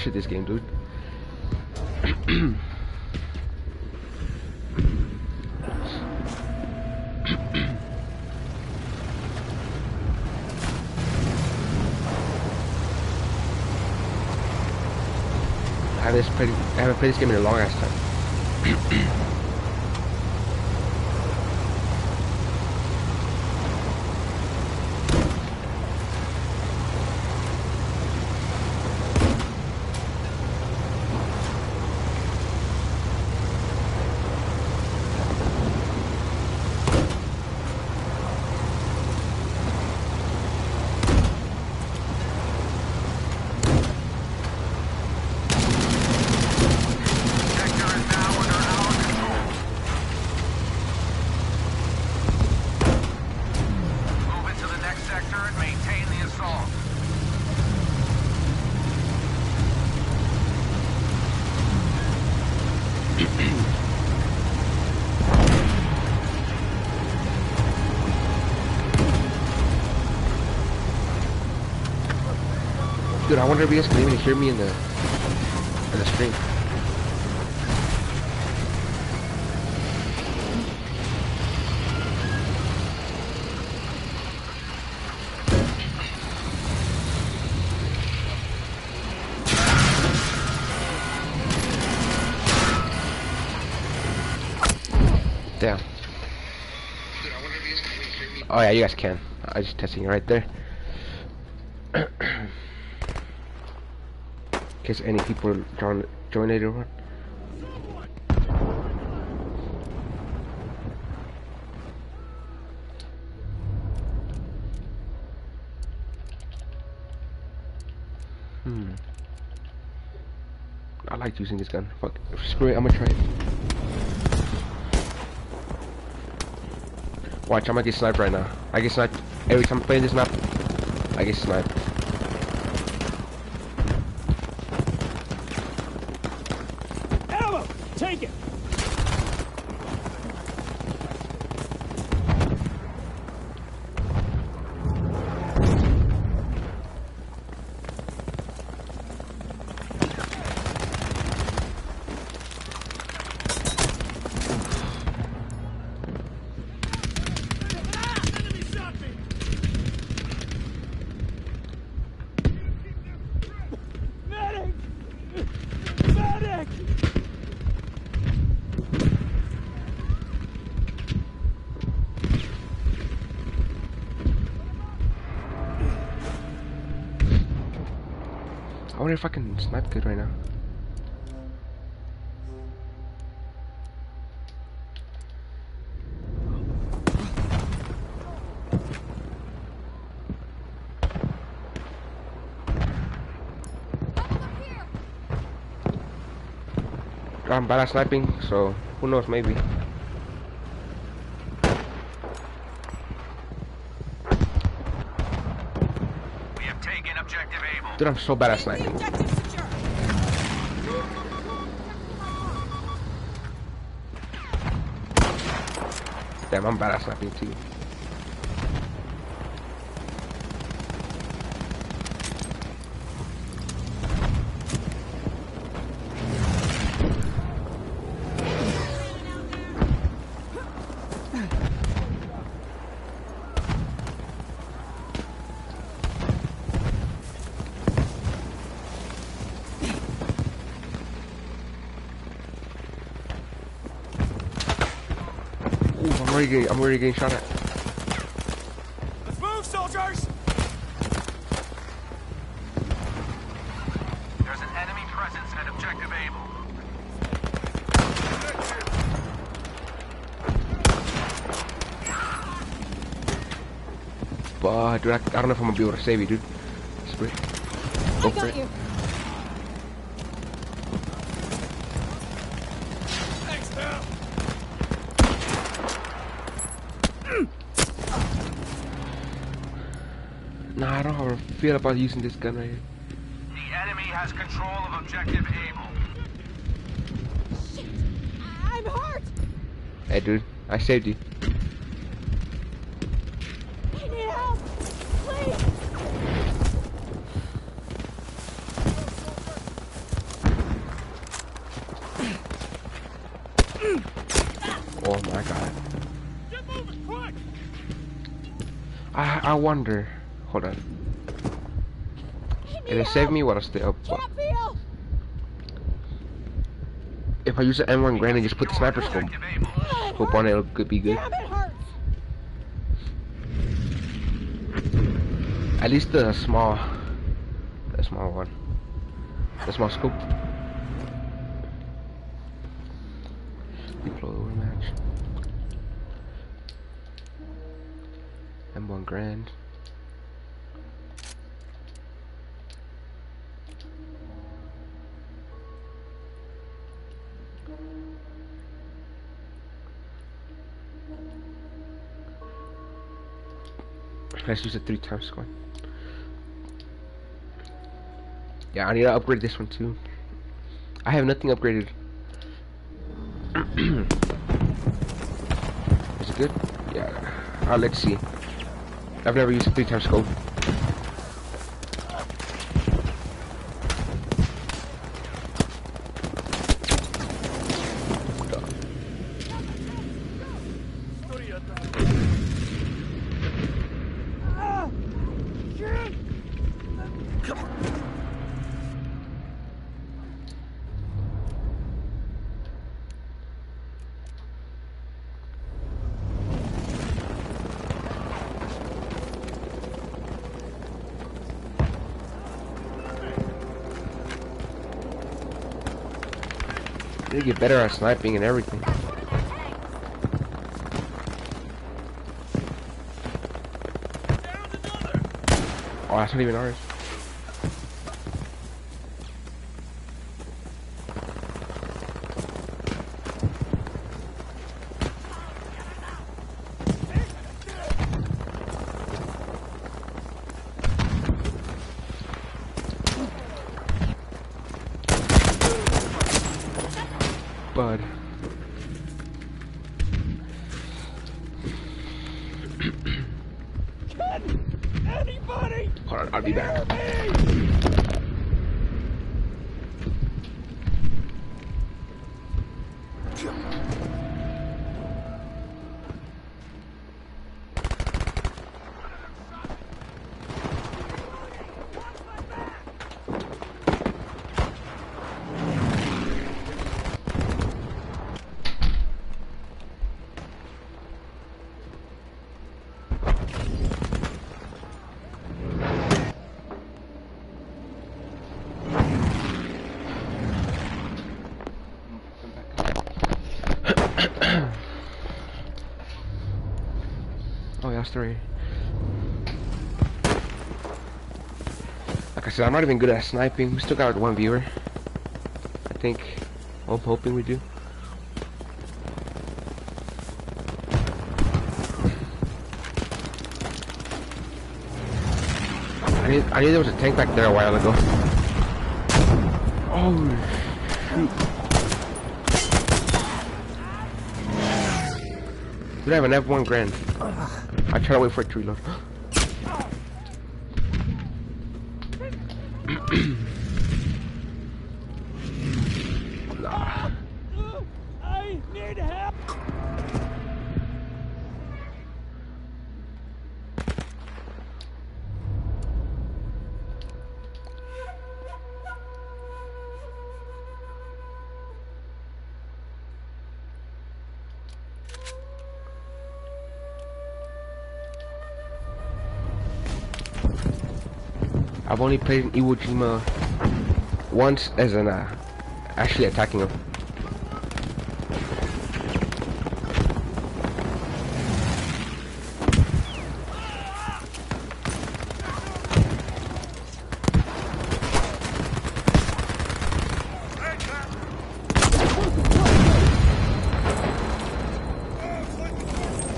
trash at this game, dude. I haven't played, this game in a long ass time. Wonder if you guys can even hear me in the in the stream. Damn. Oh yeah, you guys can. I was just testing it right there. Case any people join join later on. Hmm. I like using this gun. Fuck. Screw it, I'm gonna try it. Watch, I'm gonna get sniped right now. I get sniped every time I play this map. I get sniped. If map good right now. I'm bad at sniping, so who knows, maybe. We have taken objective Able. Dude, I'm so bad at sniping. Objective secure. Damn, already getting, I'm already getting shot at. Let's move, soldiers! There's an enemy presence at objective Able. But dude, I, I don't know if I'm gonna be able to save you, dude. Spray. I Go for got it. you. Nah, I don't know how I feel about using this gun right here. The enemy has control of objective Able. Shit! I'm hurt! Hey, dude, I saved you. I need help! Please! Oh my god. Get moving, quick! I I wonder. Hold on. I need If it save me, while I stay up? If I use an M1 Garand and just put the sniper scope, scope on it, it'll be good. Damn, it hurts! At least the small, the small one, the small scope. Let's use a three times squad. Yeah, I need to upgrade this one too. I have nothing upgraded. Is it good? Yeah. Uh, let's see. I've never used a three times scope. Better at sniping and everything. Oh, that's not even ours. I said, I'm not even good at sniping. We still got one viewer. I think. I'm hoping we do. I knew, I knew there was a tank back there a while ago. Oh, shoot. We have an M1 Garand. I try to wait for it to reload. I've only played in Iwo Jima once as an uh, actually attacking him.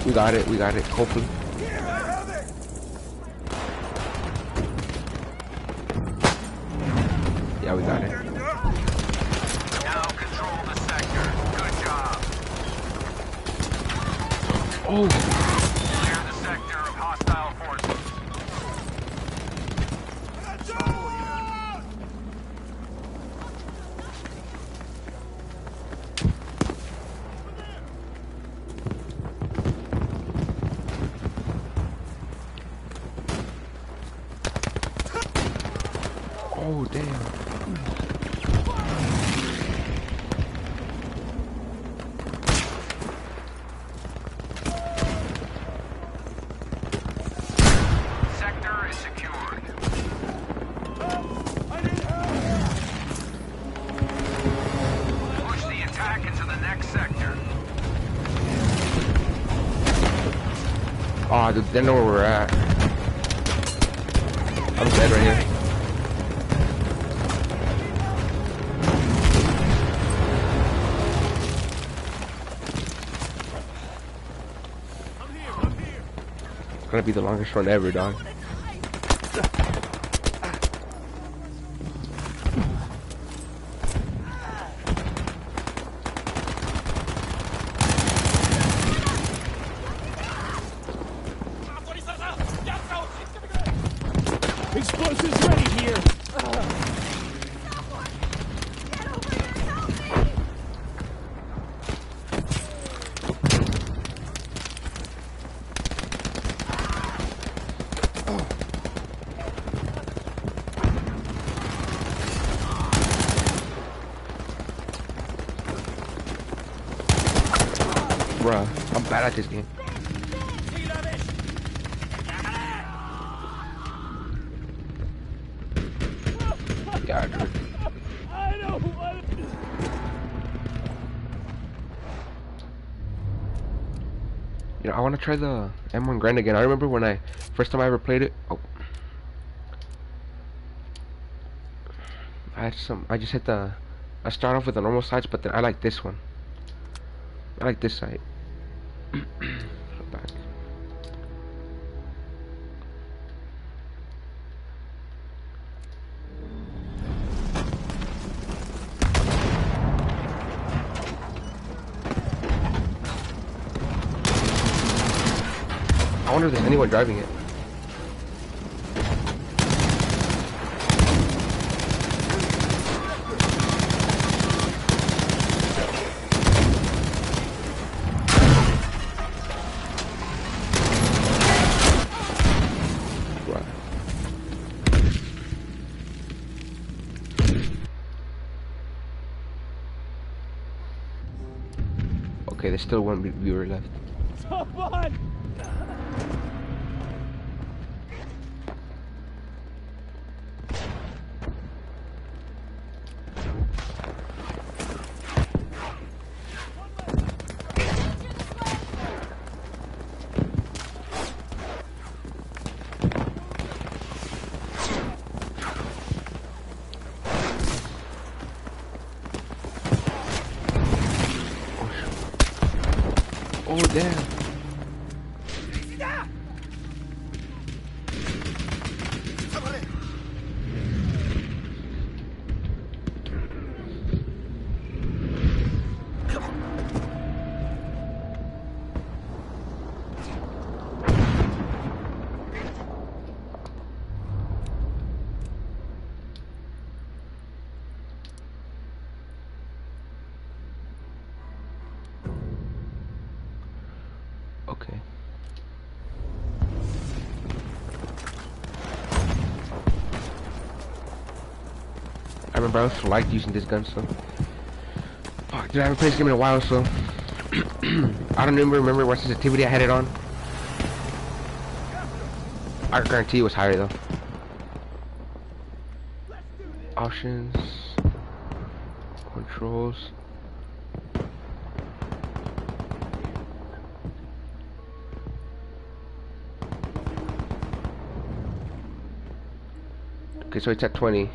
We got it, we got it, hopefully. Yeah, they know where we're at. I'm dead right here. I'm here, I'm here! It's gonna be the longest run ever, dog. Explosives ready here! Get over here and help me! Bruh, I'm bad at this game. Yeah, dude. I know what... You know, I want to try the M1 Garand again. I remember when I first time I ever played it. Oh, I had some. I just hit the. I start off with the normal sights, but then I like this one. I like this sight. Anyone driving it. Okay, there's still one viewer left. I also liked using this gun, so. Fuck, dude, I haven't played this game in a while, so. I don't even remember what sensitivity I had it on. I guarantee it was higher, though. Options. Controls. Okay, so it's at 20.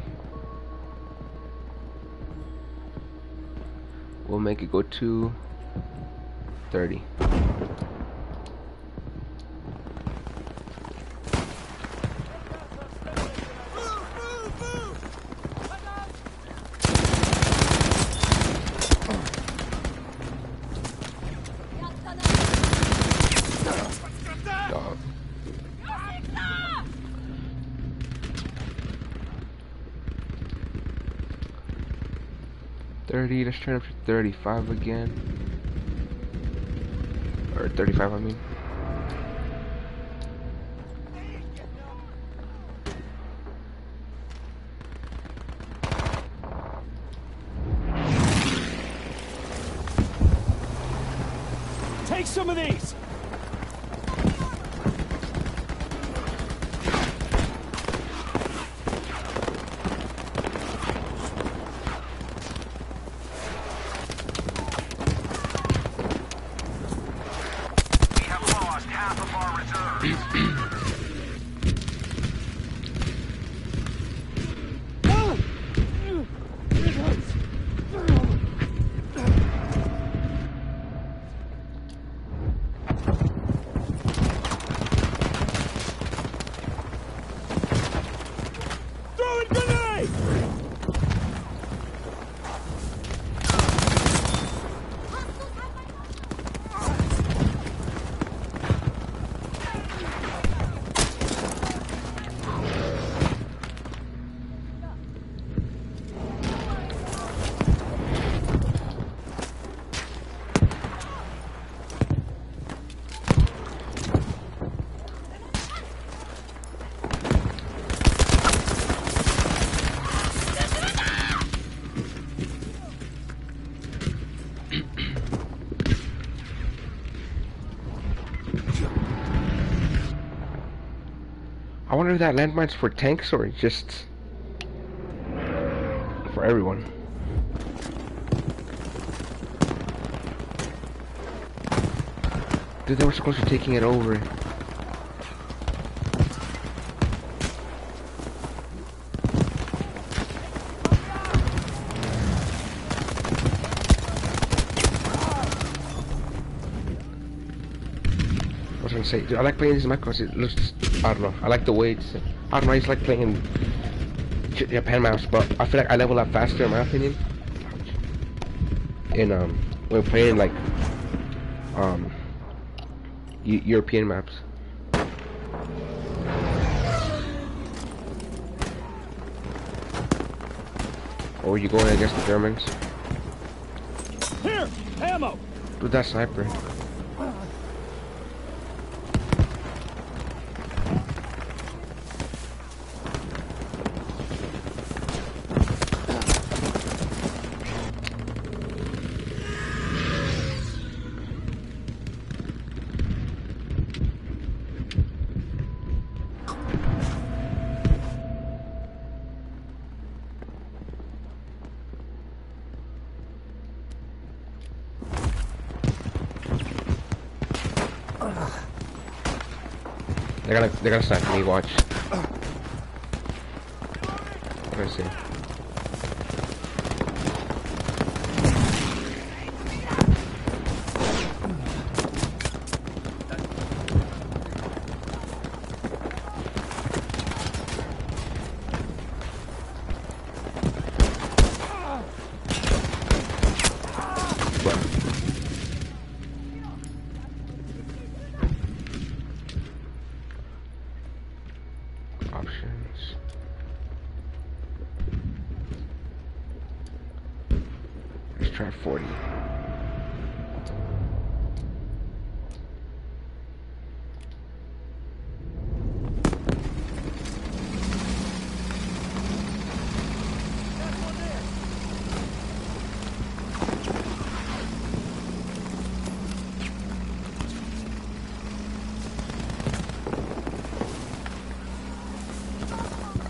we'll make it go to 30. let's turn up to 35 again. Or 35, I mean. If that landmine's for tanks or just for everyone. Dude, they were supposed to be taking it over. I was gonna say, dude, I like playing map because it looks, I don't know, I like the way it's, I don't know, it's like playing Japan maps, but I feel like I level up faster in my opinion. In, um, when playing like, um, Eu- European maps. Or you going against the Germans. Here! Ammo! Dude, that sniper. They're gonna, snipe me, watch. Let's see. Options. Let's try 40.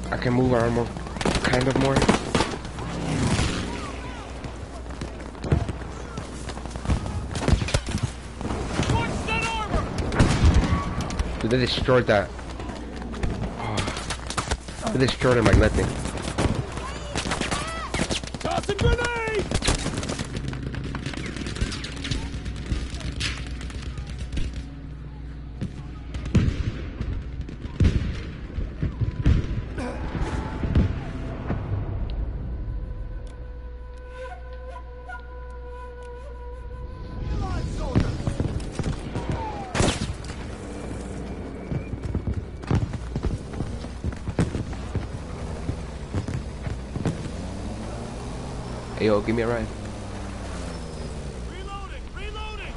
I can move around more, kind of more. Dude, they destroyed that. Oh. They destroyed him like nothing. Give me a ride. Reloading! Reloading!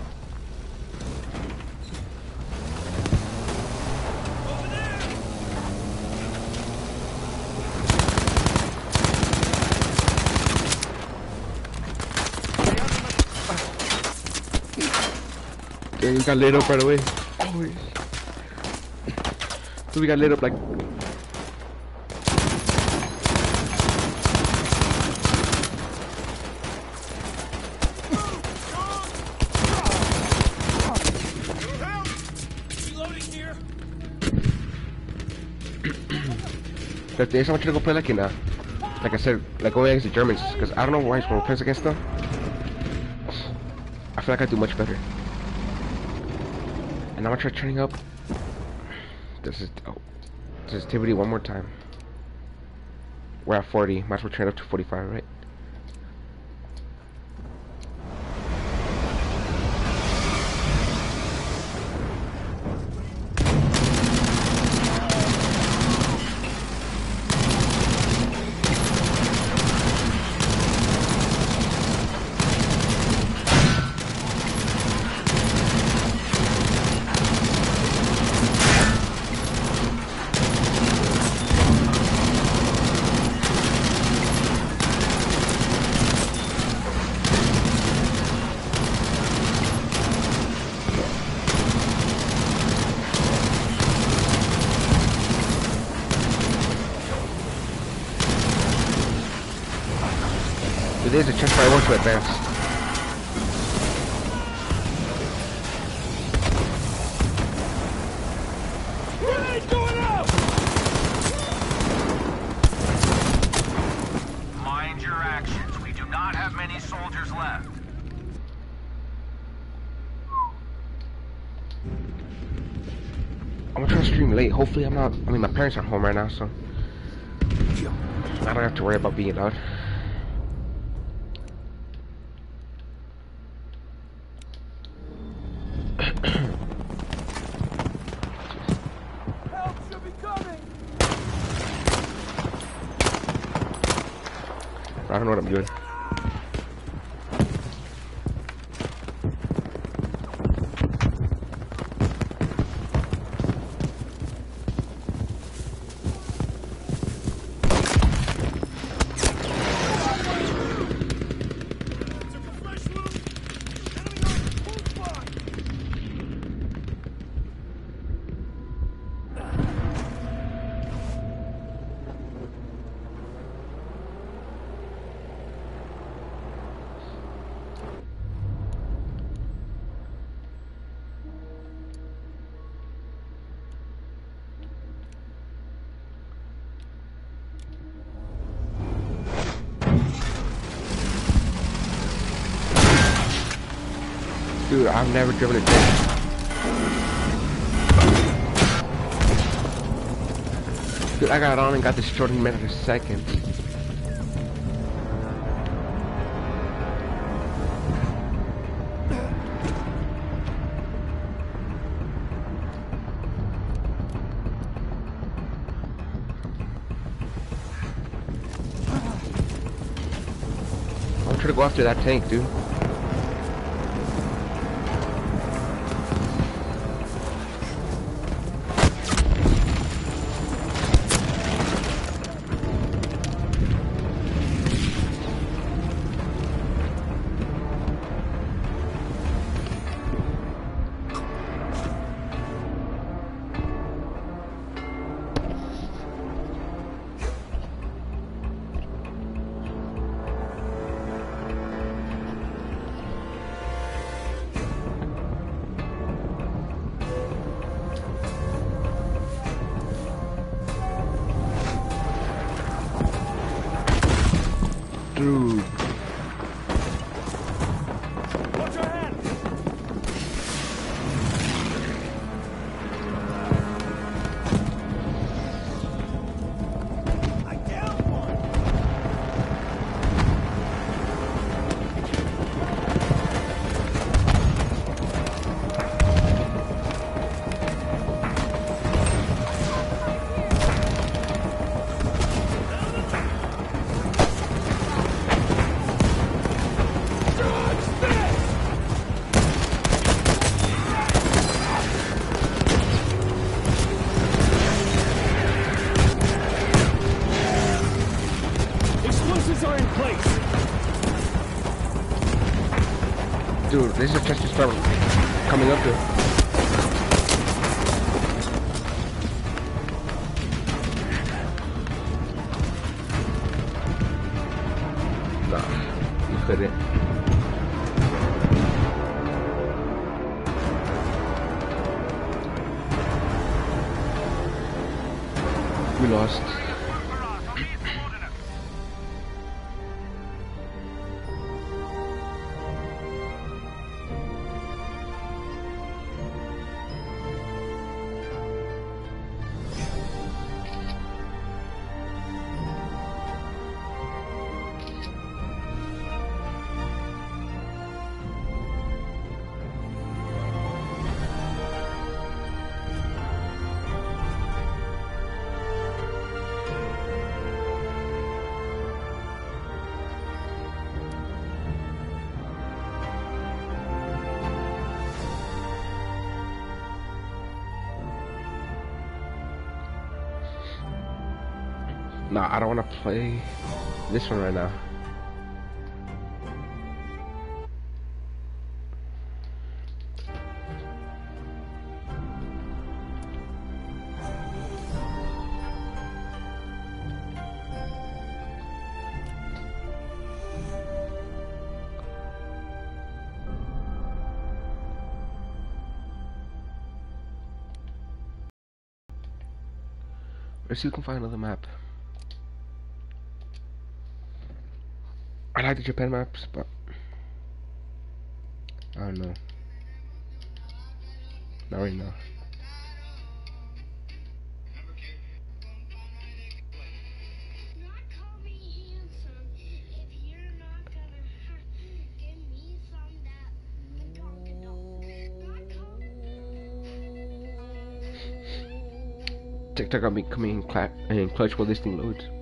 Over there! Yeah, got lit up right away. Oh, so we got lit up like. Reloading here! Time I want you to go play like in uh, like I said, like going against the Germans, because I don't know why when we play against them, I feel like I do much better. And now I'm gonna try turning up this is oh, sensitivity one more time. We're at 40. Might as well turn it up to 45, right? It is a chance for everyone to advance. Grenade going out! Mind your actions. We do not have many soldiers left. I'm gonna try to stream late. Hopefully I'm not, I mean my parents aren't home right now, so I don't have to worry about being loud. I've never driven a tank. Dude, I got on and got destroyed in a seconds. I'm trying to go after that tank. Dude. Nah, I don't want to play this one right now. Let's see if we can find another map. Like the Japan maps, but I don't know. Not right now. TikTok got me coming in, cla- in clutch while this thing loads.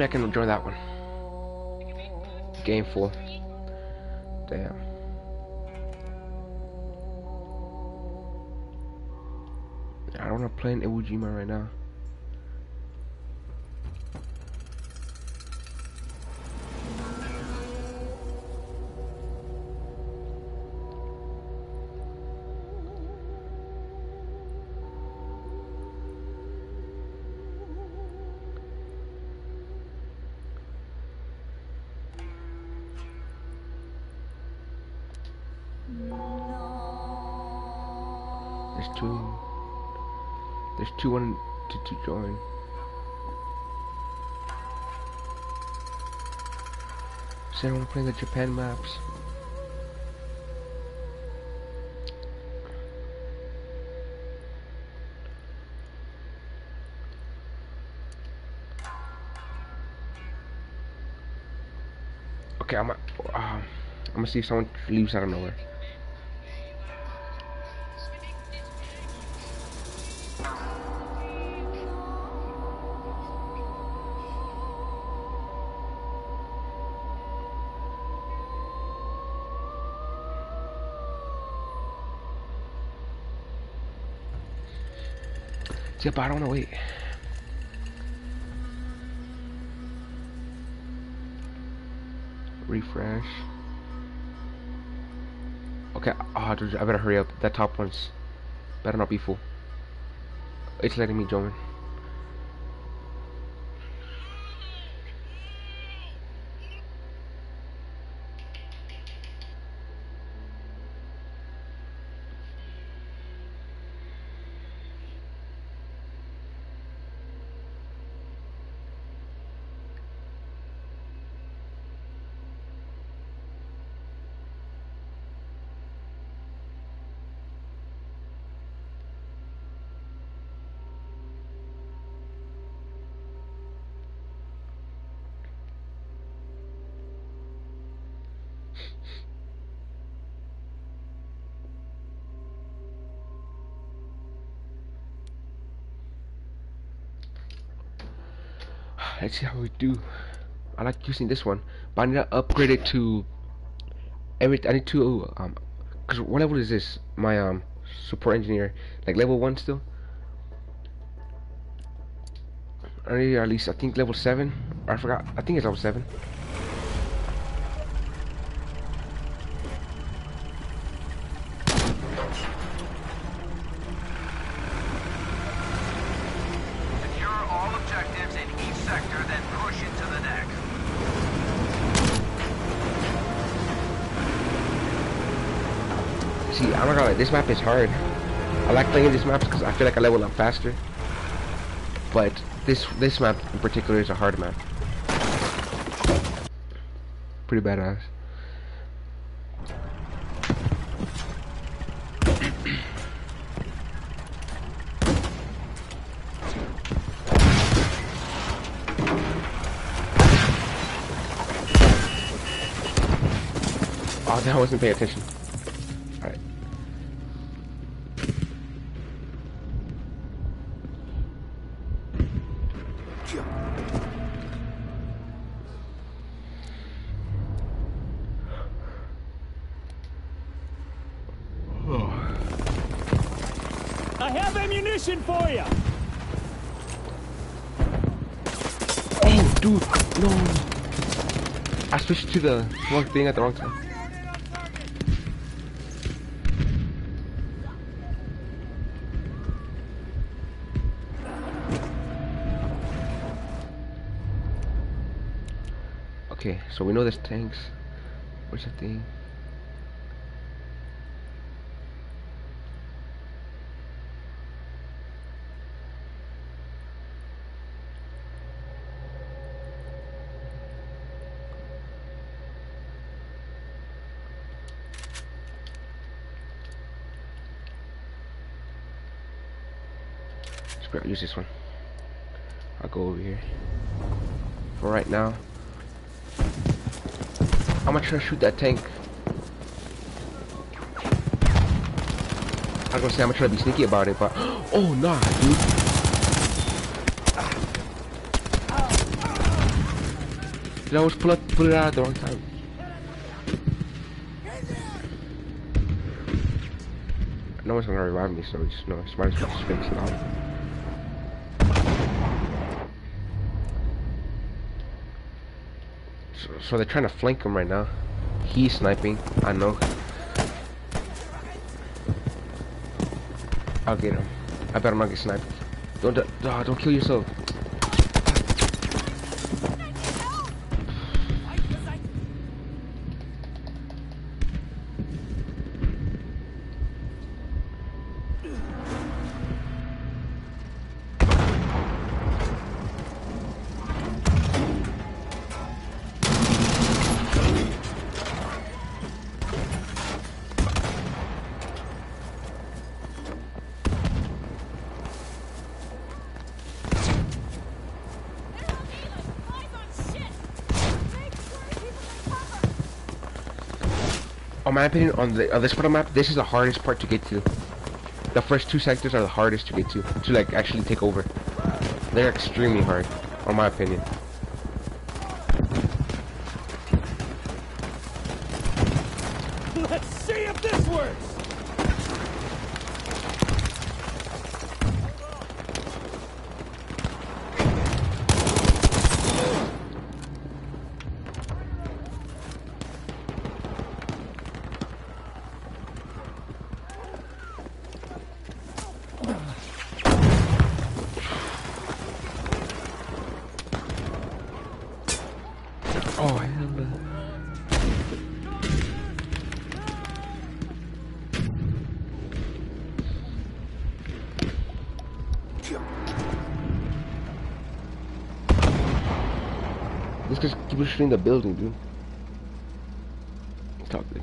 Hopefully I can enjoy that one. Game four. Damn. I don't want to play in Iwo Jima right now. Play the Japan maps? Okay, I'm. Uh, I'm gonna see if someone leaves out of nowhere. Wanna wait. Refresh. Okay, ah, dude, I better hurry up. That top one's better not be full. It's letting me join. See how we do. I like using this one, but I need to upgrade it to every. I need to um, cause what level is this? My um support engineer, like level one still. I need at least I think level seven. I forgot. I think it's level seven. Map is hard. I like playing these maps because I feel like I level up faster. But this this map in particular is a hard map. Pretty badass. Oh, damn, I wasn't paying attention. To the wrong thing at the wrong time. Okay, so we know there's tanks. Where's the thing? Use this one. I'll go over here. For right now, I'm gonna try to shoot that tank. I was gonna say I'm gonna try to be sneaky about it, but oh nah, dude. Did I always pull pull it out at the wrong time? No one's gonna revive me, so just no, it's might as well just finish it off. So, they're trying to flank him right now. He's sniping. I know. I'll get him. I better not get sniped. Don't ah, don't kill yourself. My opinion, on the on this part of the map, this is the hardest part to get to. The first two sectors are the hardest to get to, to like actually take over. They're extremely hard, on my opinion. Just keep shooting the building, dude. Stop it.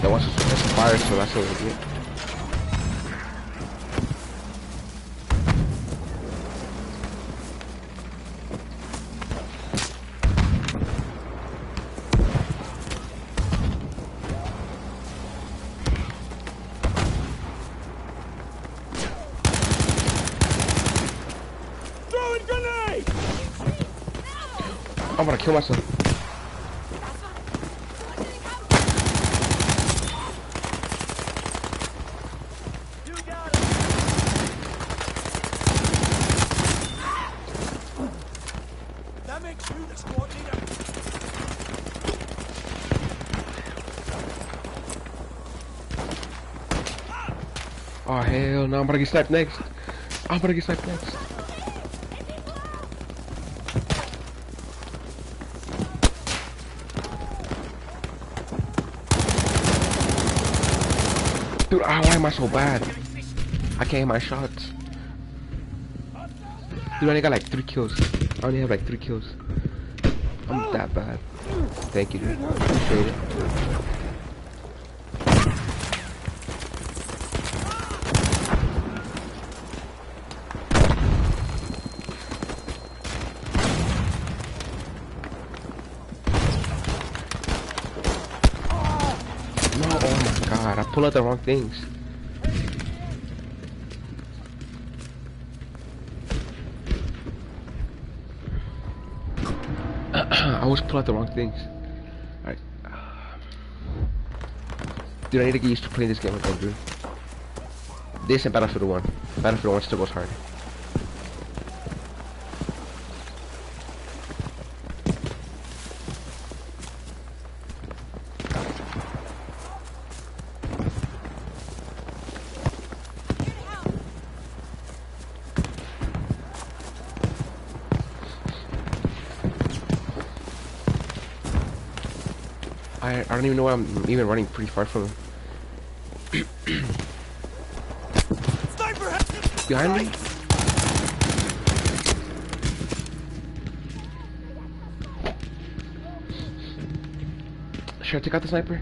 That to suppress fire, so that's what we'll squad leader. Oh hell no, I'm gonna get sniped next. I'm gonna get sniped next. Dude, why am I so bad? I can't hit my shots. Dude, I only got like three kills. I only have like three kills. I'm that bad. Thank you, dude. Appreciate it. No, oh my god, I pull out the wrong things. I always pull out the wrong things. Alright. Dude, I need to get used to playing this game again, dude. This and Battlefield 1. Battlefield 1 still goes hard. Don't even know why I'm even running pretty far from him. Behind me? Should I take out the sniper?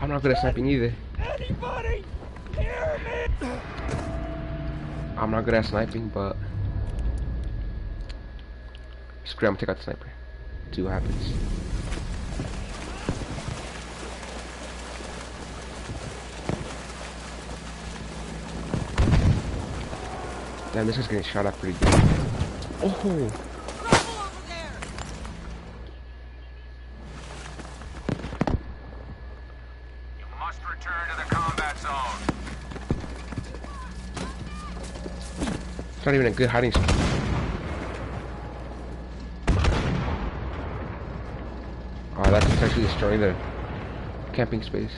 I'm not good at sniping either. Anybody hear me? I'm not good at sniping, but screw. I'm gonna take out the sniper. See what happens. Damn, this is getting shot up pretty good. Oh, You must return to the combat zone. it's not even a good hiding spot. Oh, that's actually destroying the camping space.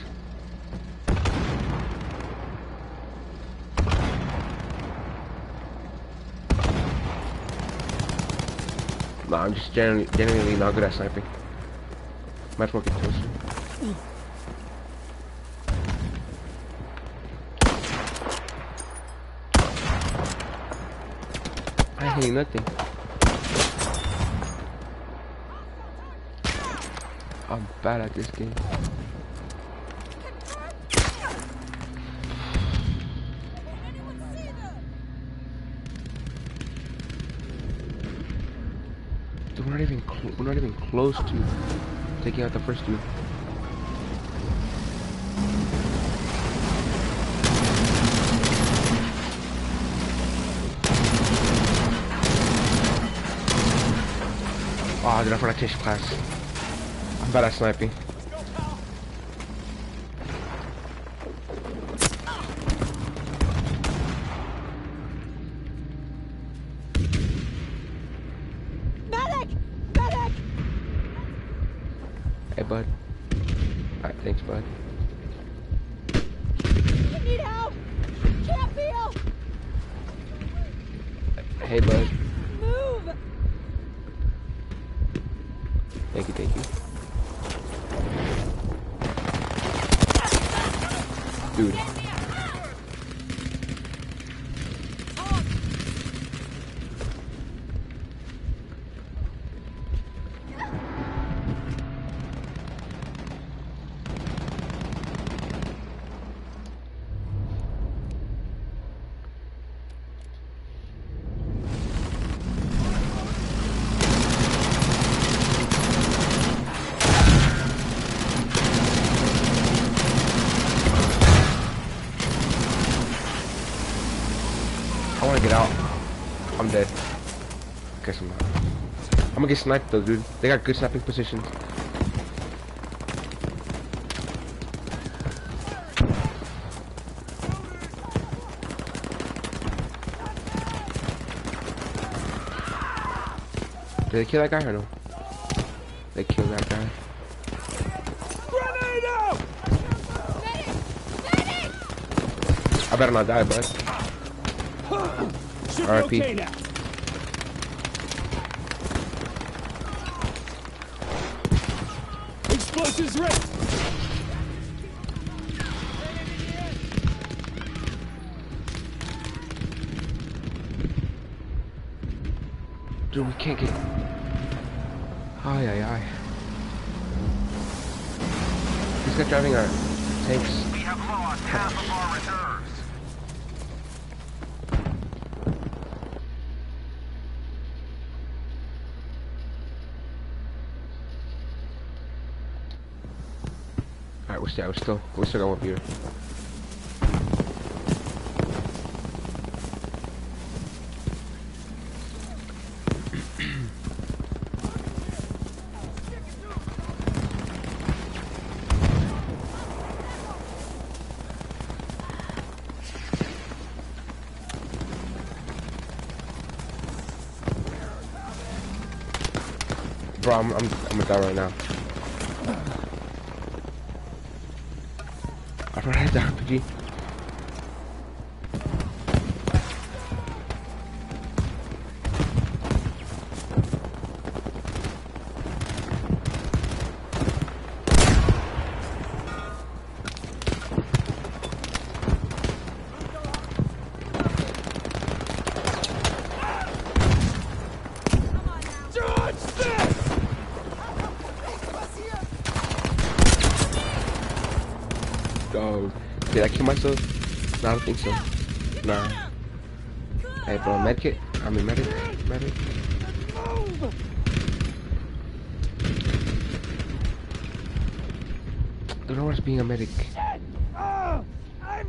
Nah, I'm just generally, genuinely not good at sniping. Much more closer. I ain't nothing. I'm bad at this game. Close to taking out the first dude. Oh, ah, dude, I forgot to class. I'm bad at sniping. Medic! Medic! Hey, bud. Alright, thanks, bud. I need help! Can't feel! Hey, bud. Move! Thank you, thank you. Dude. I want to get out. I'm dead. Guess I'm not. I'm gonna get sniped though, dude. They got good sniping positions. Did they kill that guy or no? They killed that guy. I better not die, bud. RIP. okay can't get. Ay, ay, ay. This guy driving our tanks. We have lost half of our reserves. Alright, we're still, we're still, we're still going up here. I'm, I'm, I'm gonna die right now. Think so. Nah. Hey, bro, medkit. I mean, medic. Medic. Know what's being a medic. Oh, I'm...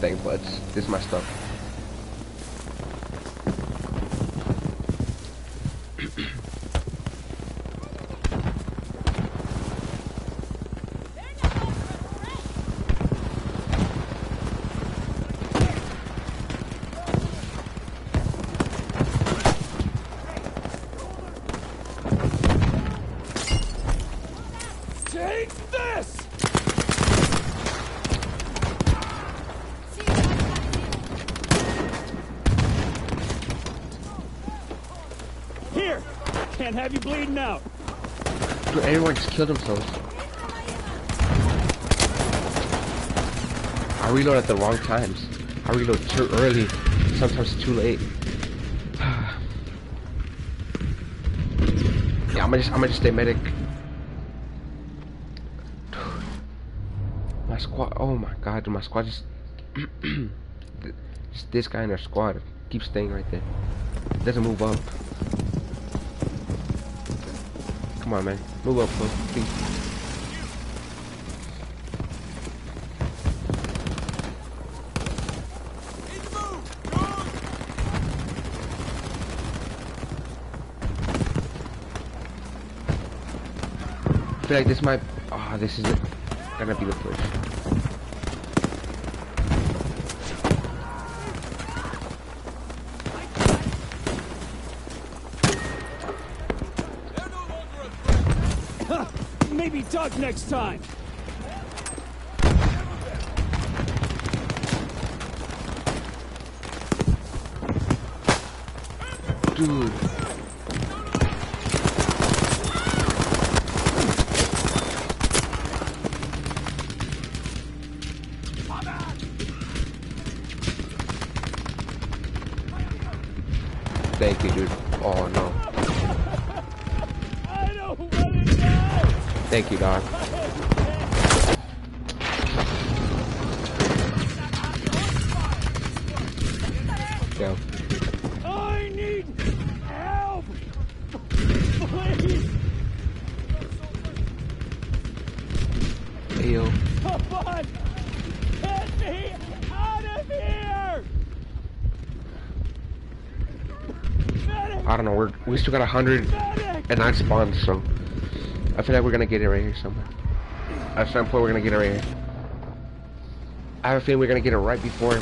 Thank buds. This is my stuff. Take this! Here! Can't have you bleeding out. Dude, everyone just killed themselves. I reload at the wrong times. I reload too early. Sometimes too late. yeah, I'm gonna just, I'm gonna just stay medic. My squad. Oh my god, dude, my squad just. just this guy in their squad keeps staying right there. Doesn't move up. Come on, man. Move up. Please. I feel like this might. Ah, this is. Gonna be the push. Huh, next time. Thank you, Doc. Go. I need help! Please! Ew. Come on! Get me out of here! I don't know, we're, we still got a hundred and nine spawns, so... I feel like we're gonna get it right here somewhere. At some point, we're gonna get it right here. I have a feeling we're gonna get it right before.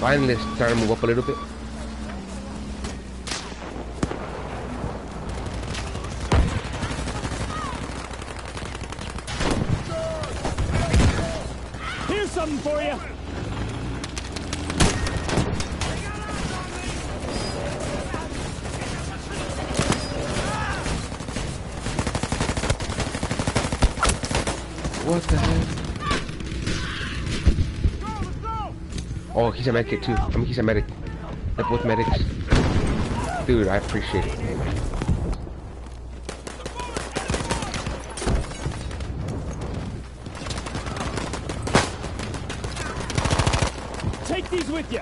Finally, it's starting to move up a little bit. Here's something for you. What the hell? Oh, he's a medic too. I mean, he's a medic. They're both medics. Dude, I appreciate it. Take these with you.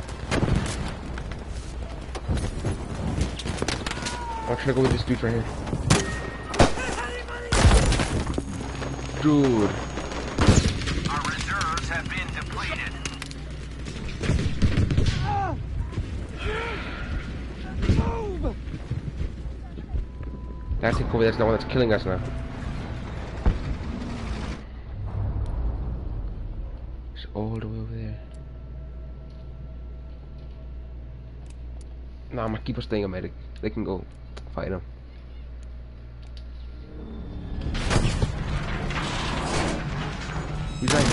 I'm trying to go with this dude right here. Dude. Our reserves have been depleted. Move! Kobe. That's the one that's killing us now. It's all the way over there. Nah, I'm gonna keep us staying a medic. They can go fight him. He's like.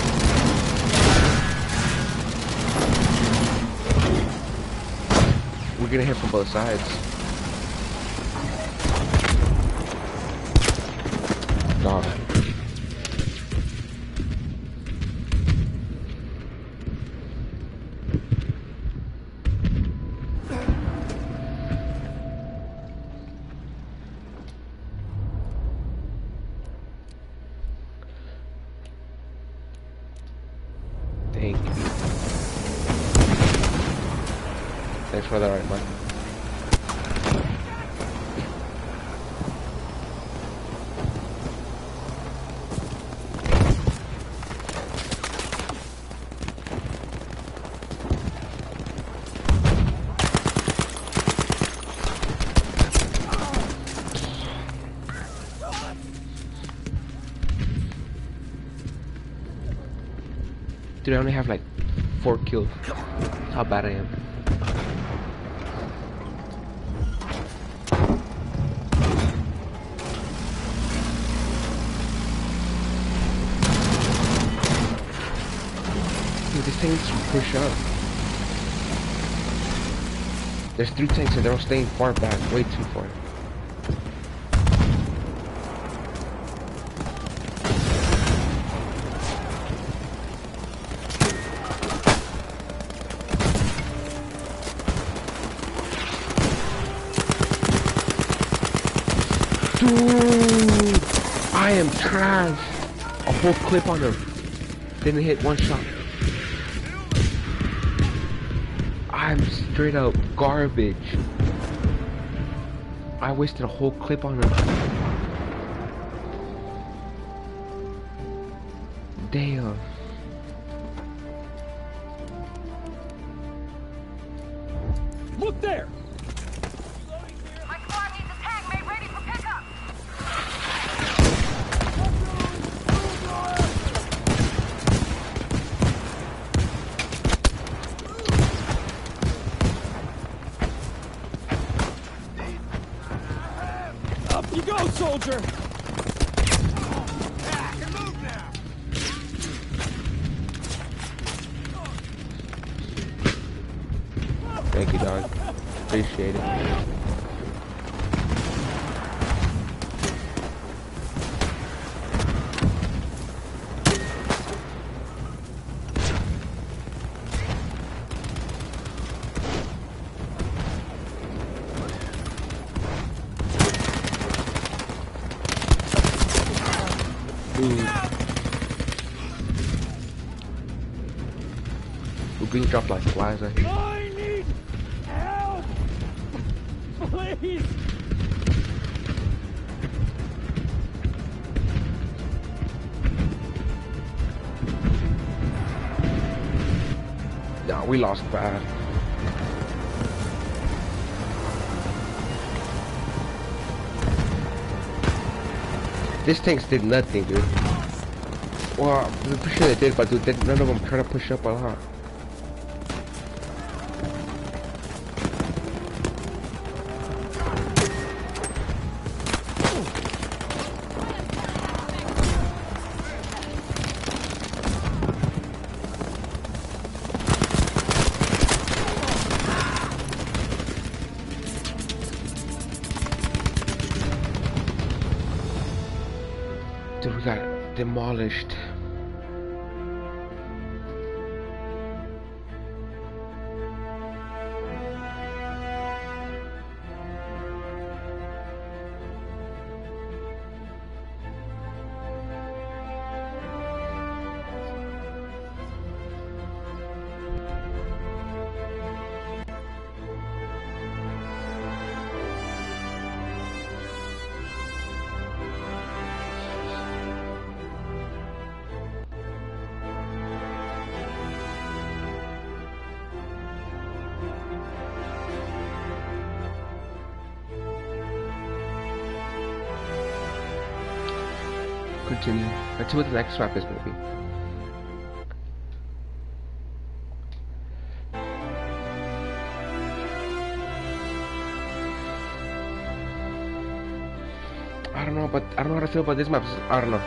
We're gonna hit from both sides. I only have like four kills. That's how bad I am. Dude, this tank should push up. There's three tanks and they're all staying far back, way too far. Clip on him. Didn't hit one shot. I'm straight up garbage. I wasted a whole clip on him. Lost bad. This tanks did nothing, dude. Well, I'm pretty sure they did, but dude, none of them try to push up a lot. Let's see what the next map is gonna be. I don't know, but I don't know how to feel about this map. I don't know.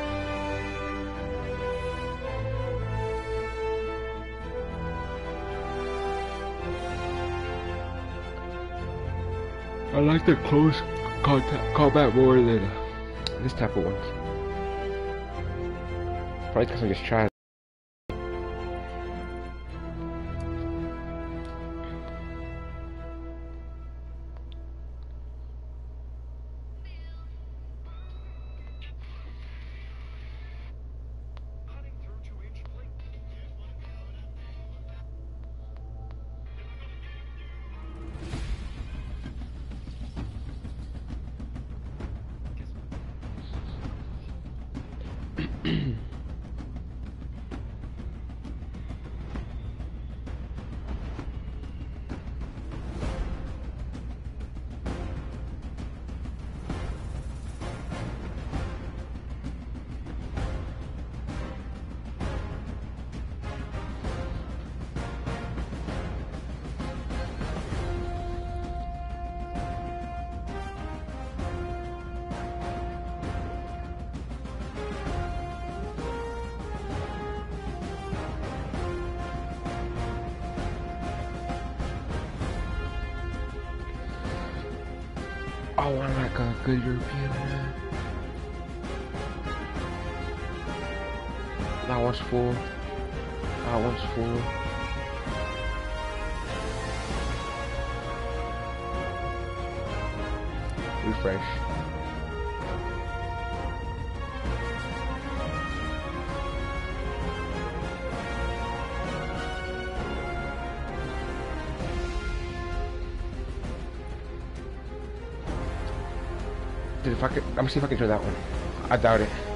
I like the close contact combat more than this type of ones. Probably because I want like a good European one. That one's full. That one's full. Refresh. Dude, if I could, let me see if I can do that one. I doubt it.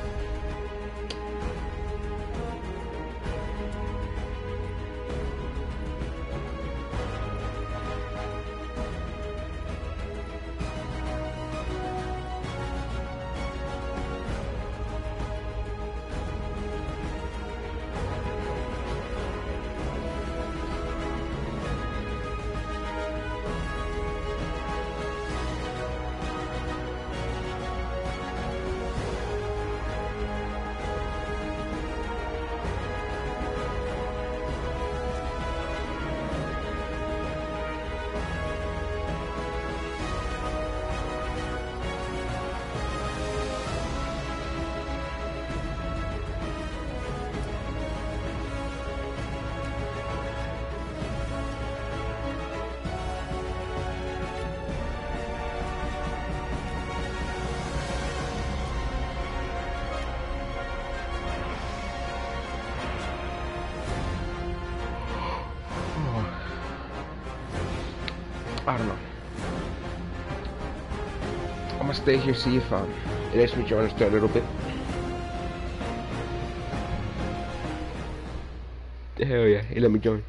Stay here, see if um, it lets me us there a little bit. Hell yeah, it let me join.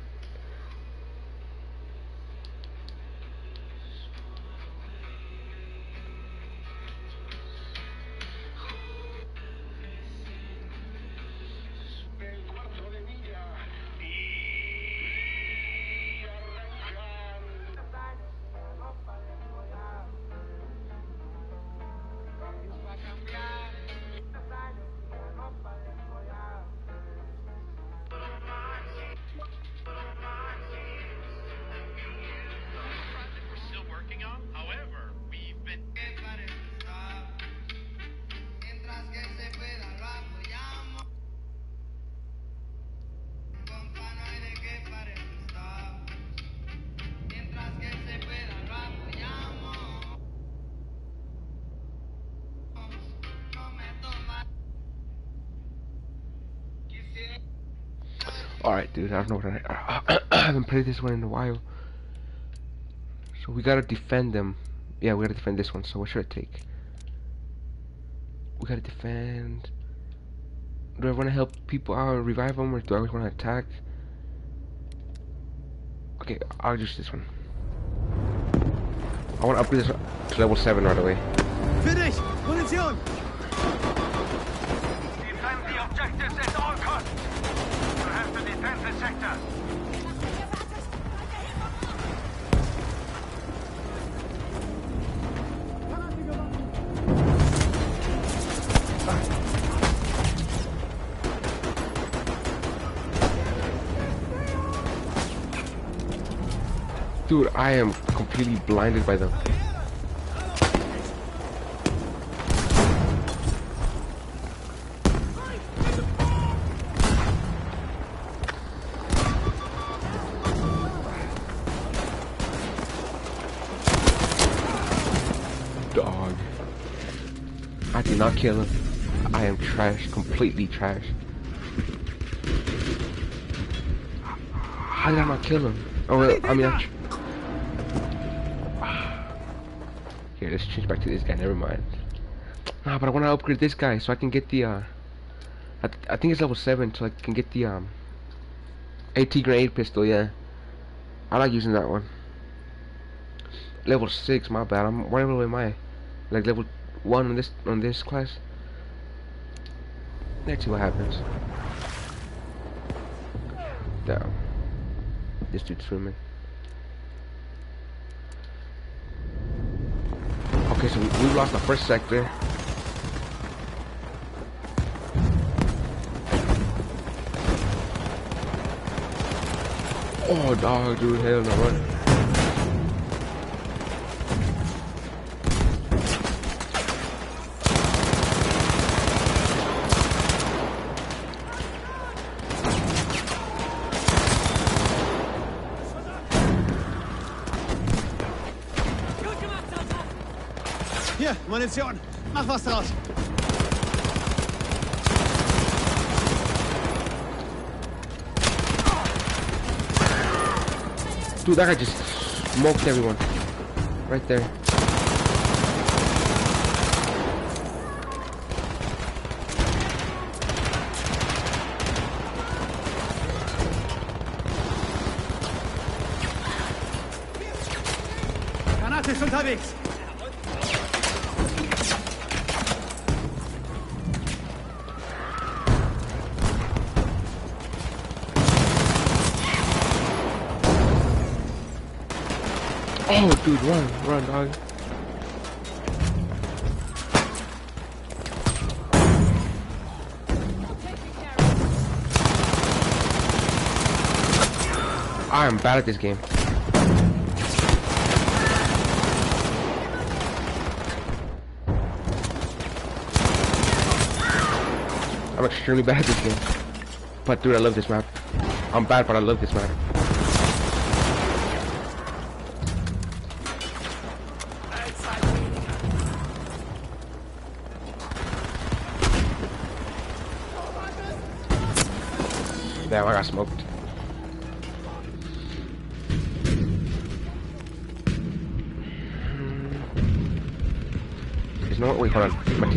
Dude, I don't know what I, I haven't played this one in a while. So we gotta defend them. Yeah, we gotta defend this one, so what should I take? We gotta defend... Do I wanna help people out revive them, or do I always wanna attack? Okay, I'll use this one. I wanna upgrade this to level 7 right away. Für Dude, I am completely blinded by them. Dog. I did not kill him. I am trash, completely trash. How did I not kill him? Oh, I mean, I let's change back to this guy. Never mind. Nah, but I want to upgrade this guy so I can get the. Uh, I, th I think it's level seven, so I can get the um. AT grenade pistol. Yeah, I like using that one. Level six. My bad. I'm what level am I? Like level one on this on this class. Let's see what happens. Damn. This dude's swimming. Okay, so we, lost the first sector. Oh, dog, dude, hell no, run. Hier, Munition! Mach was draus! Dude, that guy just smoked everyone. Right there. Bad at this game. I'm extremely bad at this game. But dude, I love this map. I'm bad, but I love this map. Damn, I got smoked.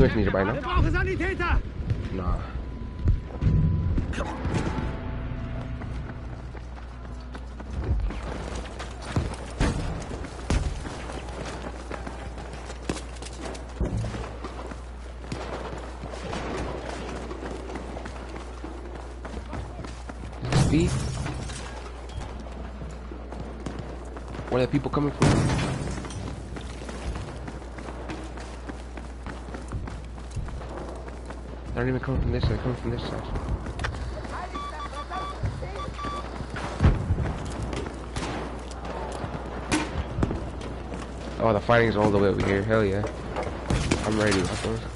Teammates need Wir brauchen Sanitäter! B? Where are people coming from? Even coming from this side, coming from this side. Oh, the fighting's all the way over here. Hell yeah. I'm ready, buckos.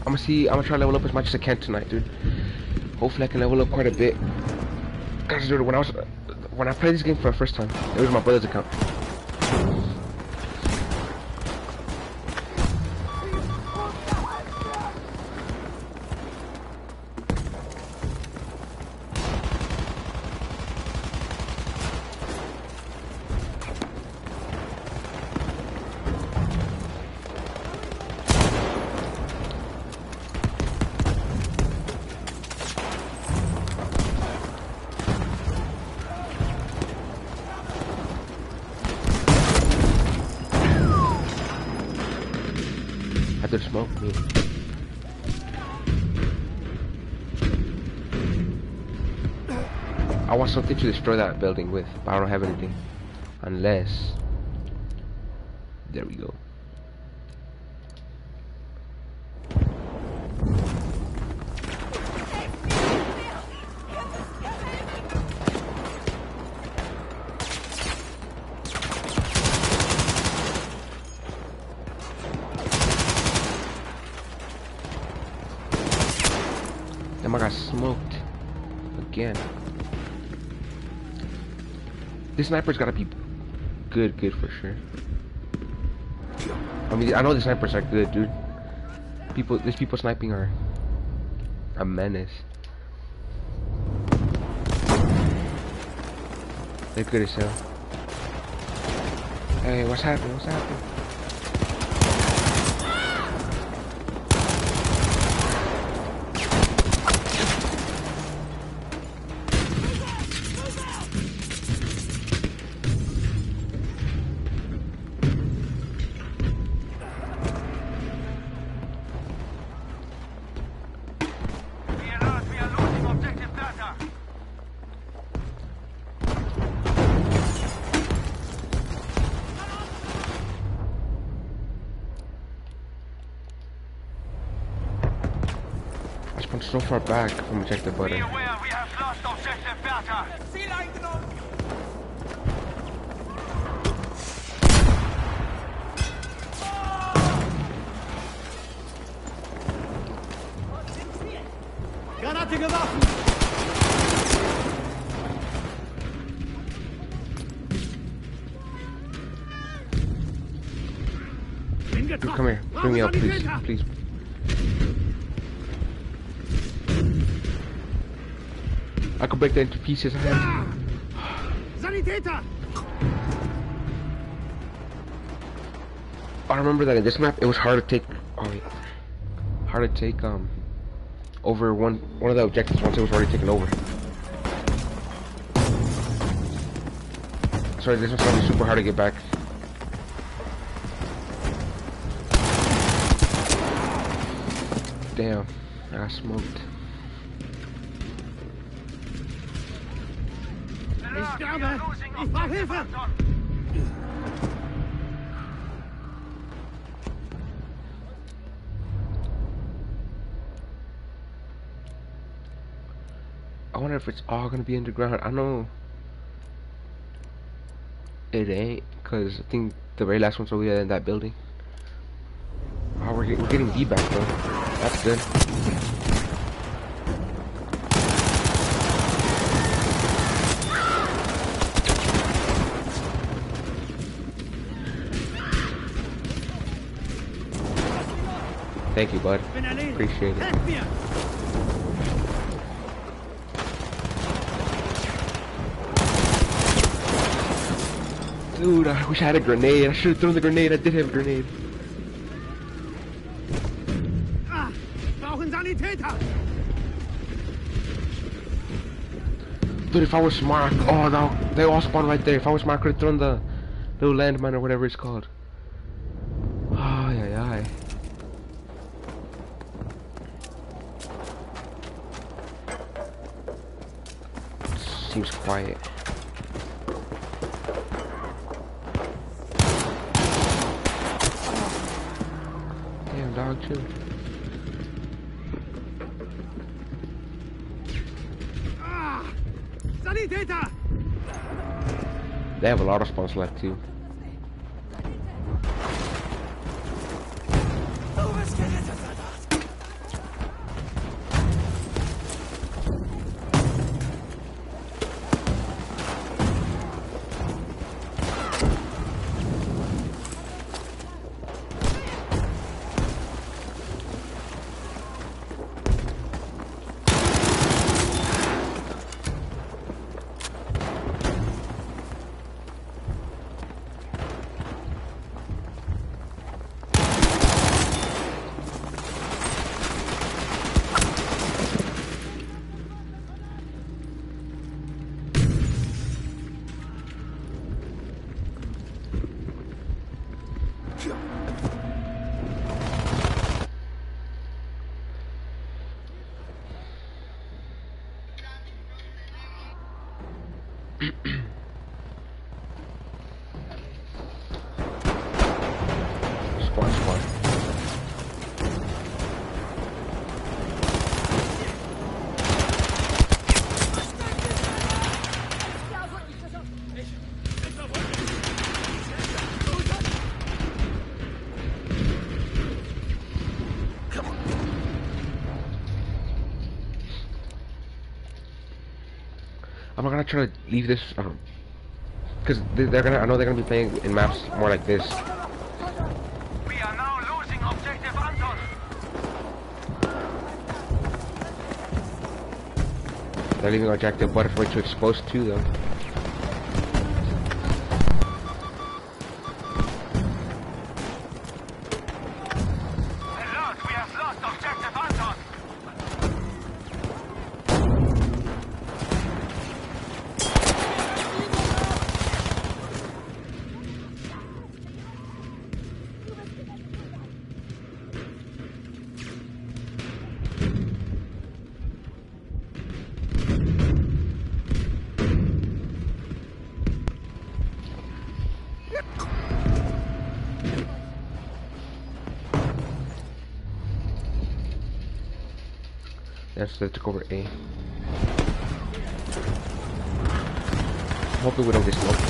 I'm gonna see. I'm gonna try to level up as much as I can tonight, dude. Hopefully, I can level up quite a bit. Cause dude, when I was when I played this game for the first time, it was my brother's account. Destroy that building with, but I don't have anything. Unless... sniper's gotta be good, good for sure. I mean, I know the snipers are good, dude. People, these people sniping are a menace. They're good as hell. Hey, what's happening? What's happening? I spawned so far back from objective Be aware, we have lost objective data. Granate geworfen! Dude, come here. Bring me up, please. Please. Break that into pieces. I have. Sanitäter! I remember that in this map, it was hard to take. Oh wait, hard to take um over one one of the objectives once it was already taken over. Sorry, this one's gonna be super hard to get back. Damn, I smoked. Ich Alert, we sterbe! are losing Ich brauche Hilfe! I wonder if it's all gonna be underground. I know it ain't, cause I think the very last one's over there in that building. Oh, we're, get, we're getting D back though. That's good. Thank you, bud. Appreciate it. Dude, I wish I had a grenade. I should have thrown the grenade. I did have a grenade. Dude, if I was smart, oh no, they all spawn right there. If I was smart, I could have thrown the little landmine or whatever it's called. Ay, ay, ay. Seems quiet. Damn, dog, chill. Ah, Sanitäter! They have a lot of spawns left too. Leave this, um, cause they- they're gonna. I know they're gonna be playing in maps more like this. We are now losing objective Anton. They're leaving objective butterfly to expose to them. Yes, they took over A. Hopefully we don't get smoked.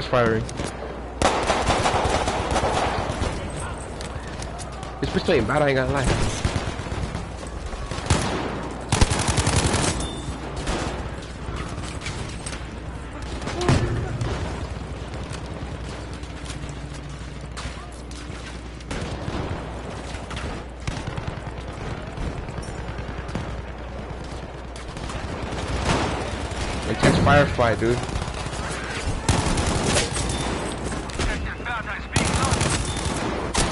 So I'm just suppress firing. This pistol ain't bad, I ain't gonna lie. Intense firefly, dude. Objective Bertha is being lost.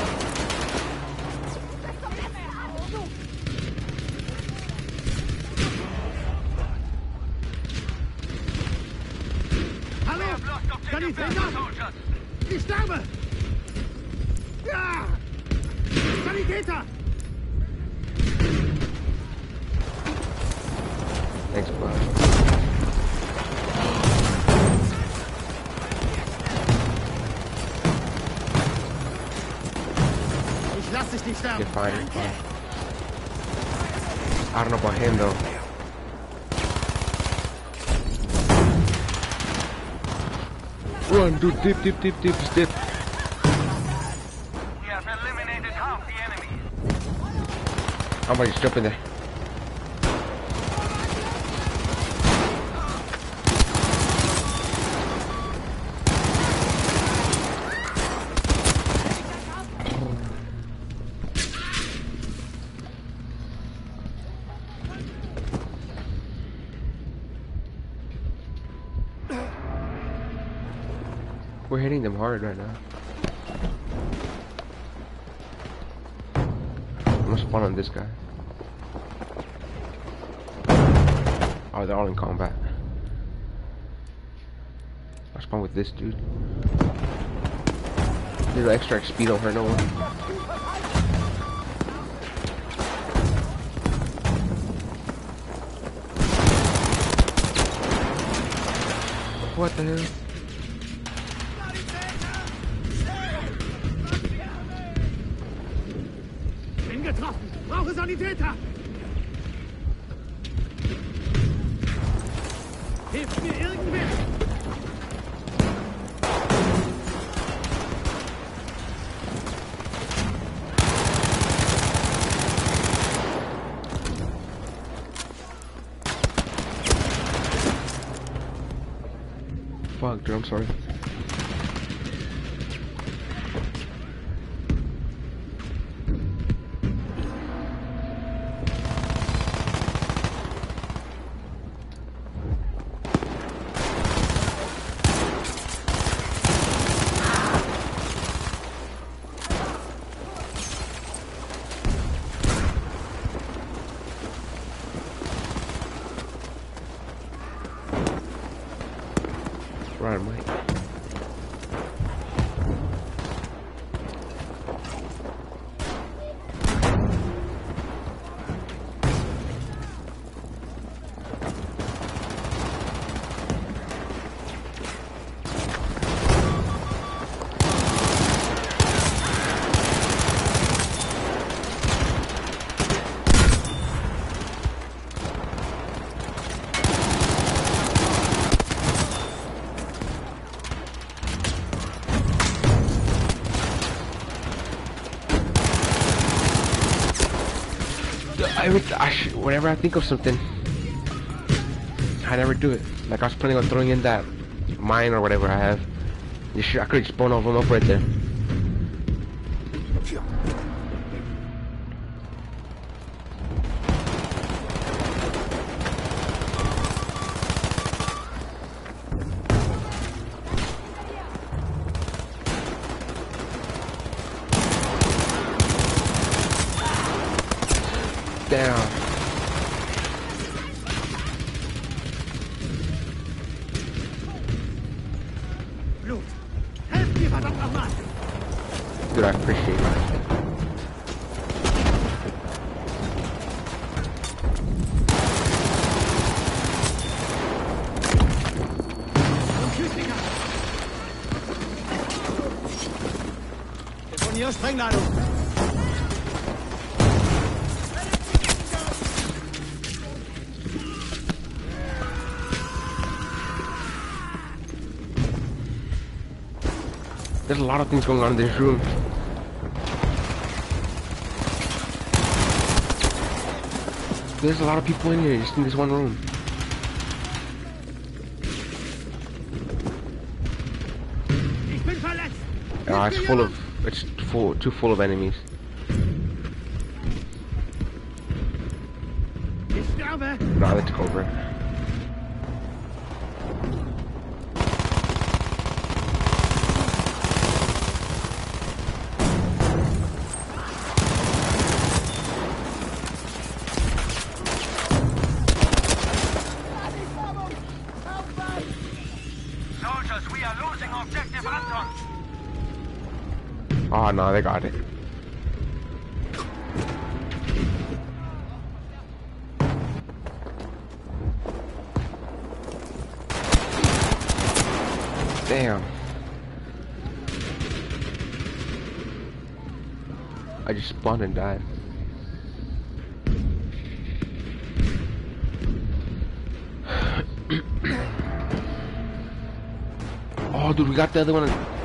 We Hallo! have lost objective Bertha Sanitäter! soldiers. Ich sterbe! Ja! Sanitäter! Thanks, bud. Ich lass dich nicht sterben! You're fine, you're fine. I don't know about him though. Run, dude, dip, dip, dip, dip, dip. We have eliminated half the enemy. I'm about to just jump in there. This dude. Little extra speed don't hurt no one. What the hell? Whenever I think of something, I never do it. Like I was planning on throwing in that mine or whatever I have. I could just spawn of them up right there. Lot of things going on in this room. There's a lot of people in here, just in this one room. Ich bin verletzt! Uh, it's full of, it's full, too full of enemies. Ich sterbe! No, they took over. Spawned and died. oh, dude, we got the other one.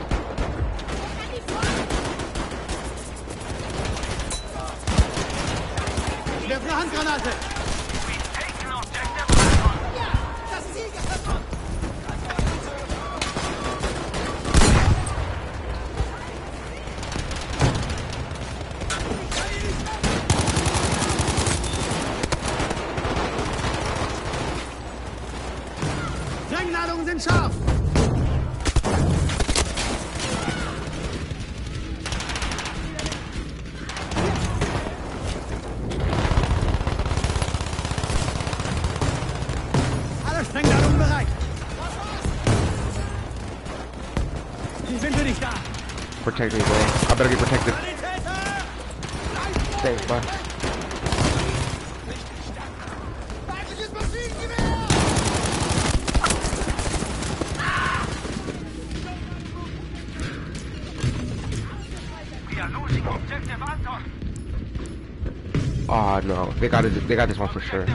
They got it. They got this one for sure.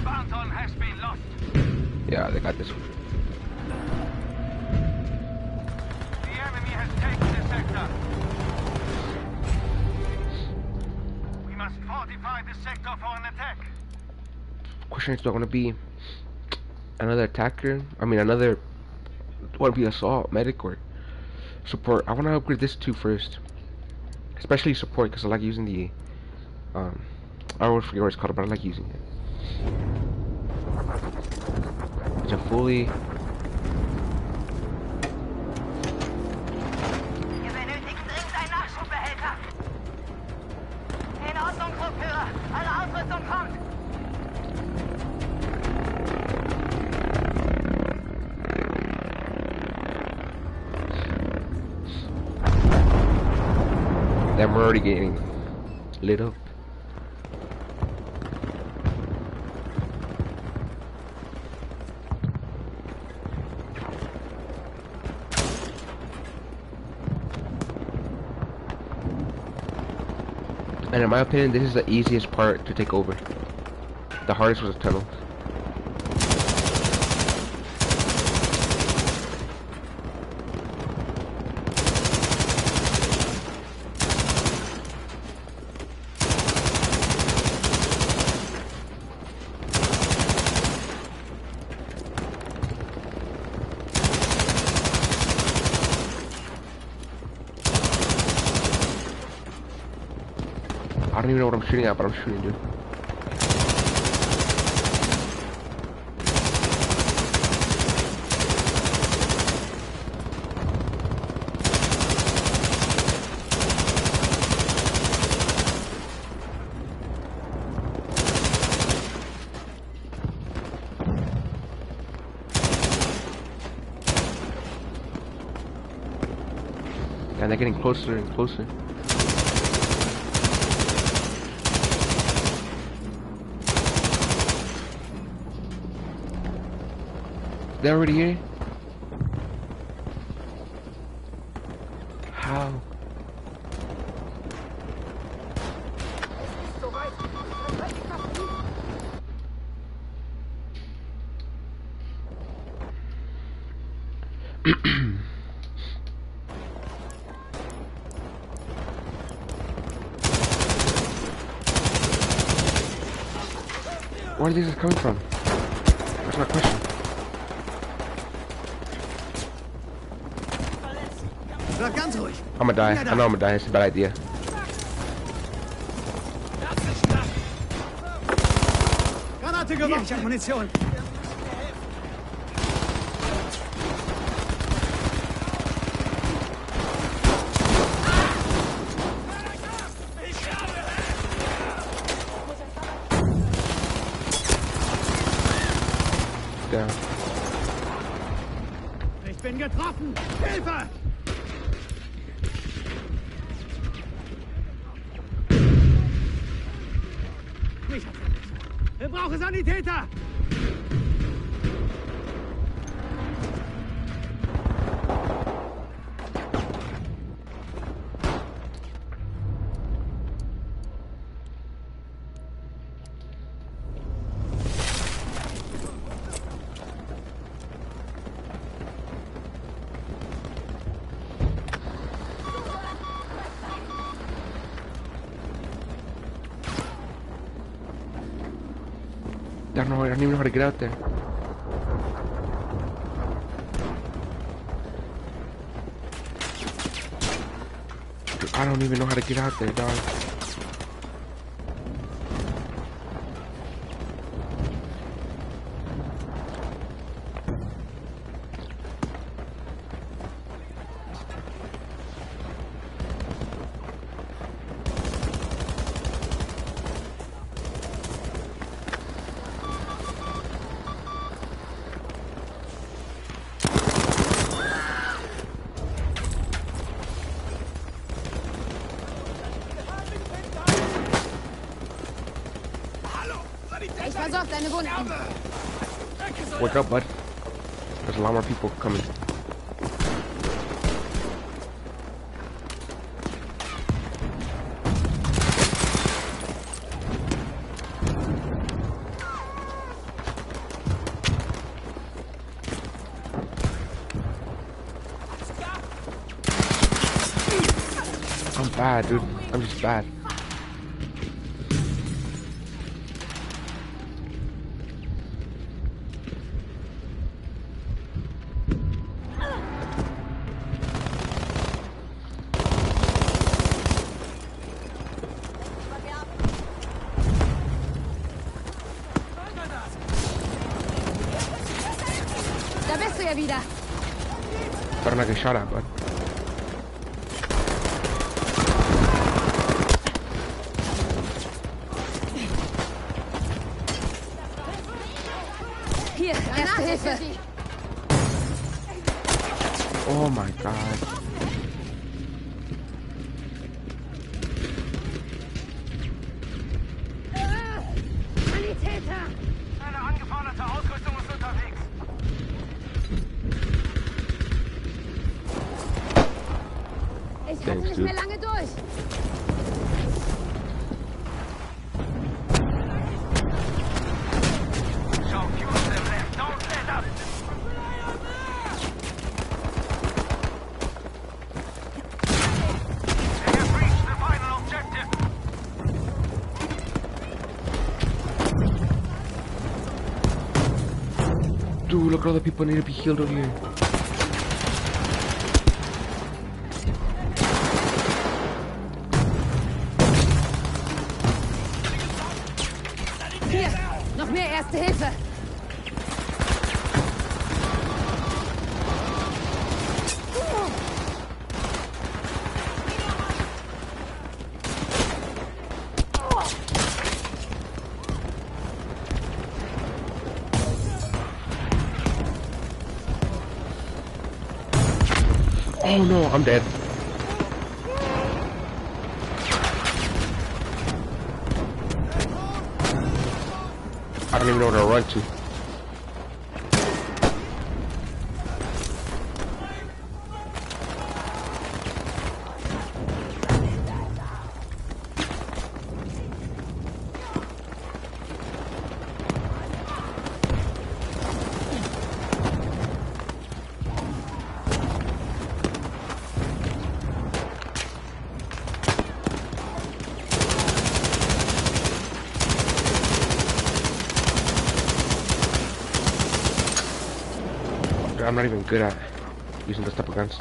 Yeah, they got this one. Question is, do I want to be another attacker? I mean, another. Want to be assault, medic, or support? I want to upgrade this two first, especially support, because I like using the I always forget what it's called, but I like using it. It's a fully. My opinion, this is the easiest part to take over. The hardest was the tunnels. Shooting at, but I'm shooting, dude. And they're getting closer and closer. They're already here? How? Where are these coming from? That's my question. Bleib ganz ruhig. I'm gonna die. I know I'm gonna die. It's a bad idea. Get out there. I don't even know how to get out there, dog. Up, bud. Look at all the people need to be healed over here. I'm dead. I'm not even good at using this type of guns.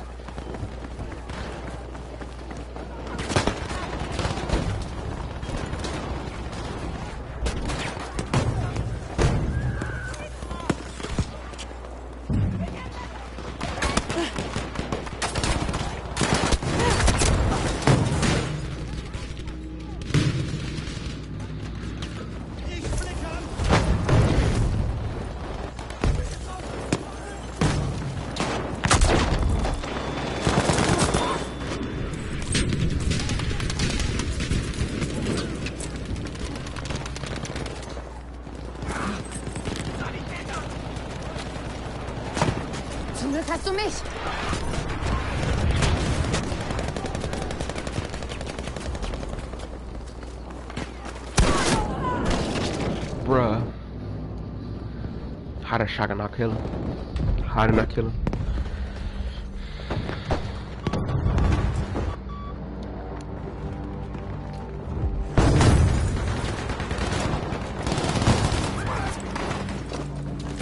Shotgun not kill him? How did not kill him?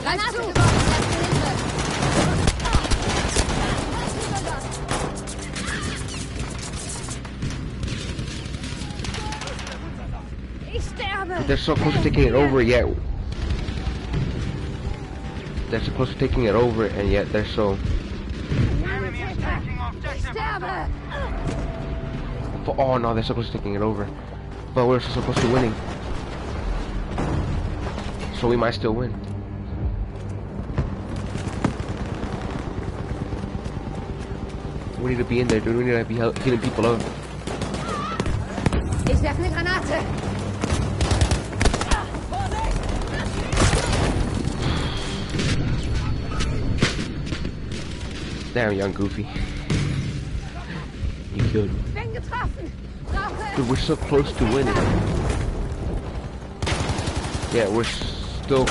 Granate geworfen, erste Hilfe. Ich sterbe. They're so close to taking it over yet. They're supposed to taking it over and yet they're so. Oh no, they're supposed to taking it over. But we're supposed to winning. So we might still win. We need to be in there, dude. We need to be healing people up. Ich werfe eine Granate. Damn, young Goofy. You killed me. Dude, we're so close to winning. Yeah, we're still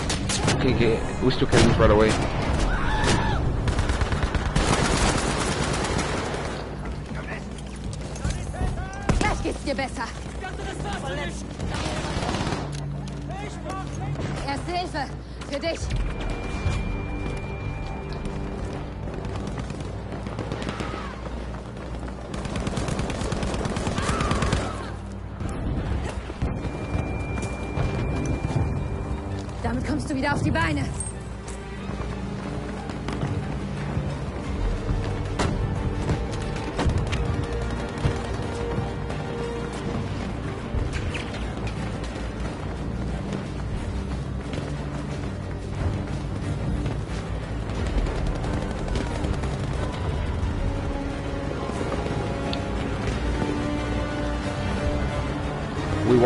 we still can lose right away.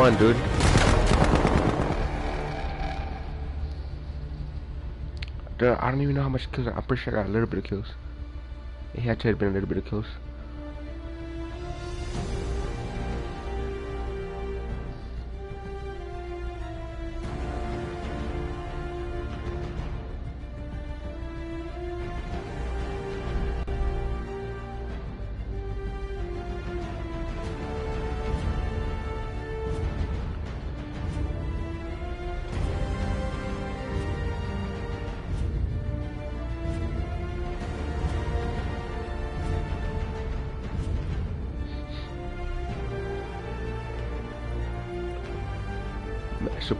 Dude. Dude, I don't even know how much kills. I'm pretty sure I got a little bit of kills. It had to have been a little bit of kills.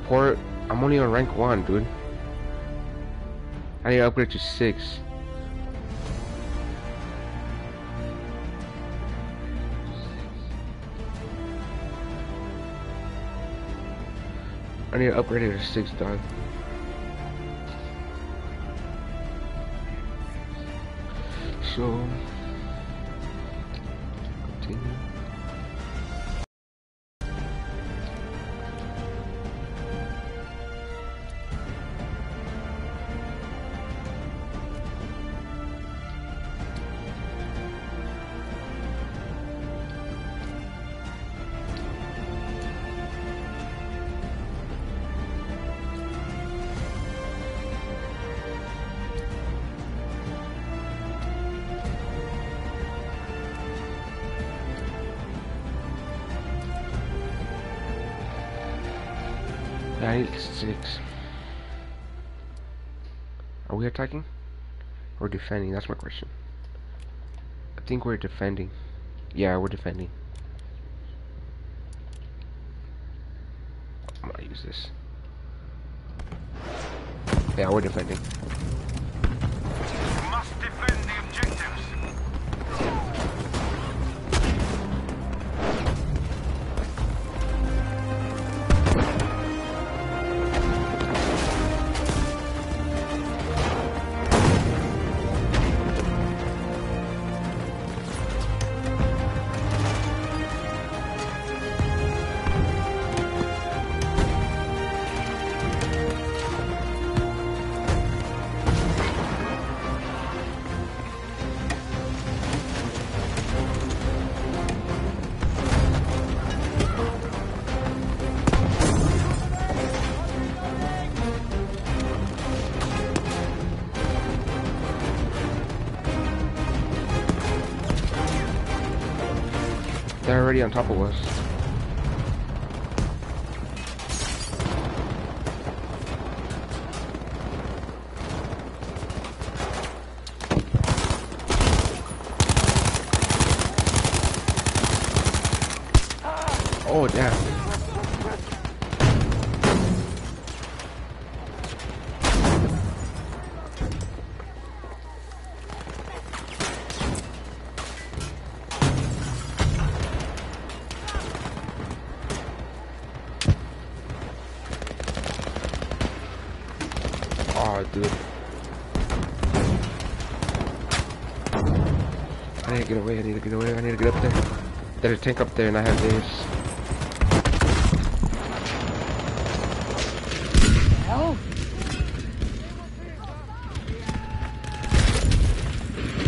Support. I'm only on rank one, dude. I need to upgrade to six. I need to upgrade it to six, dog. So, defending? That's my question. I think we're defending. Yeah, we're defending. On top of us. Tank up there and I have this.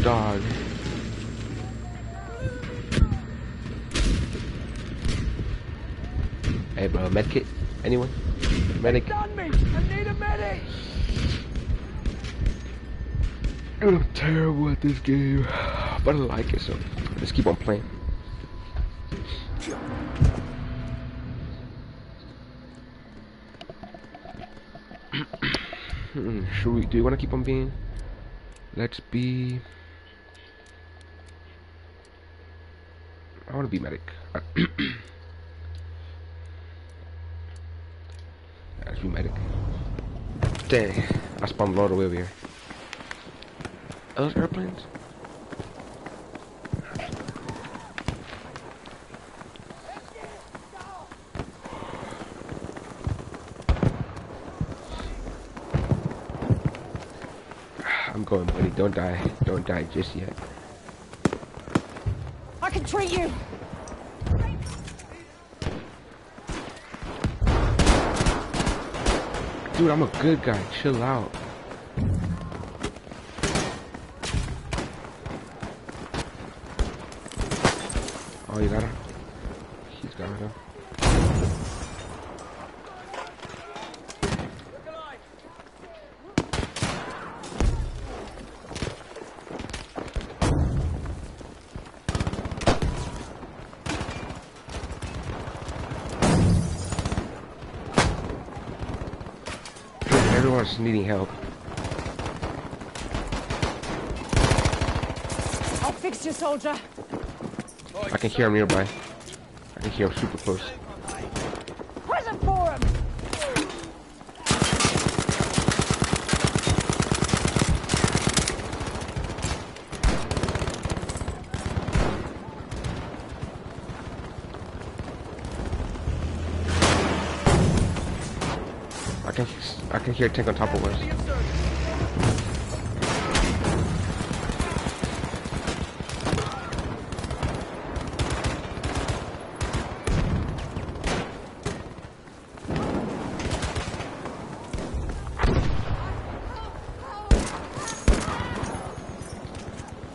Dog. Hey bro, medkit? Anyone? Medic? On me! I need a medic! I'm terrible at this game, but I like it, so let's keep on playing. Should we? Do you want to keep on being? Let's be. I want to be medic. Let's be medic. Dang, I spawned all the way over here. Are those airplanes? I'm going, buddy. Don't die. Don't die just yet. I can treat you. Dude, I'm a good guy. Chill out. Oh, you got him? He's got him. Everyone's needing help. I'll fix you, soldier. I can hear him nearby. I can hear him super close. Hear tank on top of us.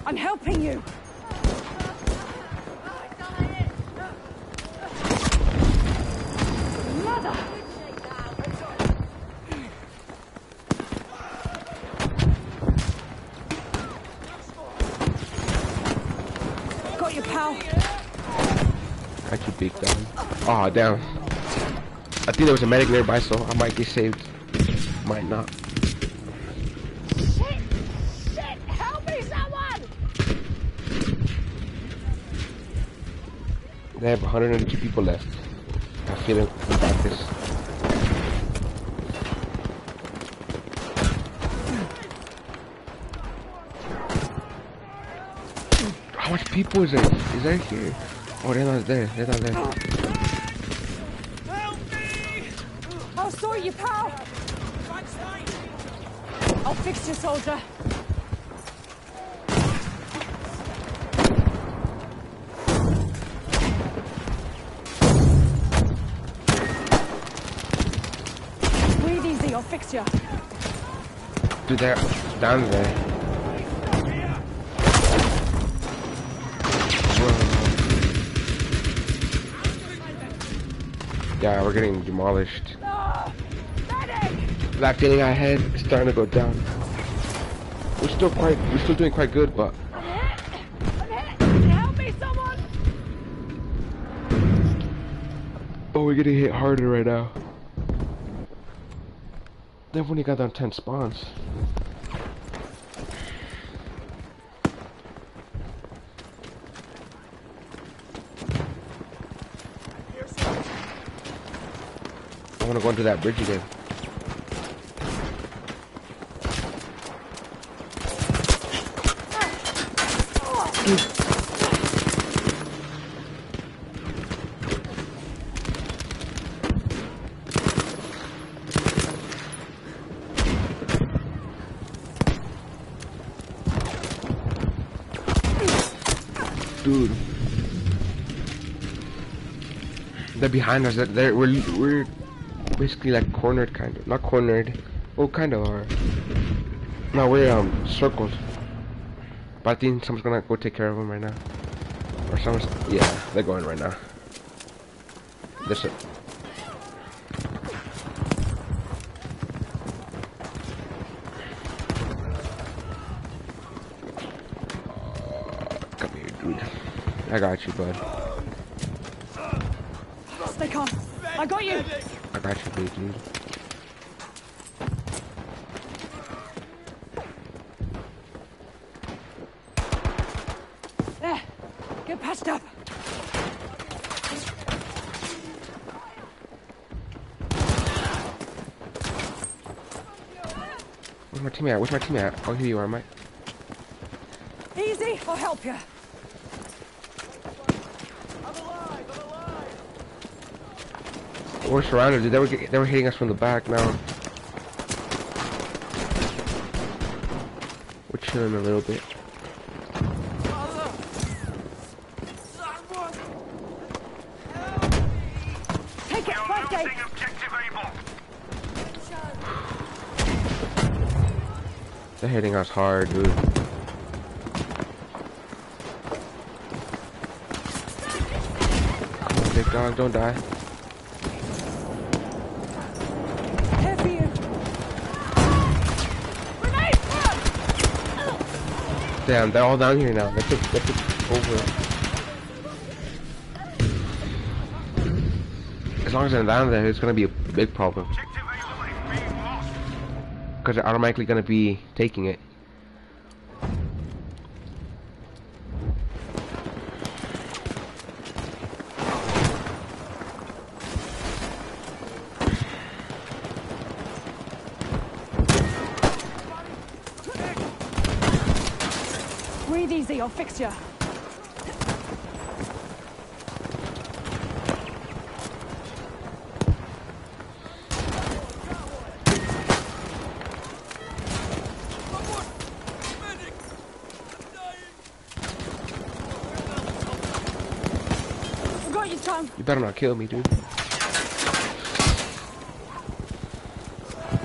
I'm helping you. Mother! Got you, pal. I keep beat down. Oh damn. I think there was a medic nearby, so I might get saved. Might not. Shit! Shit! Help me, someone! They have 102 people left. I feel it. Got this. How much people is there? Is there here? Oh, they're not there. They're not there. I'll sort you, pal. I'll fix you, soldier. Breathe easy, I'll fix you. Dude, they're down there. Yeah, we're getting demolished. That feeling I had is starting to go down. We're still quite, we're still doing quite good, but oh, we're getting hit harder right now. They've only got down 10 spawns. I want to go into that bridge again. Dude. They're behind us. They're we're we're basically like cornered, kind of. Not cornered. Oh, kind of are. No, we're um circled. But I think someone's gonna go take care of them right now. Or someone's yeah, they're going right now. Dude. I got you, bud. Stay calm. I got you. I got you, big dude. There. Get patched up. Where's my team at? Where's my team at? Oh, here you are, Mike. Easy, I'll help you. We're surrounded, dude. They were, they were hitting us from the back now. We're chilling a little bit. Take it, You're fight gate. losing objective Able. They're hitting us hard, dude. Come on, big dog, don't die. Here for you. Grenade! Damn, they're all down here now. They took, they took over. As long as they're down there, it's gonna be a big problem. Because they're automatically gonna be taking it. Breathe easy, I'll fix you. I got you, Tom. You better not kill me, dude.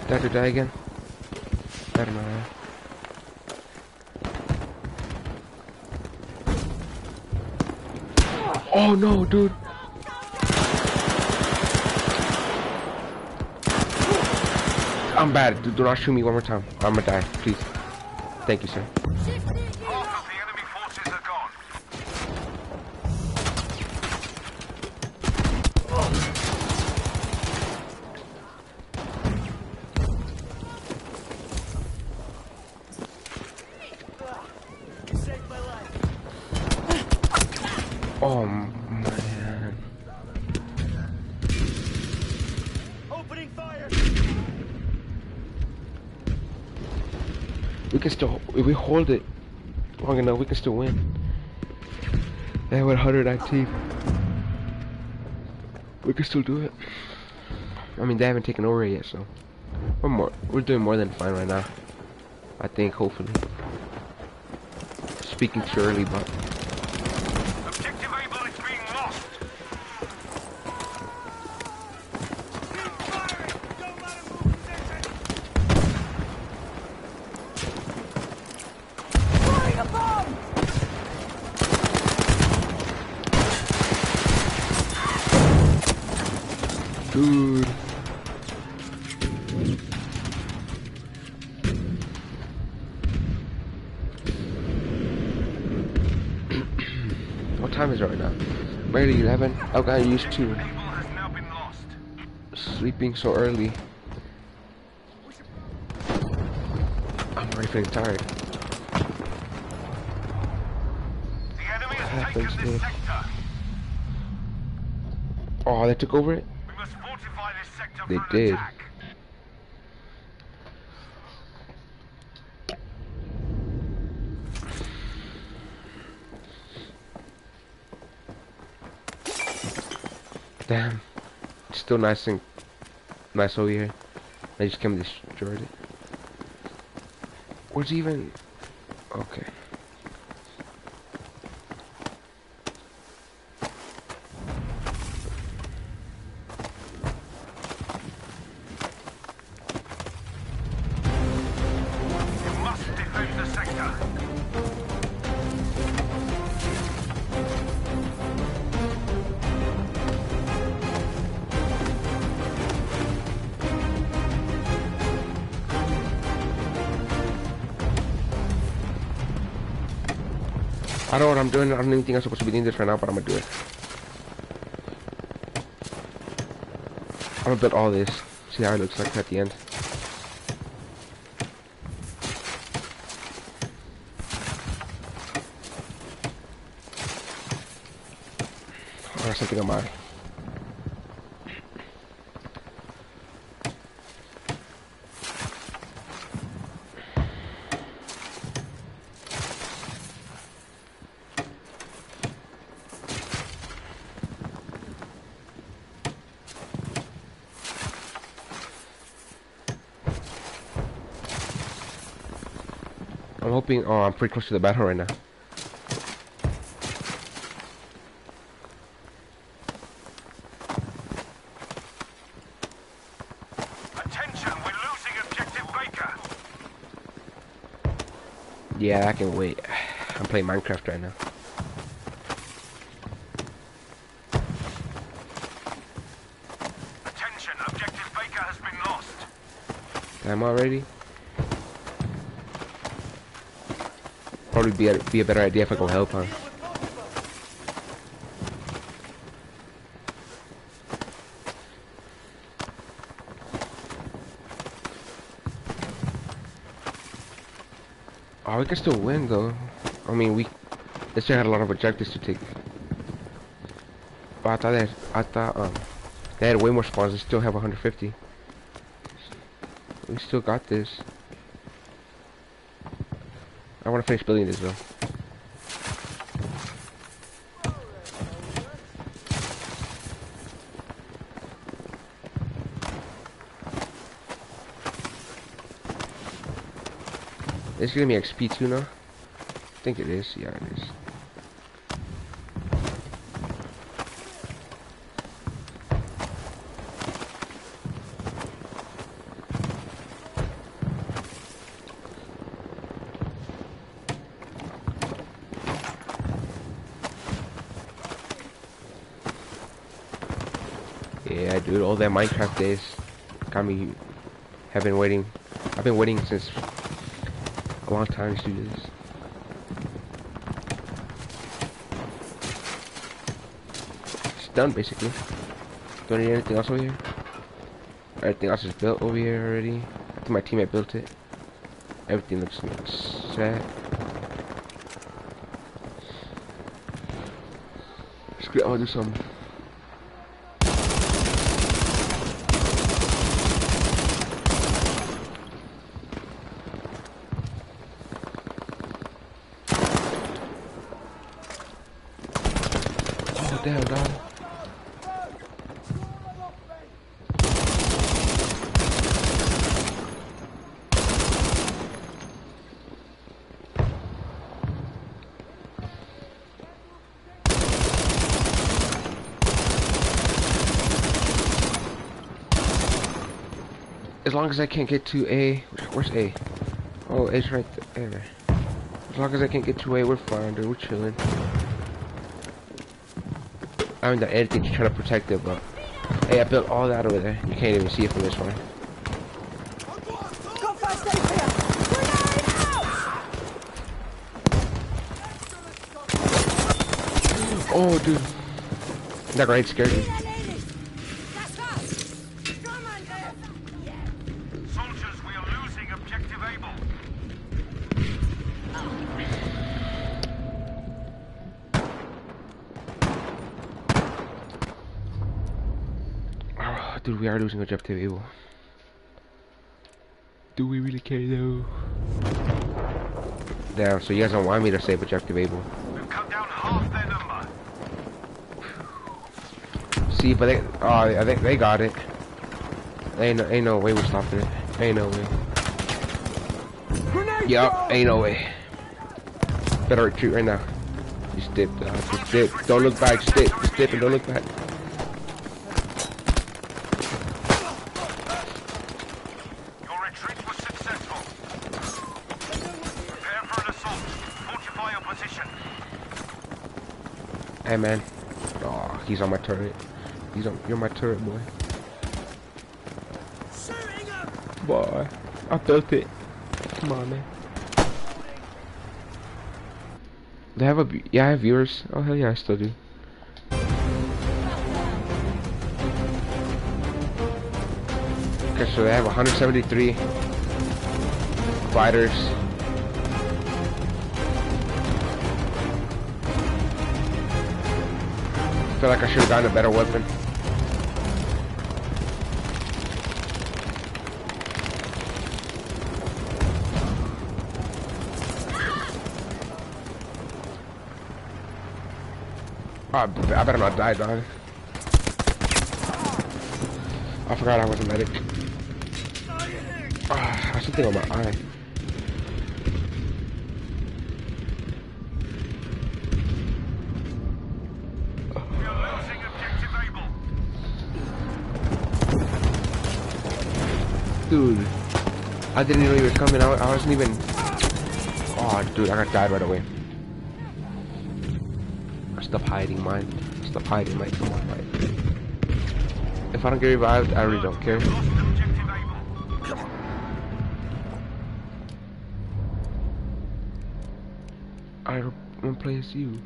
Did I die again? Better not. Oh no, dude. I'm bad. Dude, do not shoot me one more time. I'm gonna die, please. Thank you, sir. Half of the enemy forces are gone. Oh man. Opening fire! We can still, if we hold it long enough, we can still win. They have 100 active. We can still do it. I mean, they haven't taken over yet, so we're more, we're doing more than fine right now. I think, hopefully. Speaking early, but I got used to Able has now been lost. sleeping so early. I'm already feeling tired. The enemy has happens taken this sector. Oh, they took over it? We must fortify this sector They did. attack. Damn. It's still nice and nice over here. I just came and destroyed it. What's even okay. Think I'm supposed to be doing this right now, but I'm gonna do it. I'm gonna build all this. See how it looks like at the end. Or something on my. I'm hoping. Oh, I'm pretty close to the battle right now. Attention, we're losing objective Baker. Yeah, I can wait. I'm playing Minecraft right now. Attention, objective Baker has been lost. Am already? Probably be a, be a better idea if I go help, huh? Oh, we can still win though. I mean, we they still had a lot of objectives to take. But I thought I thought um they had way more spawns. They still have 150. We still got this. I want to finish building this. It's gonna be XP too now. I think it is. Yeah, it is. Yeah, dude, all that Minecraft days got me. Have been waiting. I've been waiting since a long time to do this. It's done basically. Don't need anything else over here. Everything else is built over here already. I think my teammate built it. Everything looks set. Screw it, I'll do some. Oh damn, dog. As I can't get to A, where's A? Oh, A's right there. As long as I can't get to A, we're fine, dude. We're chilling. I haven't done anything to try to protect it, but hey, I built all that over there. You can't even see it from this one. Got first aid here! Grenade out! Oh, dude, that grenade scared me. Dude, we are losing objective Able. Do we really care though? Damn, so you guys don't want me to save objective Able. We've cut down half their number. See, but they, oh, I think they got it. Ain't no, ain't no way we're stopping it. Ain't no way. Grenade Yup, down! ain't no way. Better retreat right now. Just dip, dog. Just dip. Don't look back. Just dip. Just dip and don't look back. Your retreat was successful. Prepare for an assault. Fortify your position. Hey, man. Oh, he's on my turret. He's on. You're my turret, boy. Boy, I built it. Come on, man. They have a? Yeah, I have viewers. Oh hell yeah, I still do. Okay, so they have 173 fighters. Feel like I should have gotten a better weapon. Oh, I better not die, dog. I forgot I was a medic. Ah, I should think on my eye. Dude, I didn't know you were coming. I, I wasn't even. Oh, dude, I got died right away. Stop hiding, mine. Stop hiding, mate. Come on, mate. If I don't get revived, I really don't care. I as you.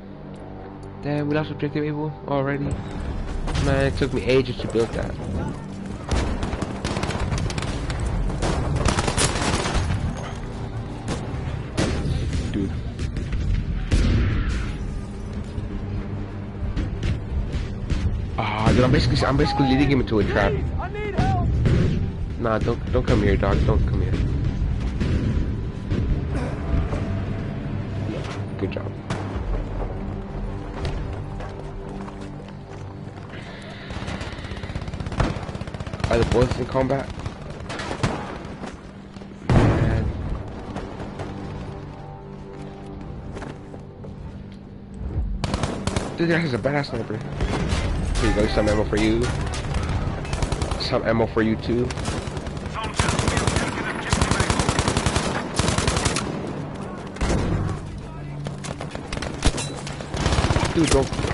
Damn, we lost objective able already. Man, it took me ages to build that. I'm basically, I'm basically leading him into a trap. Nah, don't, don't come here, dog. Don't come here. Good job. Are the both in combat? Dude, that is a badass sniper. Here you go, some ammo for you. Some ammo for you too. Dude, don't.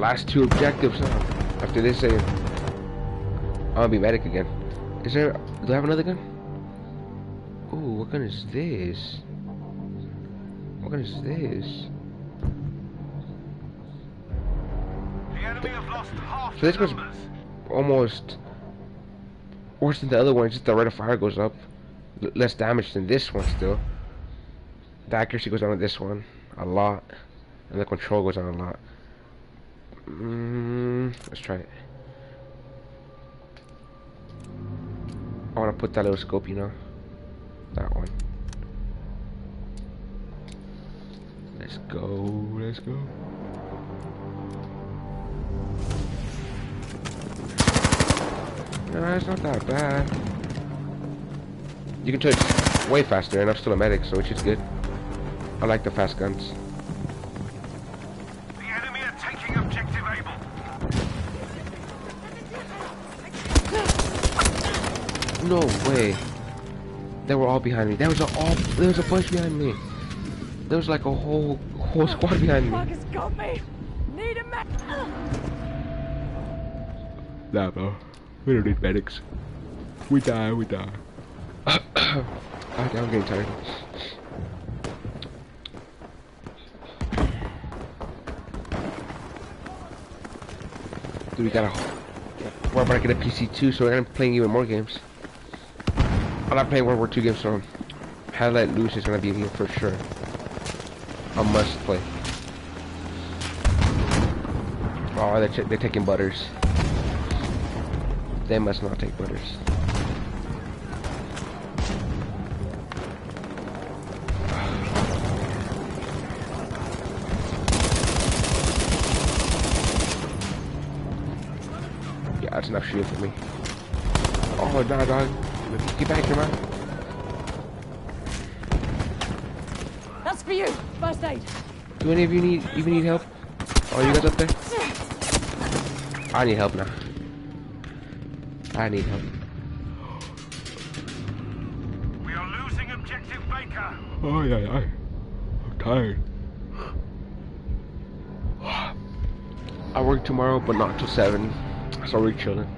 Last two objectives? After this, say, I'm gonna be medic again. Is there? Do I have another gun? Ooh, what gun is this? What gun is this? The lost half So this numbers. almost worse than the other one. Just the rate of fire goes up, L- less damage than this one still. The accuracy goes down with this one a lot, and the control goes down a lot. Mm, let's try it. I want to put that little scope, you know, that one. Let's go. Let's go. No, it's not that bad. You can touch way faster, and I'm still a medic, so which is good. I like the fast guns. No way. They were all behind me. There was a all. There was a bunch behind me. There was like a whole whole squad behind me. Bug has got me. Need a mech. Nah, bro. We don't need medics. We die. We die. God, I'm getting tired. Dude, we gotta. We're about to get a PC too, so we're gonna be playing even more games. I'm not playing World War II games, so Hell Let Loose is gonna be here for sure. A must play. Oh, they're, they're taking butters. They must not take butters. Yeah, that's enough shield for me. Oh, no, dog. Get back here, man. That's for you. First aid. Do any of you need even need help? Oh, you guys up there? I need help now. I need help. We are losing objective Baker. Oh yeah, yeah. I'm tired. I work tomorrow, but not till seven, so we're chilling.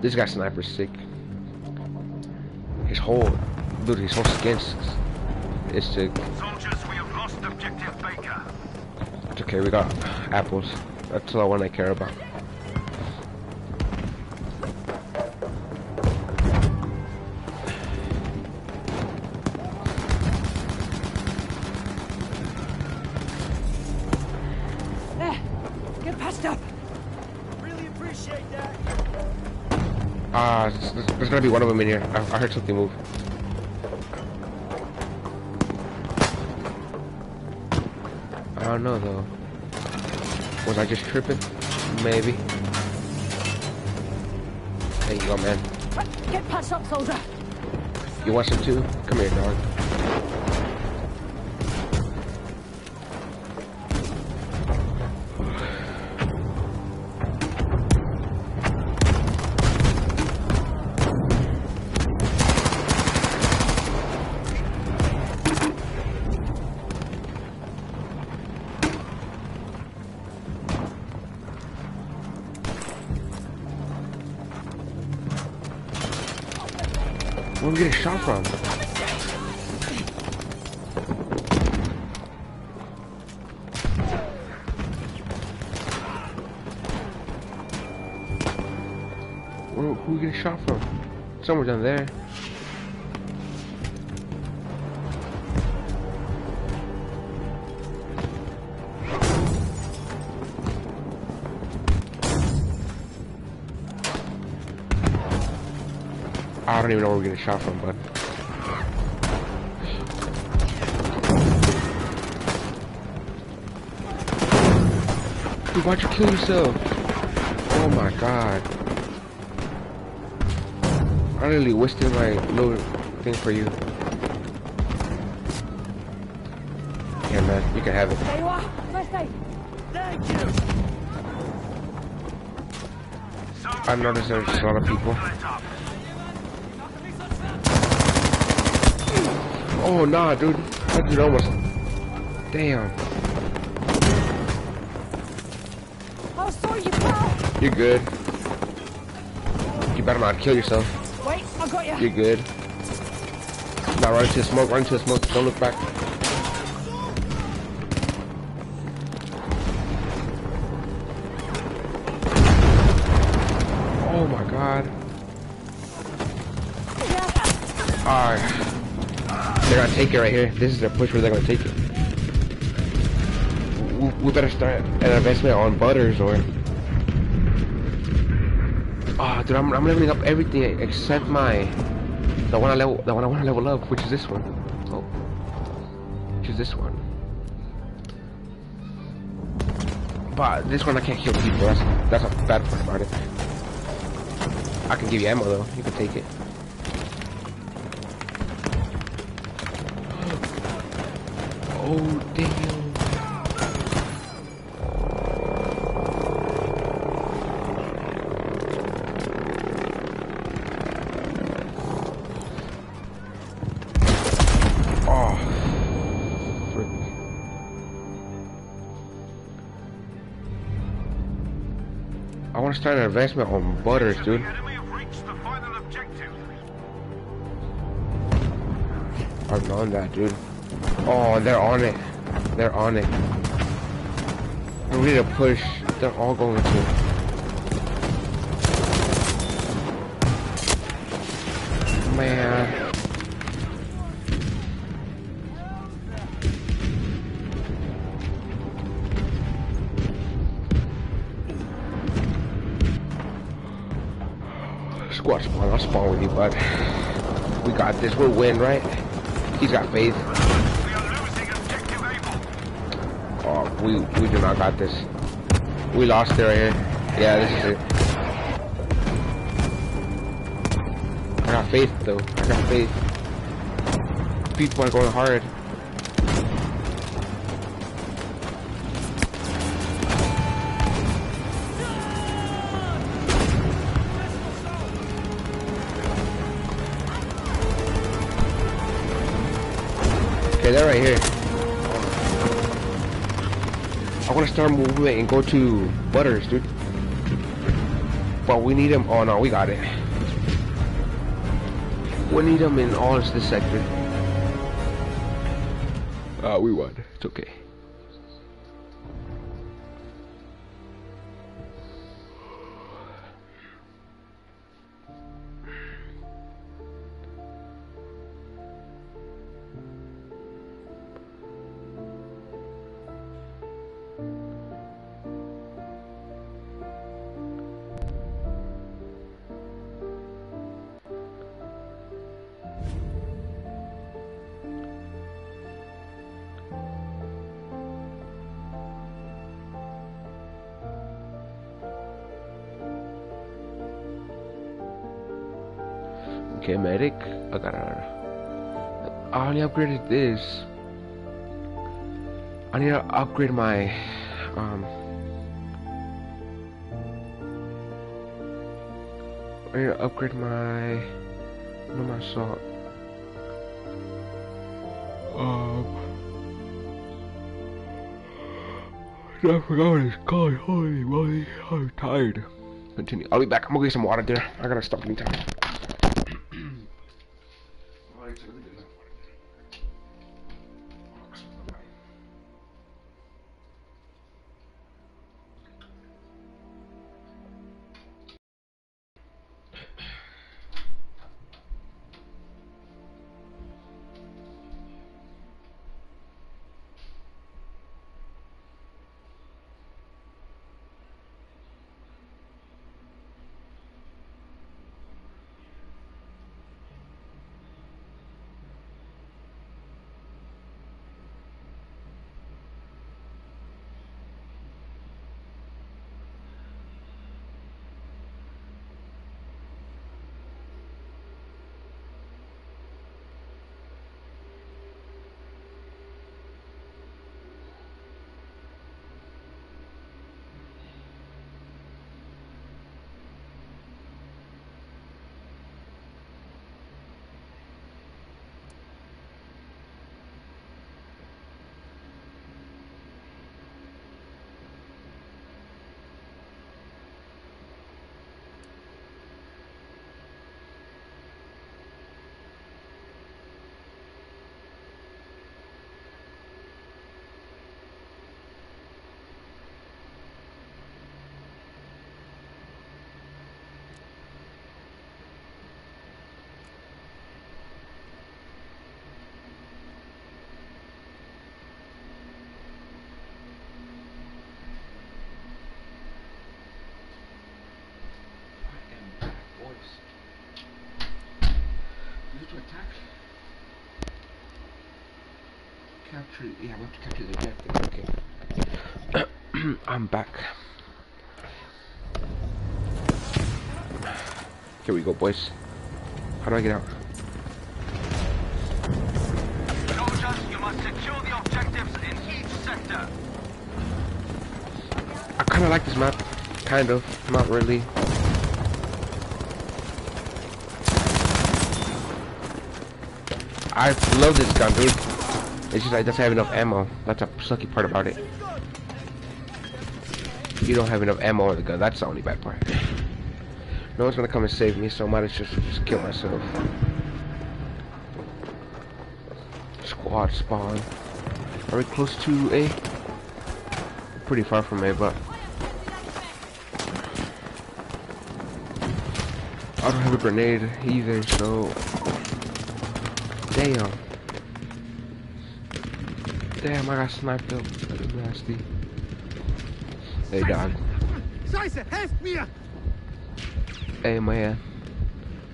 This guy sniper's sick. His whole, dude, his whole skin's is sick. Soldiers, we have lost objective Baker. It's okay, we got apples. That's the one I care about. Gonna be one of them in here. I, I heard something move. I don't know though. Was I just tripping? Maybe. There you go, man. Get patched up, soldier. You want some too? Come here, dog. There. I don't even know where we're getting shot from, but Dude, why'd you kill yourself? Oh my god. I really wasted my little thing for you. Yeah, man, you can have it. There you are. First aid. Thank you. I noticed there's a lot of people. Oh, nah, dude. That dude almost... Damn. I'll sort you, pal. You're good. You better not kill yourself. Wait, I got you. You're good. Now run to smoke, run to smoke. Don't look back. Oh my god. Alright. They're gonna take it right here. This is their push where they're gonna take it. We better start an investment on butters or... Dude, I'm, I'm leveling up everything except my... The one I level, the one I want to level up, which is this one. Oh. Which is this one. But this one I can't kill people, that's, that's a bad part about it. I can give you ammo though, you can take it. Oh, damn. Want to start investment on butters, dude. The enemy have reached the final objective. I'm on that, dude. Oh, they're on it. They're on it. We need to push. They're all going to. Man. Bud. We got this. We'll win, right? He's got faith. Oh, we we do not got this. We lost it right here. Yeah, this is it. I got faith though. I got faith. People are going hard. Right here. I want to start moving and go to Butters, dude. But we need him. Oh no, we got it. We need him in all this sector. Uh, we won. It's okay. Medic. I got. I only upgraded this. I need to upgrade my um. I need to upgrade my no my salt. Um. I forgot what it's called. Holy moly, I'm tired. Continue. I'll be back. I'm gonna get some water there. I gotta stop anytime. I'm back. Here we go, boys. How do I get out? Soldiers, you must secure the objectives in each sector. I kind of like this map. Kind of. Not really. I love this gun, dude. It's just I just have enough ammo. That's a sucky part about it. You don't have enough ammo in the gun. That's the only bad part. No one's gonna come and save me, so I might as just just kill myself. Squad spawn. Are we close to A? Pretty far from A, but I don't have a grenade either, so Damn. Damn, I got sniped up. Nasty. Hey, dog. Scheiße, helft mir! Hey, man.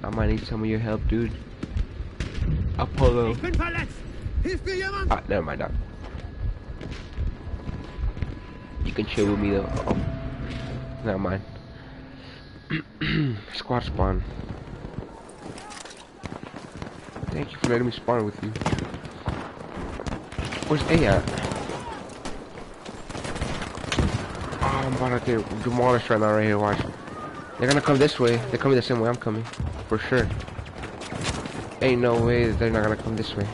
I might need some of your help, dude. Apollo. Ich bin verletzt! Hilft mir jemand? Ah, never mind, dog. You can chill with me, though. Oh. Never mind. Squad spawn. Thank you for letting me spawn with you. Where's A at? Oh, I'm about to get demolished right now, right here, watch. They're gonna come this way. They're coming the same way I'm coming. For sure. Ain't no way they're not gonna come this way.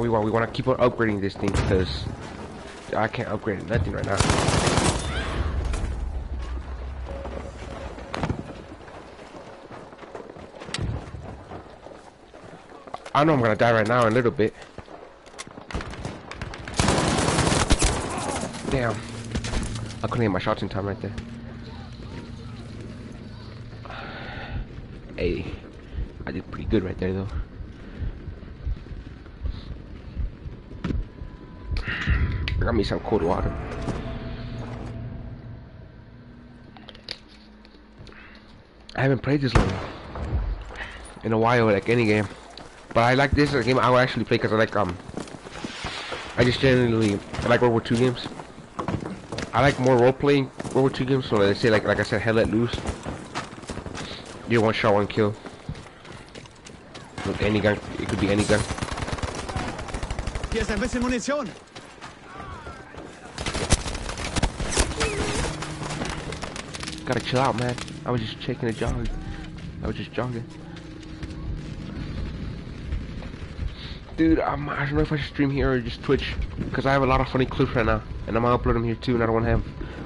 we want. We want to keep on upgrading this thing because I can't upgrade nothing right now. I know I'm gonna die right now in a little bit. Damn. I couldn't get my shots in time right there. Hey, I did pretty good right there though. Got me some cold water. I haven't played this long in a while, like any game. But I like this game. I will actually play because I like um. I just generally I like World War II games. I like more role playing World War II games. So let's say like like I said, Hell Let Loose. You one shot, one kill. With any gun, it could be any gun. Hier ist ein bisschen Munition. Gotta chill out, man. I was just taking a jog. I was just jogging. Dude, I'm, I don't know if I should stream here or just Twitch. Because I have a lot of funny clips right now. And I'm gonna upload them here too, and I don't want to have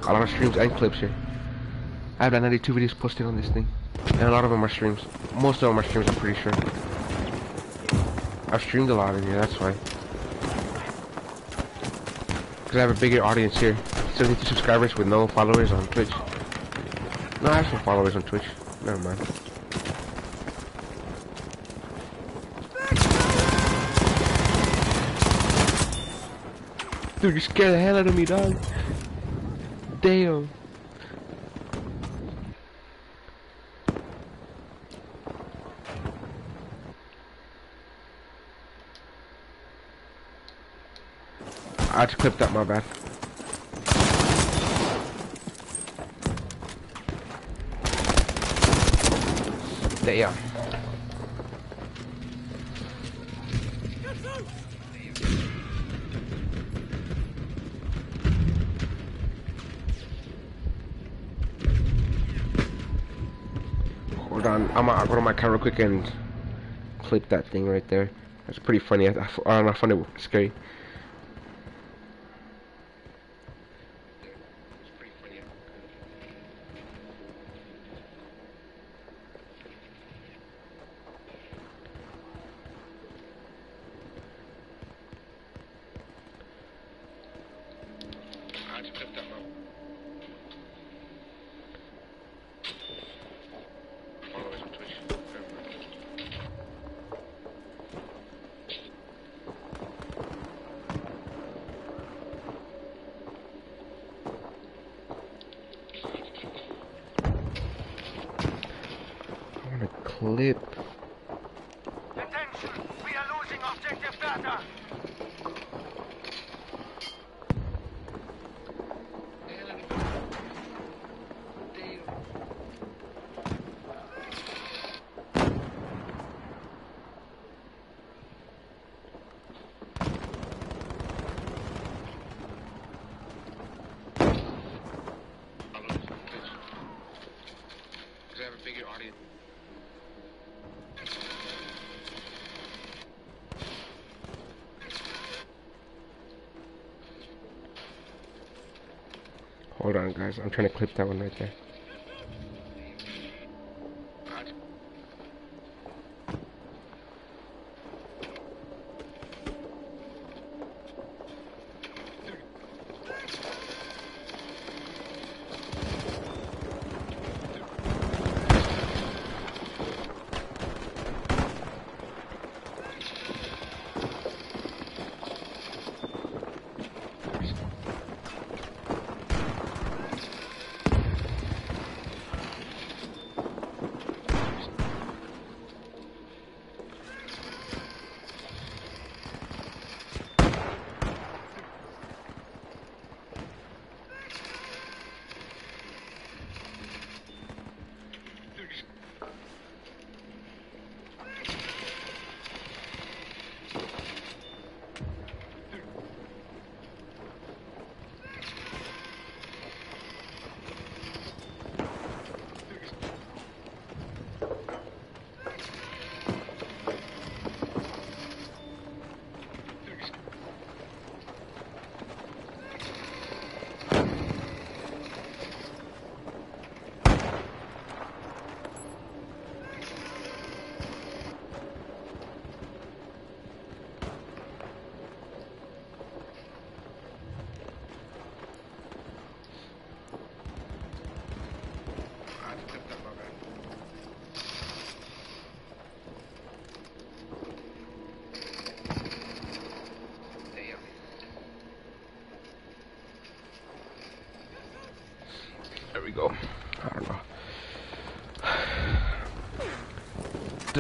a lot of streams and clips here. I have like 92 videos posted on this thing. And a lot of them are streams. Most of them are streams, I'm pretty sure. I've streamed a lot in here, that's why. Because I have a bigger audience here. 72 subscribers with no followers on Twitch. No, I have some followers on Twitch. Never mind. Dude, you scared the hell out of me, dog. Damn. I just to clip that, my bad. Damn. Hold on, I'm gonna go to my camera quick and clip that thing right there. That's pretty funny. I, I, I know, funny, scary. I want to clip. Attention! We are losing objective data! Hold on, guys. I'm trying to clip that one right there.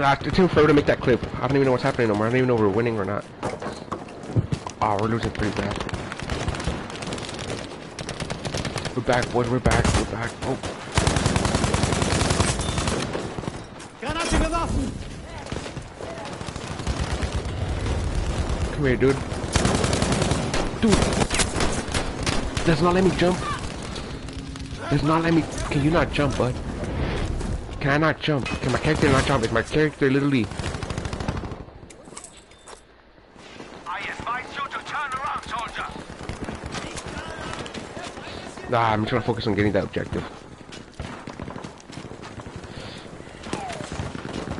It took forever to make that clip. I don't even know what's happening no more. I don't even know if we're winning or not. Oh, we're losing pretty bad. We're back, boys. We're back. We're back. Oh, come here, dude. Dude. Does not let me jump. Does not let me. Can you not jump, bud? Can I not jump? Can my character not jump? Is my character literally? I advise you to turn around, soldier. Nah, I'm just gonna focus on getting that objective.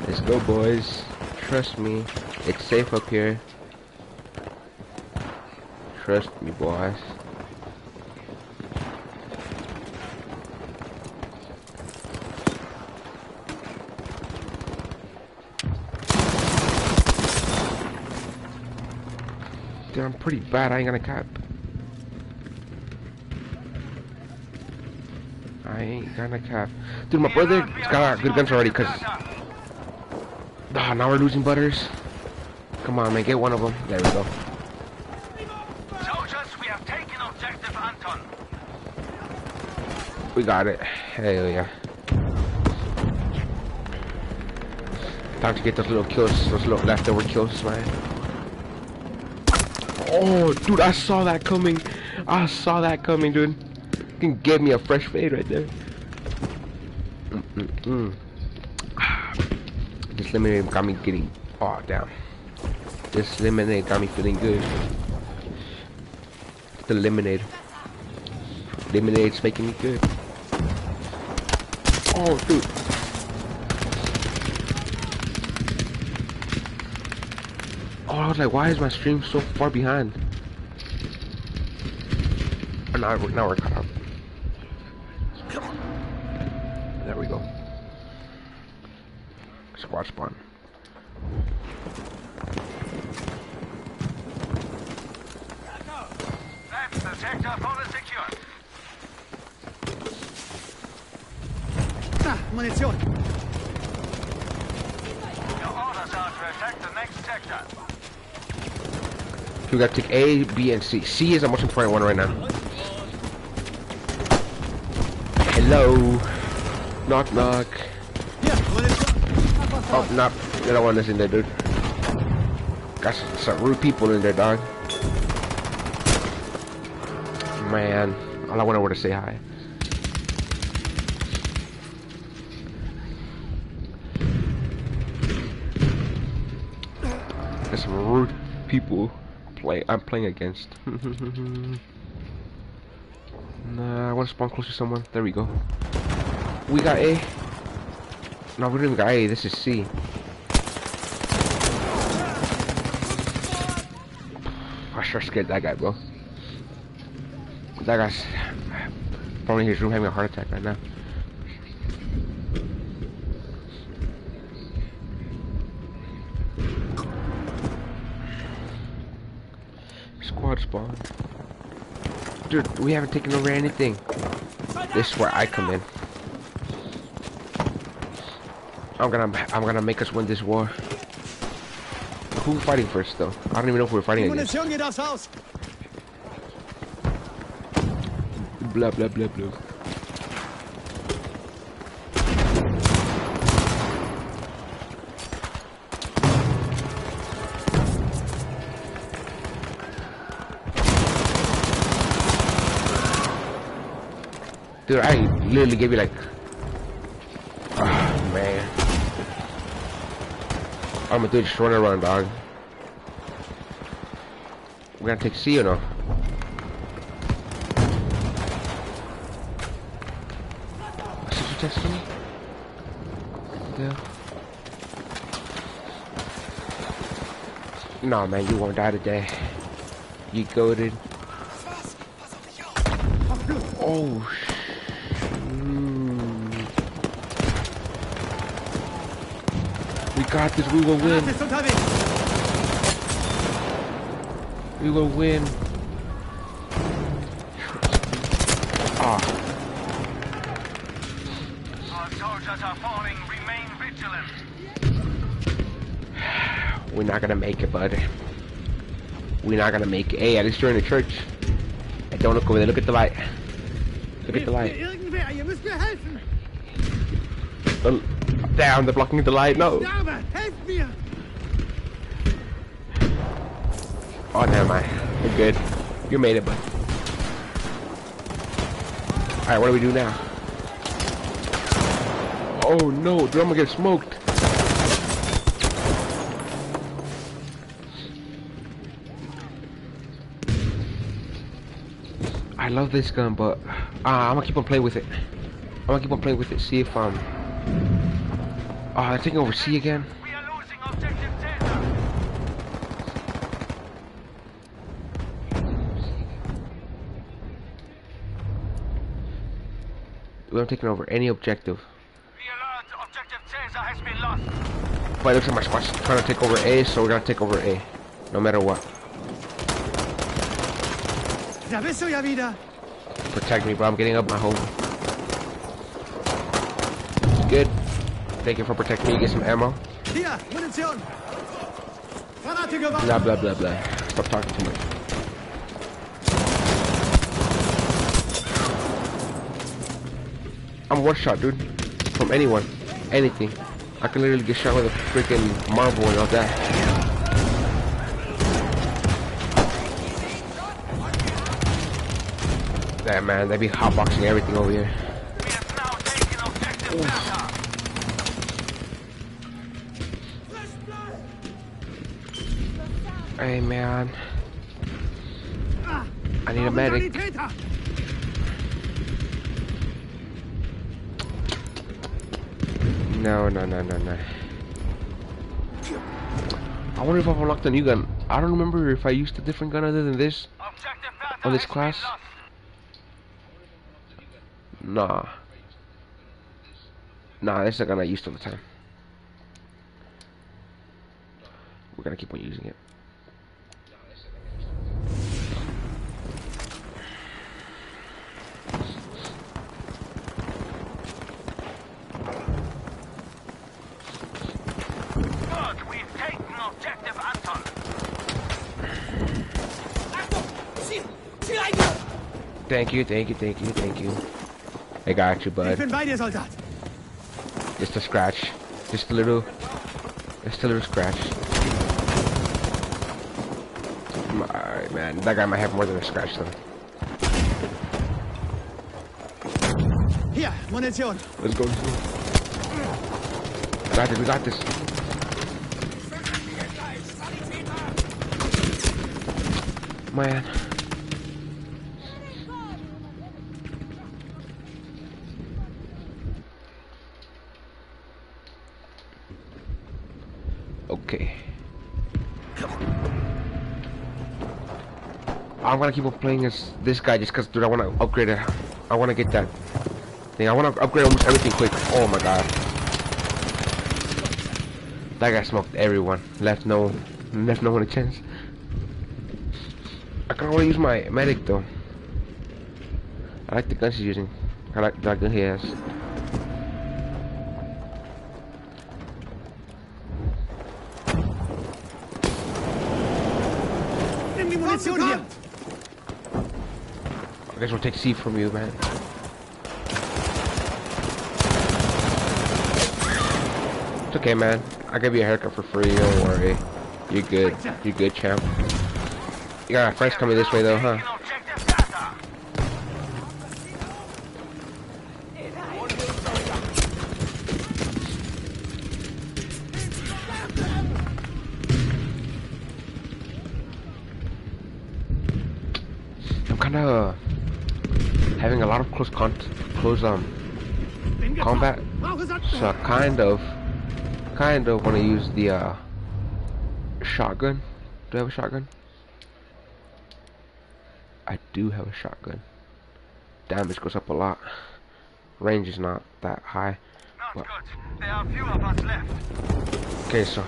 Let's go, boys. Trust me. It's safe up here. Trust me, boys. Dude, I'm pretty bad. I ain't gonna cap. I ain't gonna cap. Dude, my brother has got good guns already, cause... Ah, now we're losing butters. Come on, man, get one of them. There we go. Soldiers, we have taken objective Anton. We got it. Hell yeah. Time to get those little kills, those little leftover kills, man. Oh, dude, I saw that coming. I saw that coming, dude. You can give me a fresh fade right there. Mm-mm-mm. This lemonade got me getting. Oh, damn. This lemonade got me feeling good. The lemonade. Lemonade's making me good. Oh, dude. Oh, I was like, why is my stream so far behind? Oh, now, we're- now we're up. There we go. Squad spawn. Left the sector fully secured. Na, Munition! Your orders are to attack the next sector. We gotta take A, B, and C. C is the most important one right now. Hello. Knock, knock. Munition! Oh, no, the other one is in there, dude. Got some, some rude people in there, dog. Man, all I wanted was to say hi. Playing against. nah, I want to spawn close to someone. There we go. We got A. No, we even got A. This is C. I sure scared that guy, bro. That guy's probably in his room having a heart attack right now. We haven't taken over anything. This is where I come in. I'm gonna, I'm gonna make us win this war. Who's fighting first, though? I don't even know if we're fighting against. Munition geht aufs Haus! Blah blah blah blah. I literally gave you like, oh man. I'm gonna do just run around, dog. We're gonna take C or no? Me? Yeah. Nah, man, you won't die today. You goaded. Oh, Got this. We will win. We will win. Ah. Our soldiers are falling. Remain vigilant. We're not gonna make it, bud. We're not gonna make it. Hey, at least you're in the church. Hey, don't look over there. Look at the light. Look at the light. Damn, they're blocking the light. No. Sterbe, helft mir. Oh, never mind. We're good. You made it, bud. Alright, what do we do now? Oh no, dude, I'm gonna get smoked. I love this gun, but ah, I'm gonna keep on playing with it. I'm gonna keep on playing with it. See if um. Ah, they're taking over C again. We are taking over any objective. The alert. Objective Caesar has been lost. But it looks like my squad's trying to take over A, so we're gonna take over A. No matter what. Protect me, bro. I'm getting up my home. Good. Thank you for protecting me. Get some ammo. Hier, Munition. Granate. Blah, blah, blah, blah. Stop talking too much. I'm one shot, dude. From anyone. Anything. I can literally get shot with a freaking marble and all that. Damn, man. They be hotboxing everything over here. Objective man. I need a medic. No, no, no, no, no. I wonder if I've unlocked a new gun. I don't remember if I used a different gun other than this. On this class? Nah. Nah, this is a gun I used all the time. We're gonna keep on using it. Thank you, thank you, thank you, thank you. I got you, bud. bin bei dir, Soldat. Just a scratch. Just a little. Just a little scratch. Alright, man. That guy might have more than a scratch, though. Hier, Munition. Let's go. We got this, we got this. Man. I'm gonna keep on playing as this guy just cause dude I wanna upgrade it. I wanna get that thing. I wanna upgrade almost everything quick. Oh my god. That guy smoked everyone. Left no left no one a chance. I kinda wanna use my medic though. I like the guns he's using. I like the gun he has. I guess we'll take C from you, man. It's okay, man. I'll give you a haircut for free, don't worry. You're good. You're good, champ. You got friends coming this way, though, huh? Close um combat, so I kind of, kind of want to use the uh shotgun. Do I have a shotgun? I do have a shotgun. Damage goes up a lot. Range is not that high. Not What? good. There are few of us left. Okay, so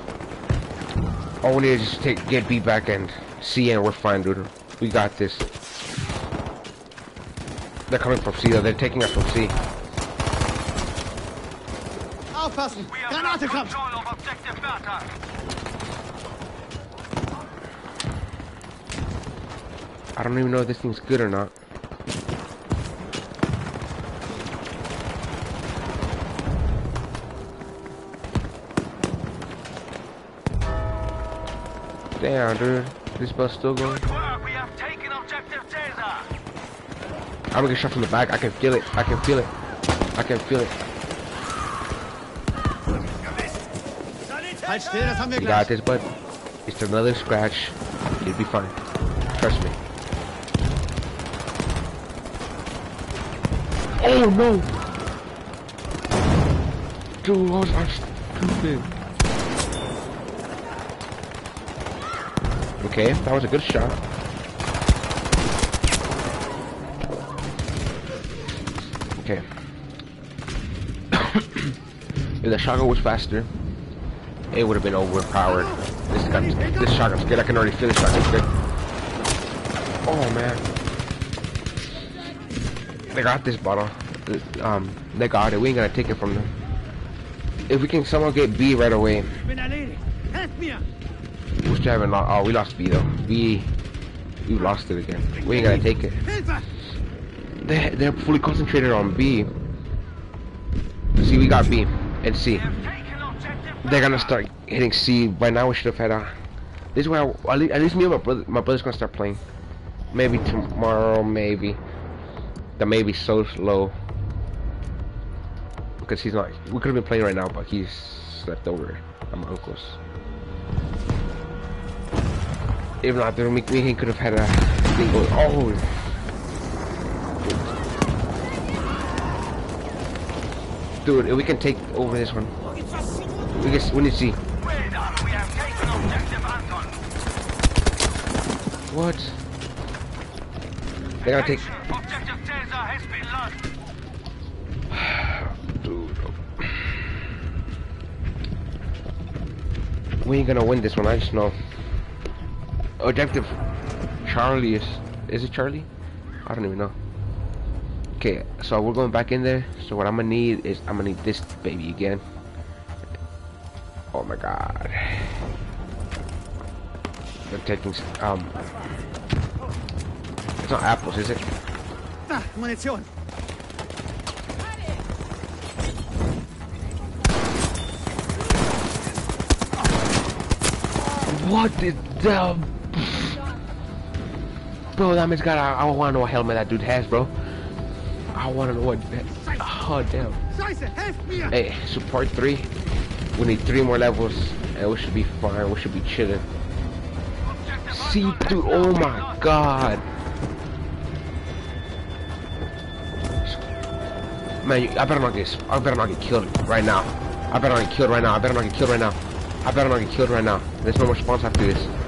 all we need is just take get B back and C, and we're fine, dude. We got this. They're coming from C, though. They're taking us from C. Aufpassen! We have Granate kommt! control of objective Bertha. I don't even know if this thing's good or not. Damn, dude. This bus still going? I'm gonna get shot from the back. I can feel it. I can feel it. I can feel it. You got this, bud. It's another scratch. You'll be fine. Trust me. Oh no! Dude, was I'm stupid. Okay, that was a good shot. Okay. If the shotgun was faster, it would have been overpowered. This gun's this shotgun's good. I can already feel the shotgun's good. Oh man. They got this bottle. Um, they got it. We ain't gonna take it from them. If we can somehow get B right away, we still haven't lost. Oh, we lost B though. B, we lost it again. We ain't gonna take it. They they're fully concentrated on B. See, we got B and C. We They're gonna start hitting C. By now, we should have had a. This is where I, at, least, me and my brother, my brother's gonna start playing. Maybe tomorrow, maybe. The maybe so slow. Because he's not. We could have been playing right now, but he's slept over at my uncle's. If not, then and he could have had a. Oh. Dude, we can take over this one. We can. We need to see. What? They gotta take. We ain't gonna win this one, I just know. Objective Charlie is is it Charlie? I don't even know. Okay, so we're going back in there. So what I'm gonna need is I'm gonna need this baby again. Oh my god. They're taking um It's not apples, is it? Munition! What is the Bro, that man's got a, I wanna know what helmet that dude has, bro. I wanna know what Oh damn. Scheiße, helft mir! Hey, three. We need three more levels and we should be fine. We should be chilling. See has oh my god. Man, I better not get I better not get killed right now. I better not get killed right now. I better not get killed right now. I better not get killed right now. There's no more spawns after this.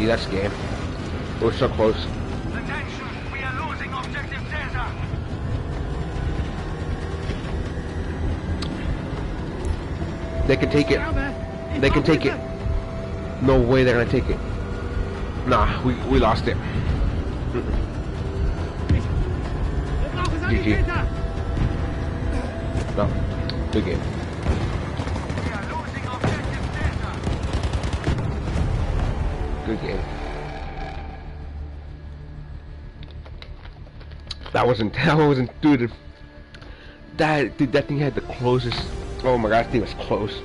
GG, that's game. We're so close. Attention, we are losing objective Caesar. They can take it. They can take it. No way they're gonna take it. Nah, we, we lost it. GG. No. Good game. We are losing objective Caesar. Good game. That wasn't that wasn't dude. That dude, that thing had the closest. Oh my god, that thing was close.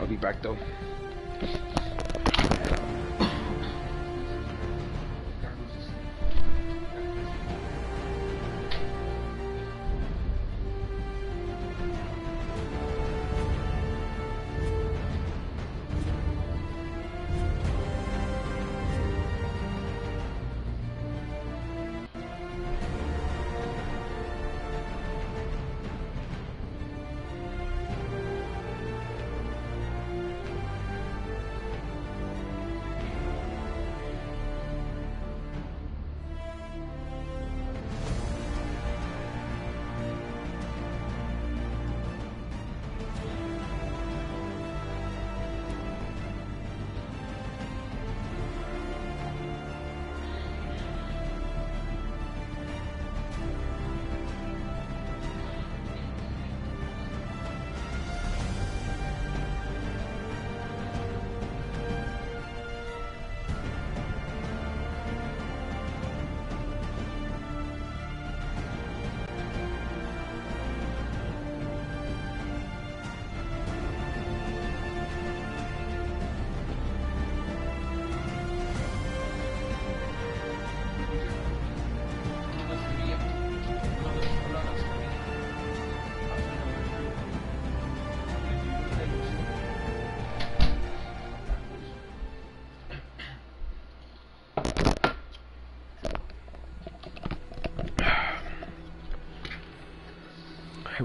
I'll be back though.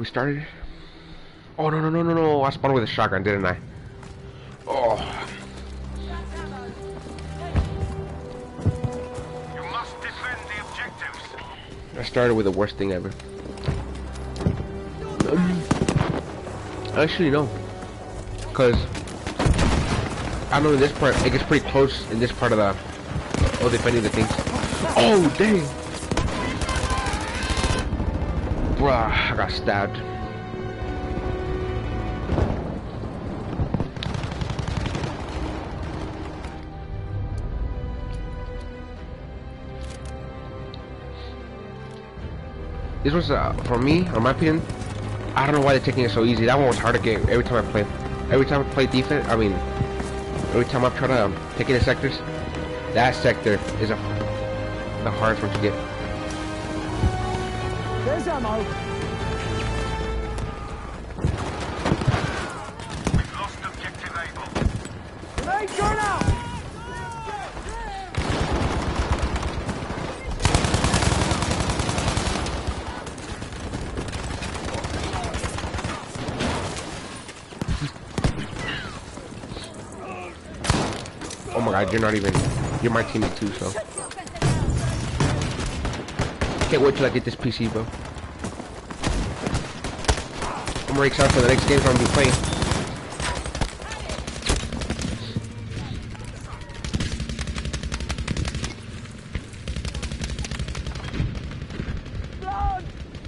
We started? Oh no no no no no! I spawned with a shotgun, didn't I? Oh, You must defend the objectives. I started with the worst thing ever. Actually no, cause I know in this part it gets pretty close in this part of the oh defending the things. Oh dang! Bruh, I got stabbed. This was, uh, for me, in my opinion, I don't know why they're taking it so easy. That one was hard to get every time I play. Every time I play defense, I mean, every time I try to um, take in the sectors, that sector is a, the hardest one to get. There's ammo. We've lost objective Able. Grenade going out. Oh my god, you're not even, you're my teammate too, so. Can't wait till I get this PC, bro. I'm really excited for the next game I'm gonna be playing. Blood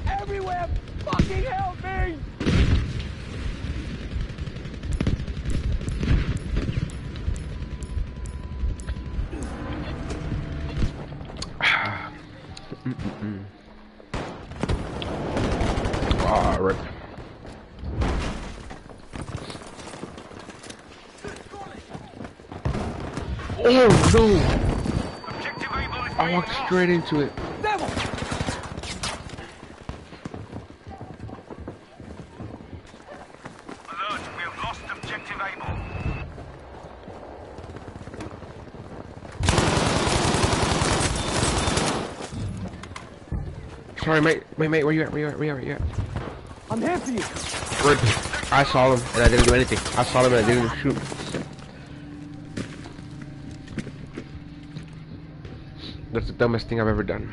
everywhere! Fucking help me! Ah, rip. Oh no! Objective Able is I being walked lost. straight into it. Devil! Alert, we have lost objective Able. Sorry, mate. Wait, mate, where you at? Where you at? Where you at? Where you at? I'm here for you! Rip. I saw them and I didn't do anything. I saw them and I didn't shoot. Dumbest thing I've ever done.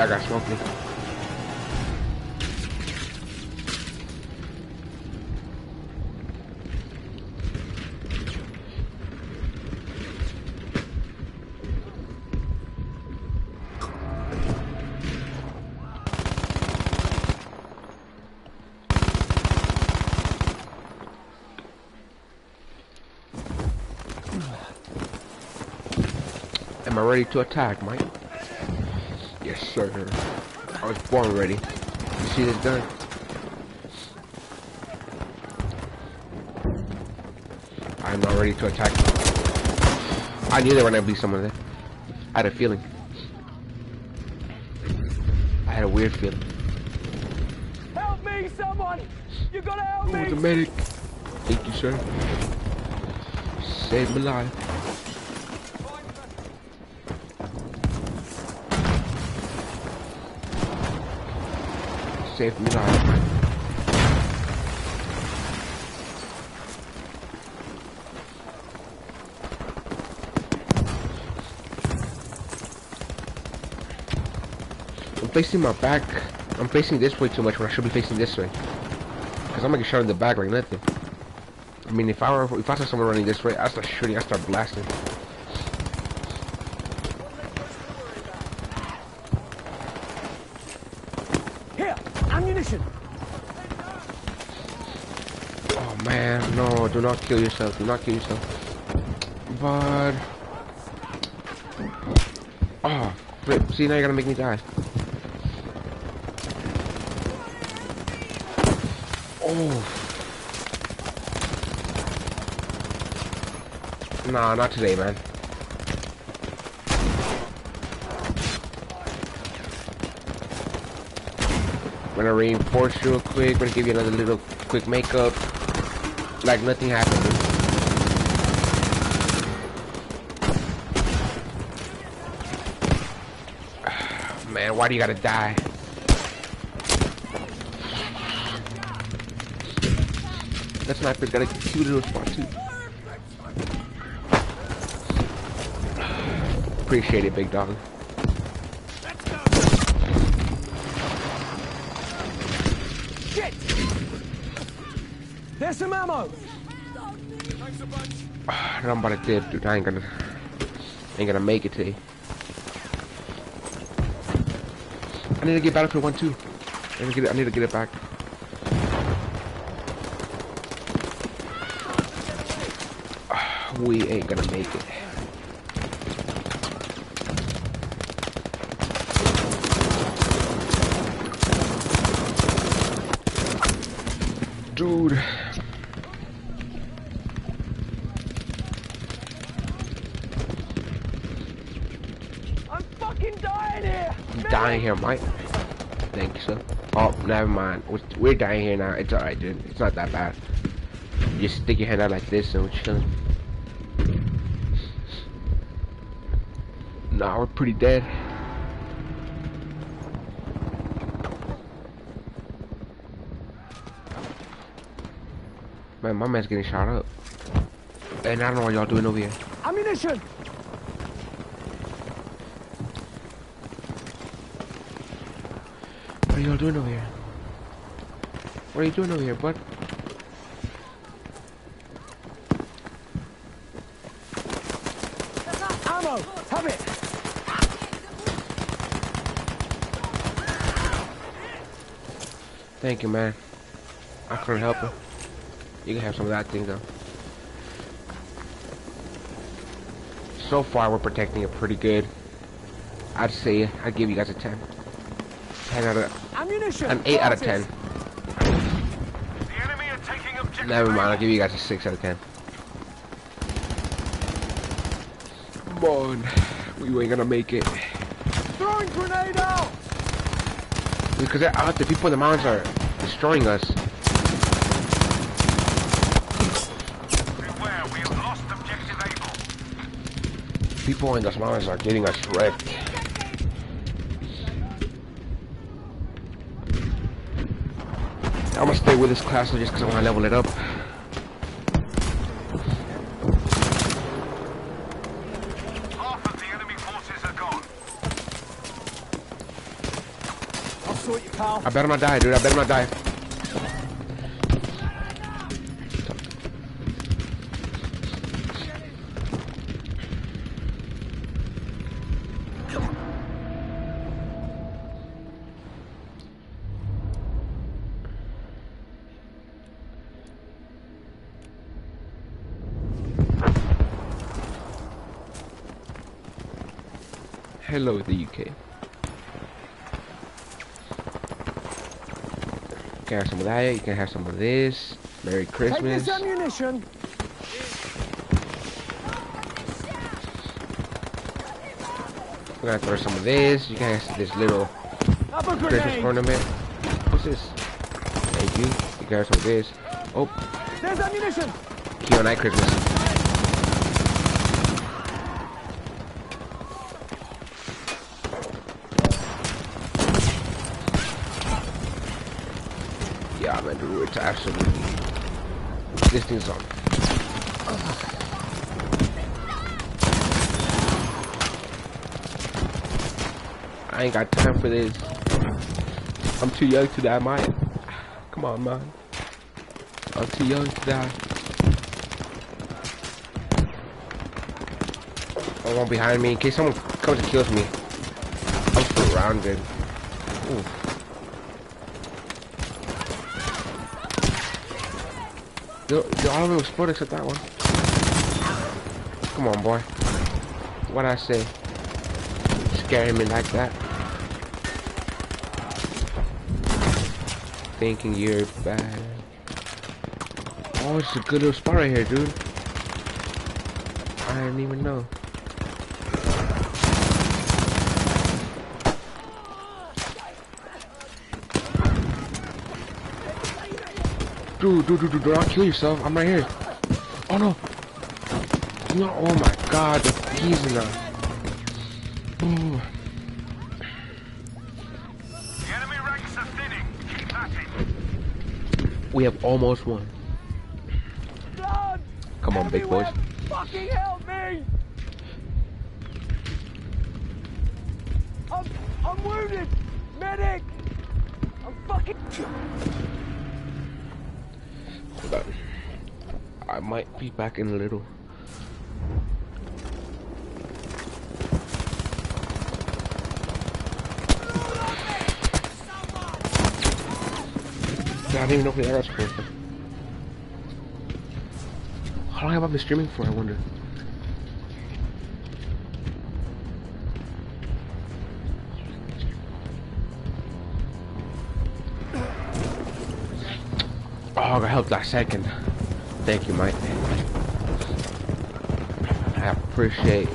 I got smoked. Am I ready to attack, Mike? I was born ready. You see this gun? I'm not ready to attack. I knew there were gonna be someone there. I had a feeling. I had a weird feeling. Help me, someone! You gotta help Oh, the me! medic. Thank you, sir. Saved my life. safe I'm facing my back. I'm facing this way too much when I should be facing this way. Cause I'm gonna get shot in the back like nothing. I mean, if I were, if I saw someone running this way, I start shooting, I start blasting. Do not kill yourself, do not kill yourself. But... Ah, oh, flip, see now you're gonna make me die. Oh. Nah, not today, man. I'm gonna reinforce real quick, I'm gonna give you another little quick makeup. Like nothing happened. Man, why do you gotta die? That sniper's got a cute little spot too. Appreciate it, big dog. I'm about to dip, dude. I ain't gonna, ain't gonna make it today. I need to get Battlefield 1 too. I need to get it, I need to get it back. We ain't gonna make it. Dude. I'm fucking dying here. I'm dying here, Mike. Thank you, sir. Oh, never mind. We're- dying here now. It's alright, dude. It's not that bad. You just stick your hand out like this and we're chilling. Nah, we're pretty dead. Man, my man's getting shot up. And I don't know what y'all doing over here. Ammunition. What are y'all doing over here? What are you doing over here, bud? Ammo. Have it. Thank you, man. I couldn't help it. You can have some of that thing, though. So far, we're protecting it pretty good. I'd say I'd give you guys a 10. 10 out of... Ammunition. An 8 out of 10. The enemy are taking. Never mind, I'll give you guys a 6 out of 10. Come on. We ain't gonna make it. Throwing grenade out. Because they're out there. People in the mountains are destroying us. Beware, we have lost objective People in those mountains are getting us wrecked. I'm gonna stay with this class just because I want to level it up. Half of the enemy forces are gone. I'll sort you, pal. I better not die, dude. I better not die. UK. You can have some of that. You can have some of this. Merry Christmas. Take this ammunition. We're gonna throw some of this. You can have this little Christmas grenade. ornament. What's this? Thank you. You can have some of this. Oh, There's ammunition. Key Night Christmas. Man, dude, it's absolutely. This thing's on. I ain't got time for this. I'm too young to die, Maya. Come on, man. I'm too young to die. Someone behind me in case someone comes and kills me. I'm surrounded. Yo, yo, all of them explode except that one. Come on, boy. What I say? Scaring me like that. Thinking you're bad. Oh, it's a good little spot right here, dude. I didn't even know. Dude, dude, dude, dude, do not kill yourself. I'm right here. Oh no. No, oh my god, the keys in there. Ooh. The enemy ranks are thinning. Keep at it. We have almost won. Come on, big boys. Back in a little. I didn't even know who that was. How long have I been streaming for, I wonder? Oh, I helped last second. Thank you, Mike. Appreciate.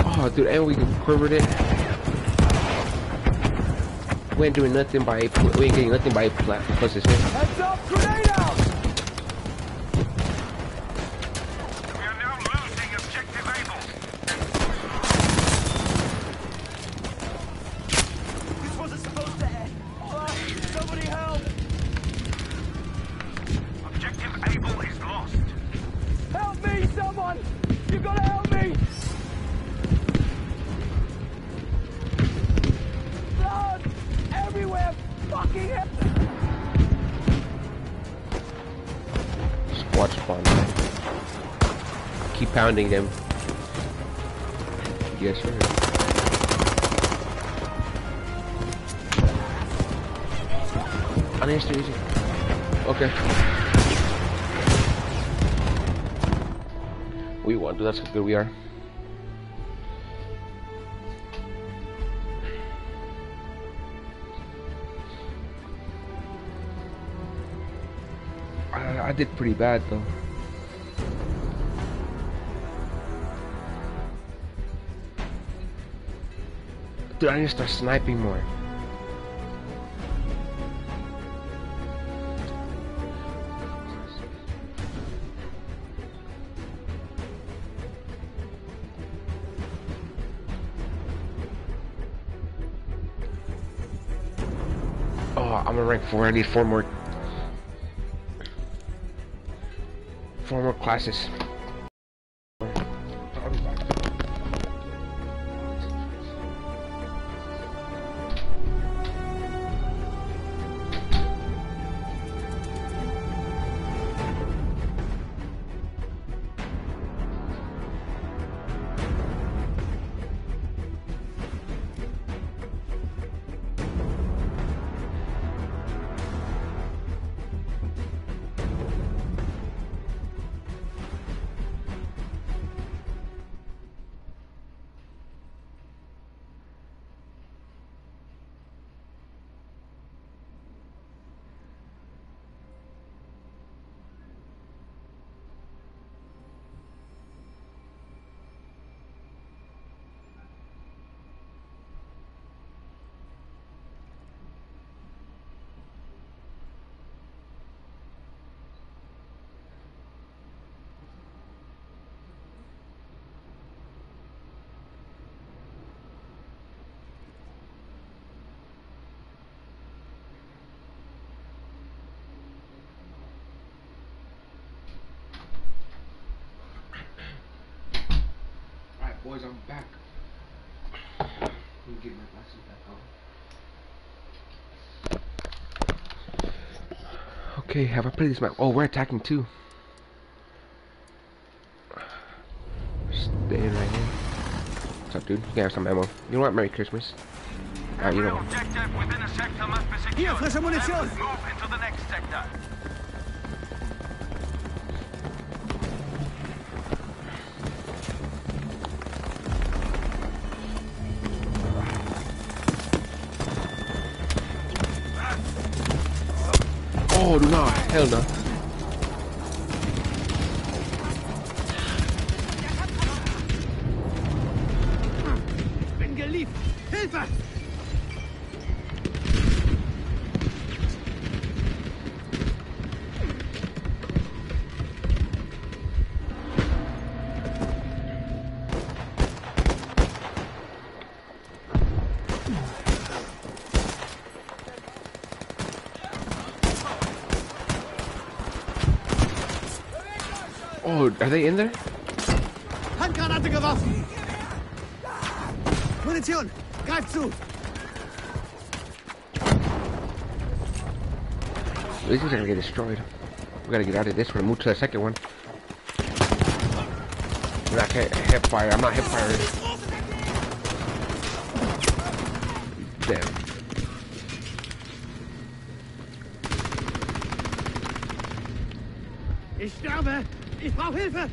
Oh, dude, and we covered it. We ain't doing nothing by we ain't getting nothing by plus this. Heads up! Grenade out! Them. Yes, sir. Uninstall easy. Okay. We want to, That's how good we are. I, I did pretty bad though. Dude, I need to start sniping more. Oh, I'm gonna rank four. I need four more. Four more classes. Okay, have I played this map? Oh, we're attacking too. Staying right here. What's up, dude? You can have some ammo. You know what? Merry Christmas. Alright, you know what? objective within a sector must be secured. Hier, frische Munition. Move into the next sector. No, hell no. Are they in there? Handgranate geworfen! Munition! Greif zu! These things are gonna get destroyed. We gotta get out of this one and move to the second one. I'm not hip, fire. I'm not hip fire. Damn. Ich sterbe! Ich brauche Hilfe!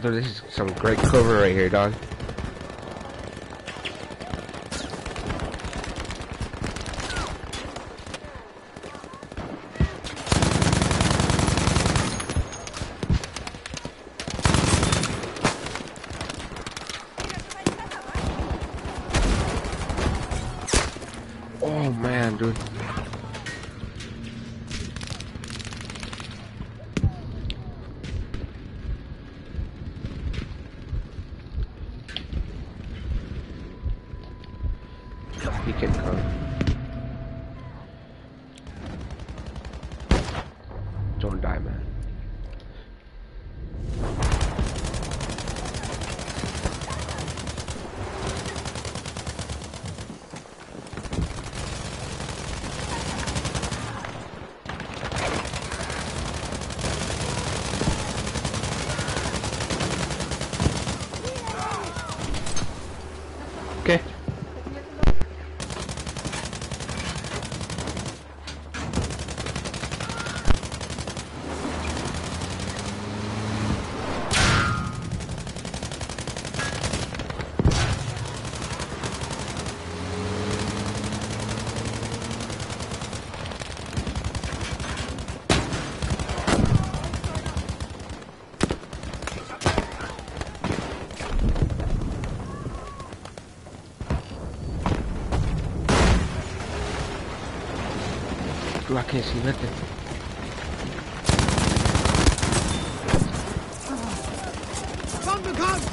This is some great cover right here, dog. I can't see nothing. Bombe kommt!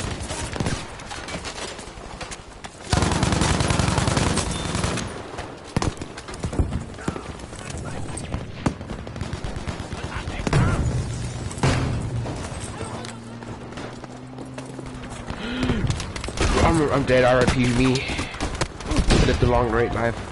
I'm, I'm dead, RIP me. I lived a long, great life.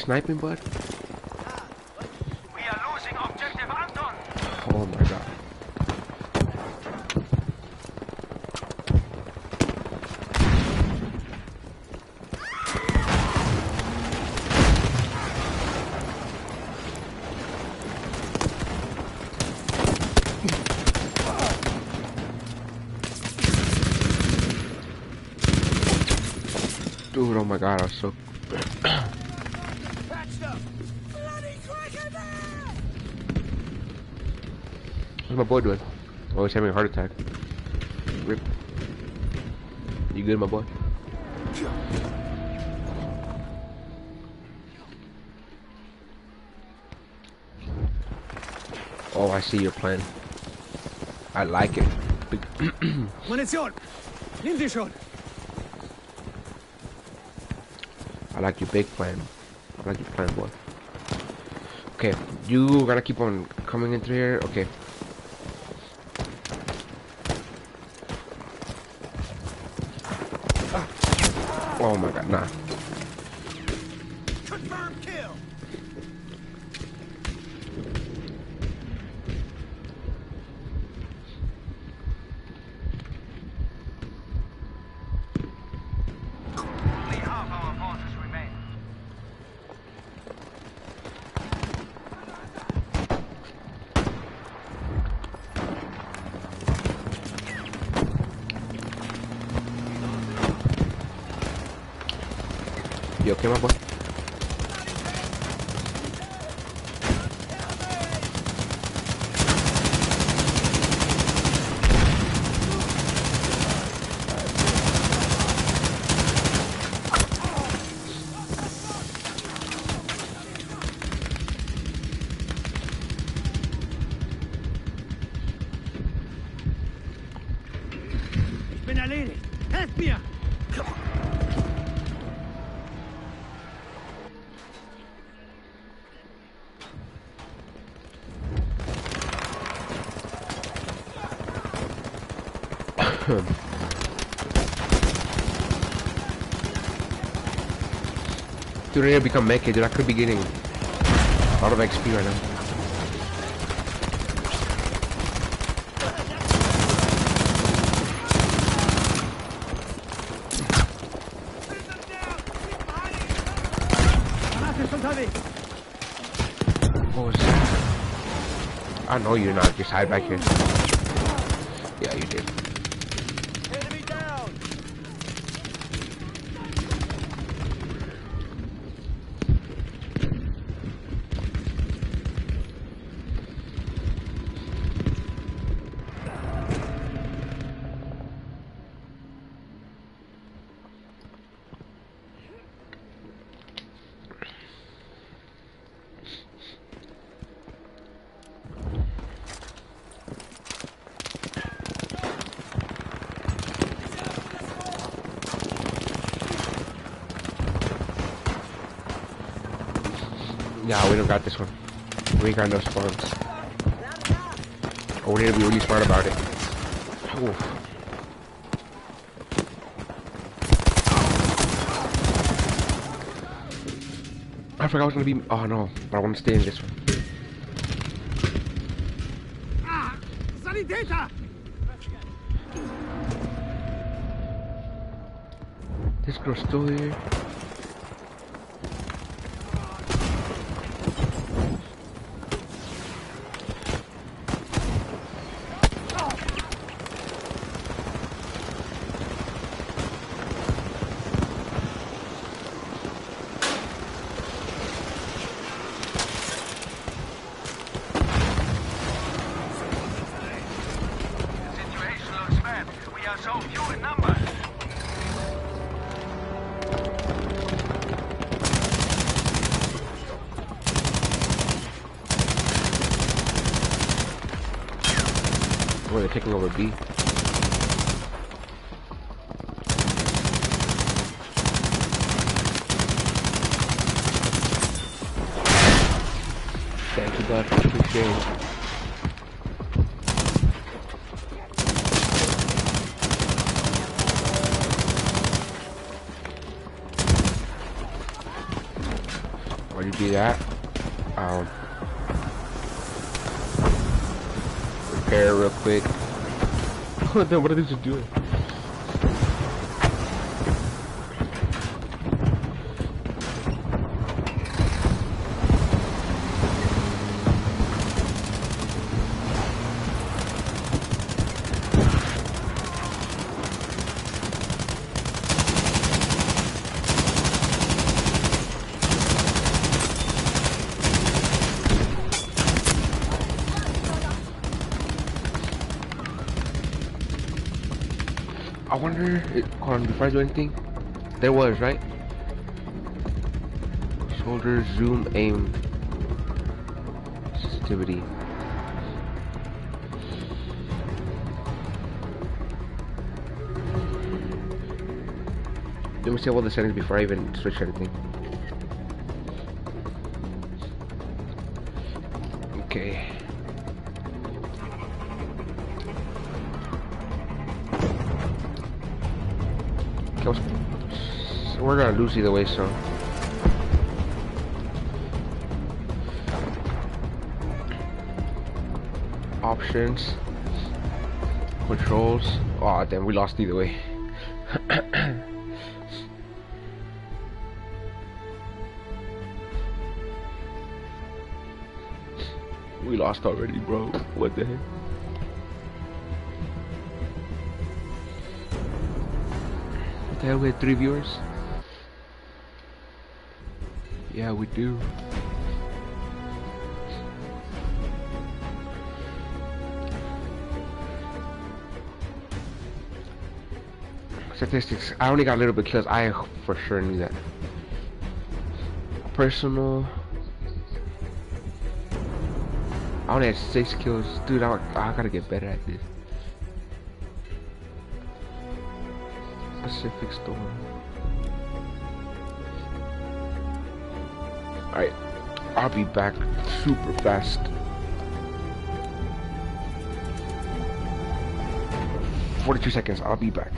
sniping, bud? We are losing objective Anton. Oh my god. Dude, oh my god, I was so boy doing? Oh, he's having a heart attack. Rip. You good, my boy? Oh, I see your plan. I like it. Munition. Nimm sie schon. I like your big plan. I like your plan, boy. Okay, you gotta keep on coming into here. Okay. Oh my god, nah. Confirm kill. Only half our forces remain. You okay, my boy? Ich bin erledigt. Helft mir. To become mecha, dude. I could be getting a lot of XP right now. I know you're not. Just hide back here. Yeah, you did. Enemy down! Yeah, we don't got this one. We ain't got no spawns. Oh, we need to be really smart about it. Oof. I forgot I was gonna be. Oh no, but I want to stay in this one. This girl's still here. Thank you, bud. Appreciate it. While you do that, um, repair real quick. Oh, what are these doing? I wonder, it, hold on, before I do anything, there was, right? Shoulder, zoom, aim. Sensitivity. Let me see all the settings before I even switch anything. Lose either way, so. Options. Controls. Oh, damn, we lost either way. we lost already, bro. What the heck? What the hell? We had three viewers? Yeah, we do. Statistics. I only got a little bit kills. I for sure knew that. Personal. I only had six kills. Dude, I, I gotta get better at this. Pacific Storm. I'll be back super fast. 42 seconds. I'll be back.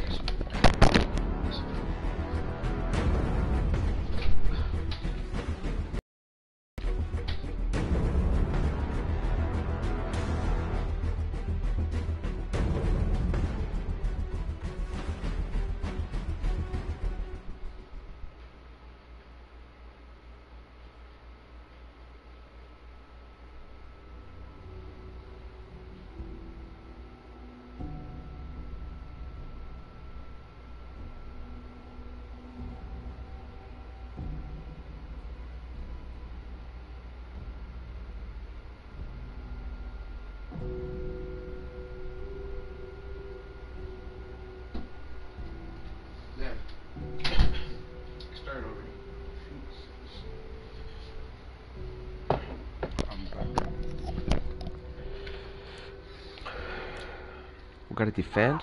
Gotta defend.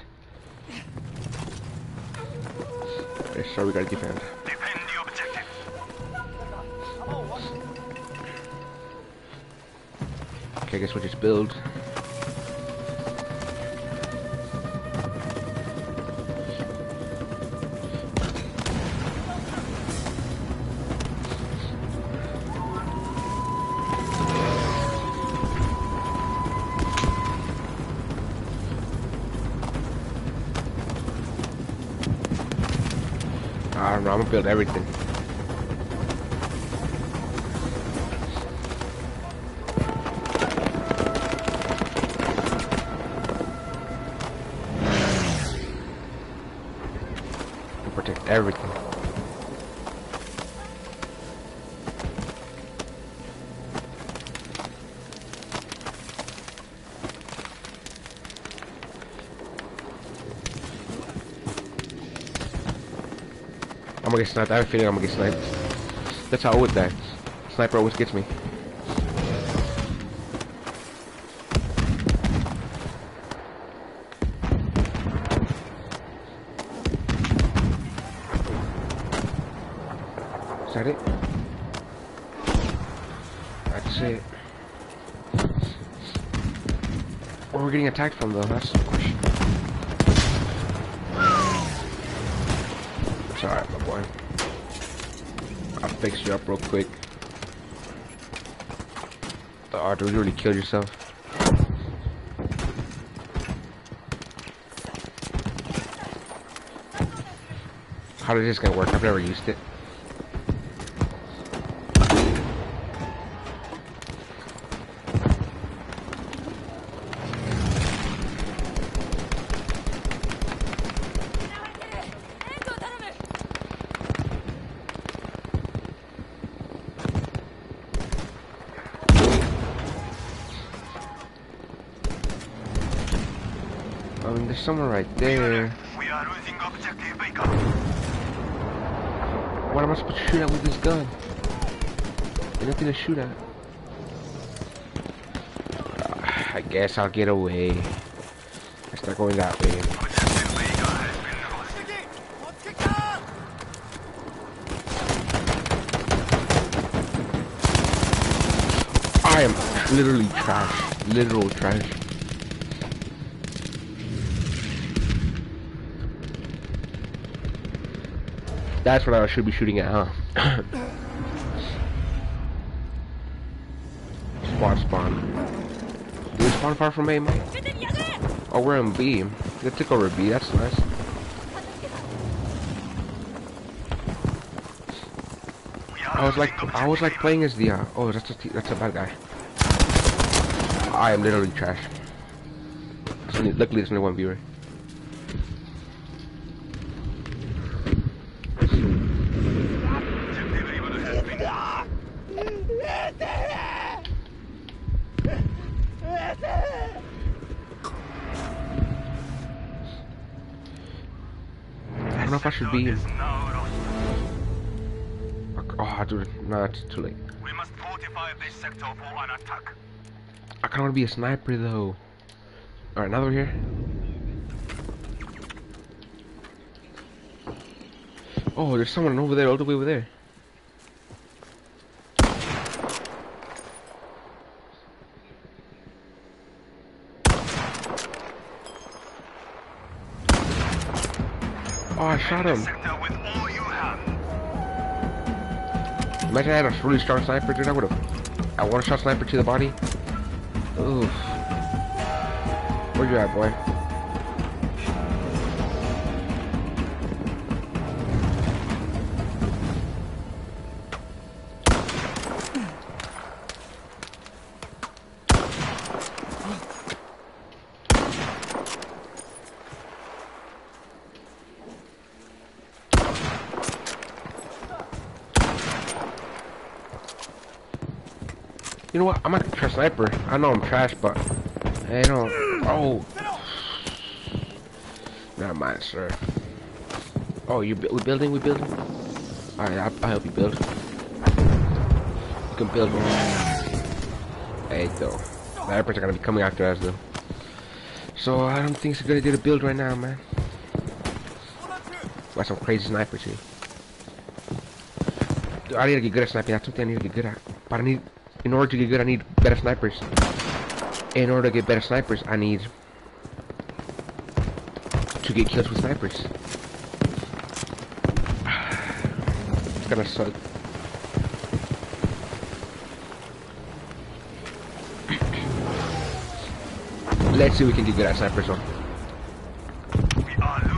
Okay, so we gotta defend. Defend the objective. Okay, I guess we'll just build. Build everything. Protect everything. Get sniped. I have a feeling I'm gonna get sniped. That's how I would die. Sniper always gets me. Is that it? That's it. Where are we getting attacked from though? That's the question. Fix you up real quick. Oh, dude, you really killed yourself. How does this gonna work? I've never used it. Someone right there. What am I supposed to shoot at with this gun? There's nothing to shoot at. Ah, I guess I'll get away. I start going that way. I am literally trash. Literal trash. That's what I should be shooting at, huh? Squad spawn. Do we spawn far from A, mate? Oh, we're in B. They took over B, that's nice. I was like, I was like playing as the, uh, oh, that's a, that's a bad guy. I am literally trash. Luckily, there's only one viewer. Objective Able has been I don't know if I should be. Oh, dude, no, it's too late. We must fortify this sector for an attack. I kind of want to be a sniper though. All right, now that we're here. Oh, there's someone over there, all the way over there. I him. Imagine I had a really strong sniper, dude. I would have. I one shot sniper to the body. Oof. Where you at, boy? I know I'm trash, but I don't. Oh. Never mind, sir. Oh, you we building? We building? Alright, I'll, I'll help you build. You can build. Hey, though. Snipers are gonna be coming after us, though. So I don't think it's a good idea to build right now, man. Got some crazy snipers here. Dude, I need to get good at sniping. That's something I need to get good at. But I need, in order to get good, I need better snipers. In order to get better snipers, I need to get kills with snipers. It's gonna suck. Let's see if we can get good at snipers on.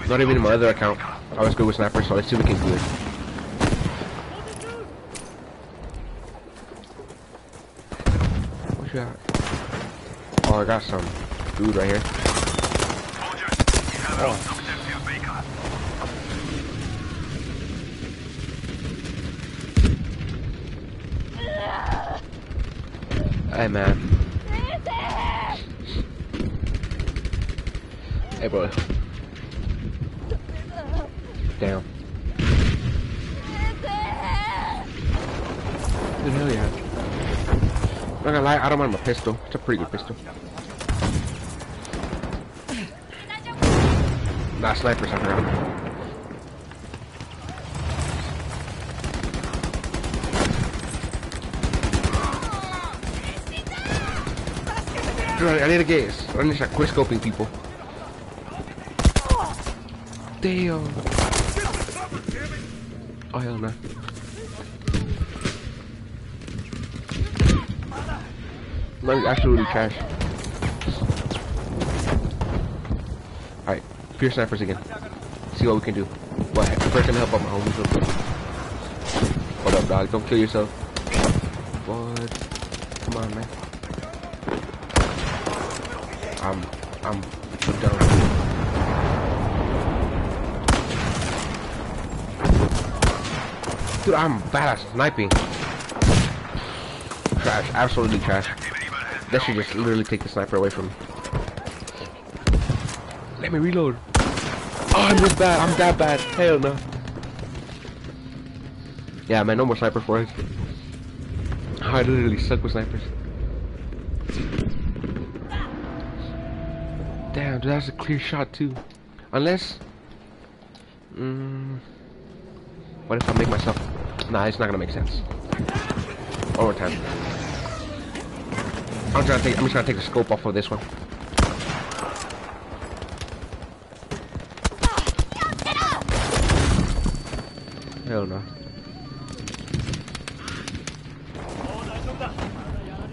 Not even in my other account. I was good with snipers, so let's see if we can do it. What you got? Oh, I got some food right here. Soldiers, we have lost objective Baker. Hey, man. Hey, boy. Damn. The hell yeah. Not gonna lie, I don't mind my pistol. It's a pretty good pistol. Nah, snipers, I forgot. Dude, I need a gas. I need to start quick scoping people. Damn. Oh hell no. No, absolutely trash. Pure snipers again. See what we can do. What? First gonna help out my homies real quick. Hold up, dog. Don't kill yourself. What? Come on, man. I'm, I'm, done. Dude, I'm bad sniping. Trash, absolutely trash. That should just literally take the sniper away from me. Let me reload. I'm this bad. I'm that bad. Hell no. Yeah, man, no more sniper for us. I literally suck with snipers. Damn, dude, that's a clear shot too. Unless, mm, what if I make myself? Nah, it's not gonna make sense. One more time. I'm trying to take. I'm just gonna take the scope off of this one.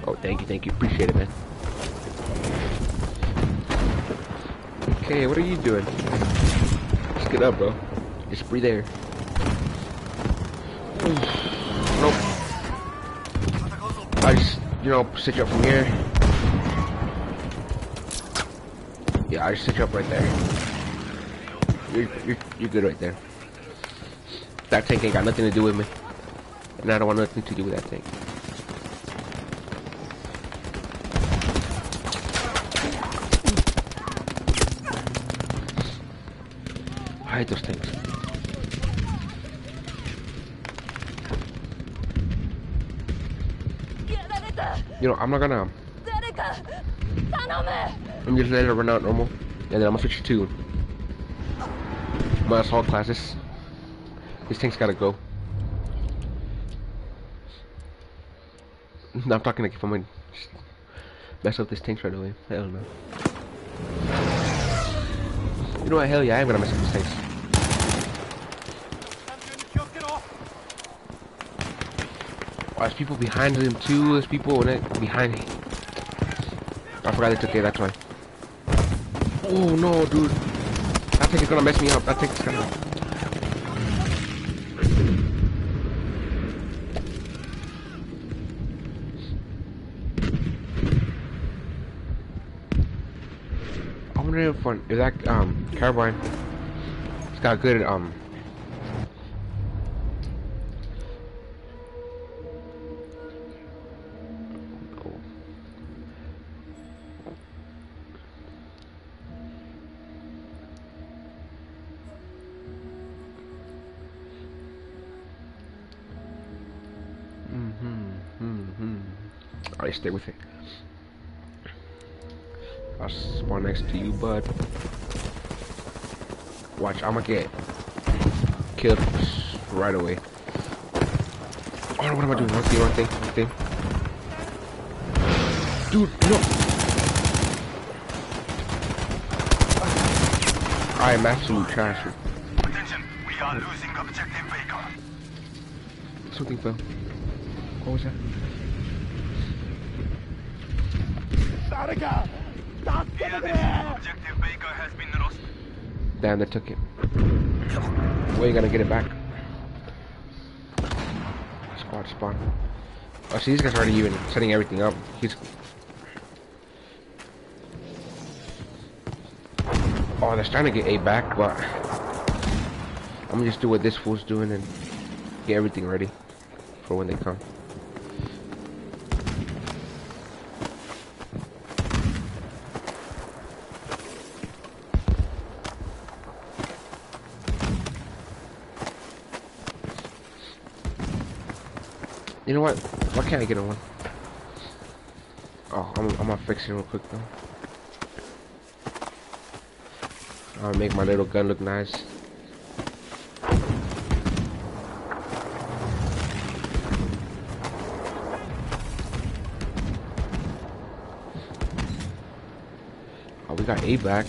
Oh, thank you, thank you. Appreciate it, man. Okay, what are you doing? Just get up, bro. Just breathe air. nope. I just, you know, sit you up from here. Yeah, I just sit you up right there. You're, you're, you're good right there. That tank ain't got nothing to do with me. And I don't want nothing to do with that tank. I those things. You know, I'm not gonna. Um, I'm just let it run out normal. And then I'm gonna switch to my assault classes. This tank's gotta go. No, I'm talking like if I'm gonna mess up this tank right away. Hell no. You know what? Hell yeah, I'm gonna mess up this tank. Oh, there's people behind him too. There's people behind him. I forgot they took it. That's why. Oh no, dude. That tank is gonna mess me up. That tank is gonna. I wonder if one if that um carbine it's got good um oh. Mm-hmm. Mm-hmm. Alright, stay with it. I'll spawn next to you, bud. Watch, I'ma get killed right away. Oh, what am I doing? One thing, one thing, one thing. Dude, no! I am absolute trash. Attention, we are losing objective Baker. Something fell. What was that? Sarika! Damn, they took it. We you gonna get it back. Squad spawn. Oh, see, these guys are already even setting everything up. He's. Oh, they're trying to get A back, but I'm gonna just do what this fool's doing and get everything ready for when they come. You know what? Why can't I get on one? Oh, I'm, I'm gonna fix it real quick though. I'll make my little gun look nice. Oh, we got A back.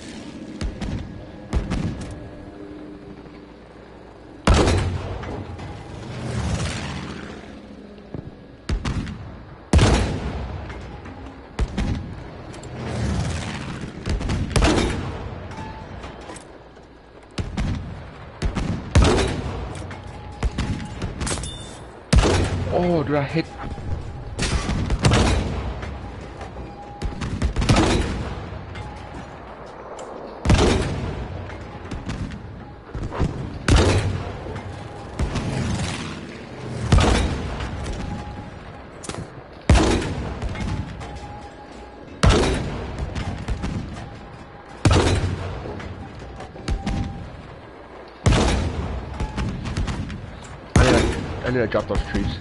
I need to drop those trees.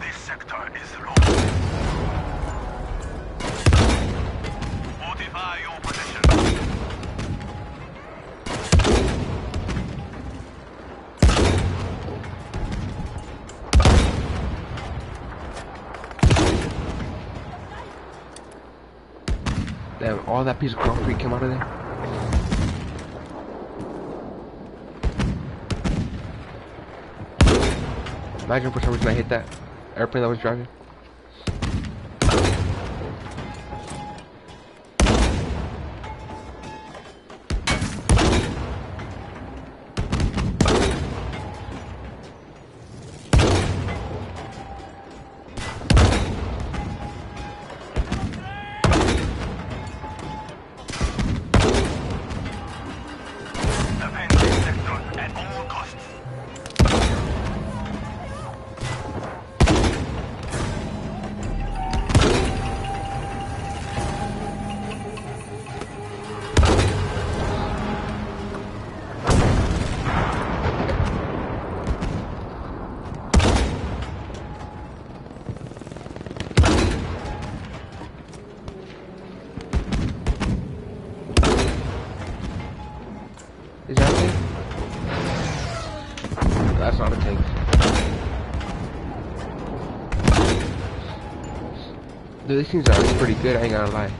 This sector is lost. Fortify your position. Damn, all that piece of concrete came out of there. Imagine for some reason I hit that airplane that was driving. These things are pretty good, I ain't gonna lie.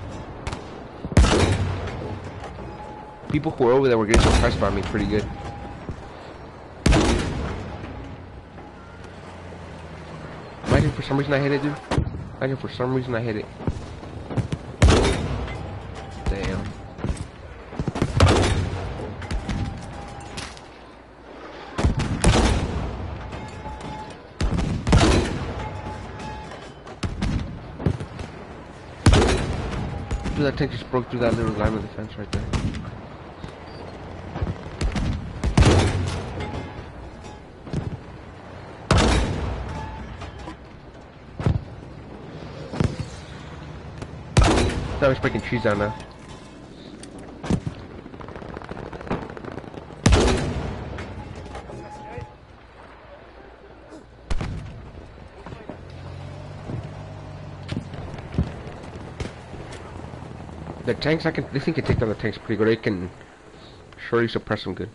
People who are over there were getting surprised by me pretty good. Imagine for some reason I hit it, dude. Imagine for some reason I hit it. Dude, that tank just broke through that little line of defense right there. Now he's breaking trees down now. The tanks, I can. This thing can take down the tanks pretty good. It can surely suppress them good.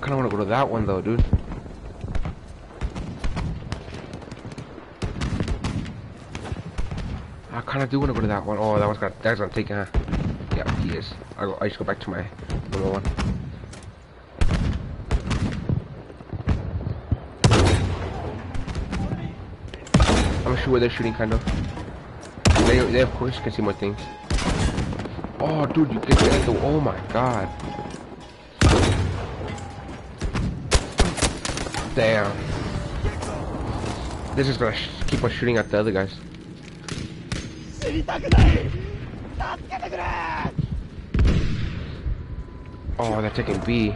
Kind of want to go to that one though, dude. I kind of do want to go to that one. Oh, that one's got. That's gonna take. Huh? Yeah, he is. I. I just go back to my number one. sure where they're shooting, kind of. They, they of course can see more things. Oh, dude, you get the. Oh my god. Damn. This is gonna keep on shooting at the other guys. Oh, they're taking B.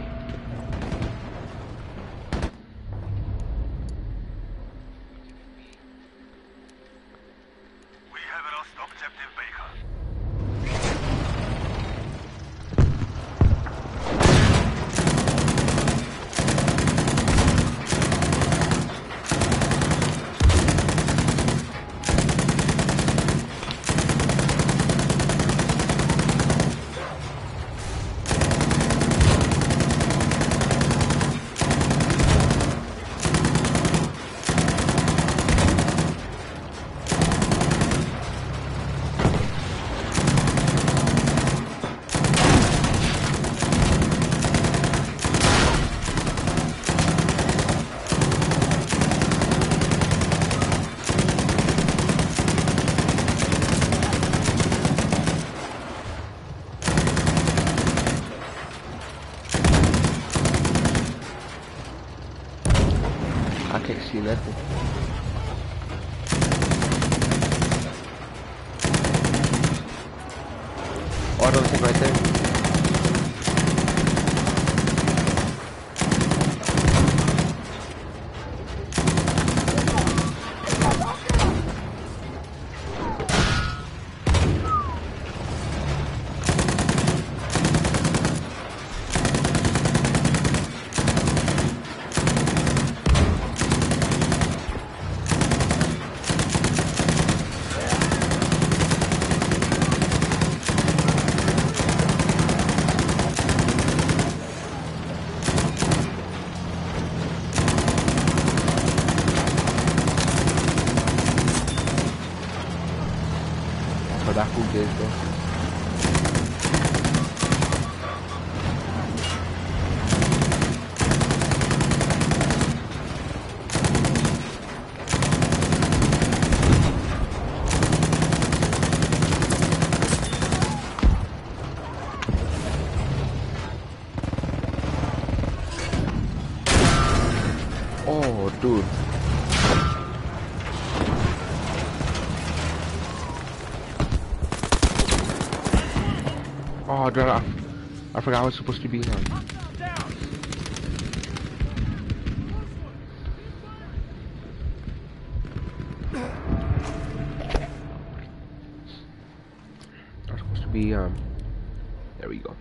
Oh, dude, I, I forgot I was supposed to be on. I was supposed to be, um, there we go.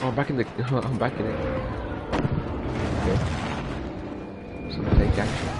Oh, back in the, I'm back in it. Okay. So I'm gonna take action.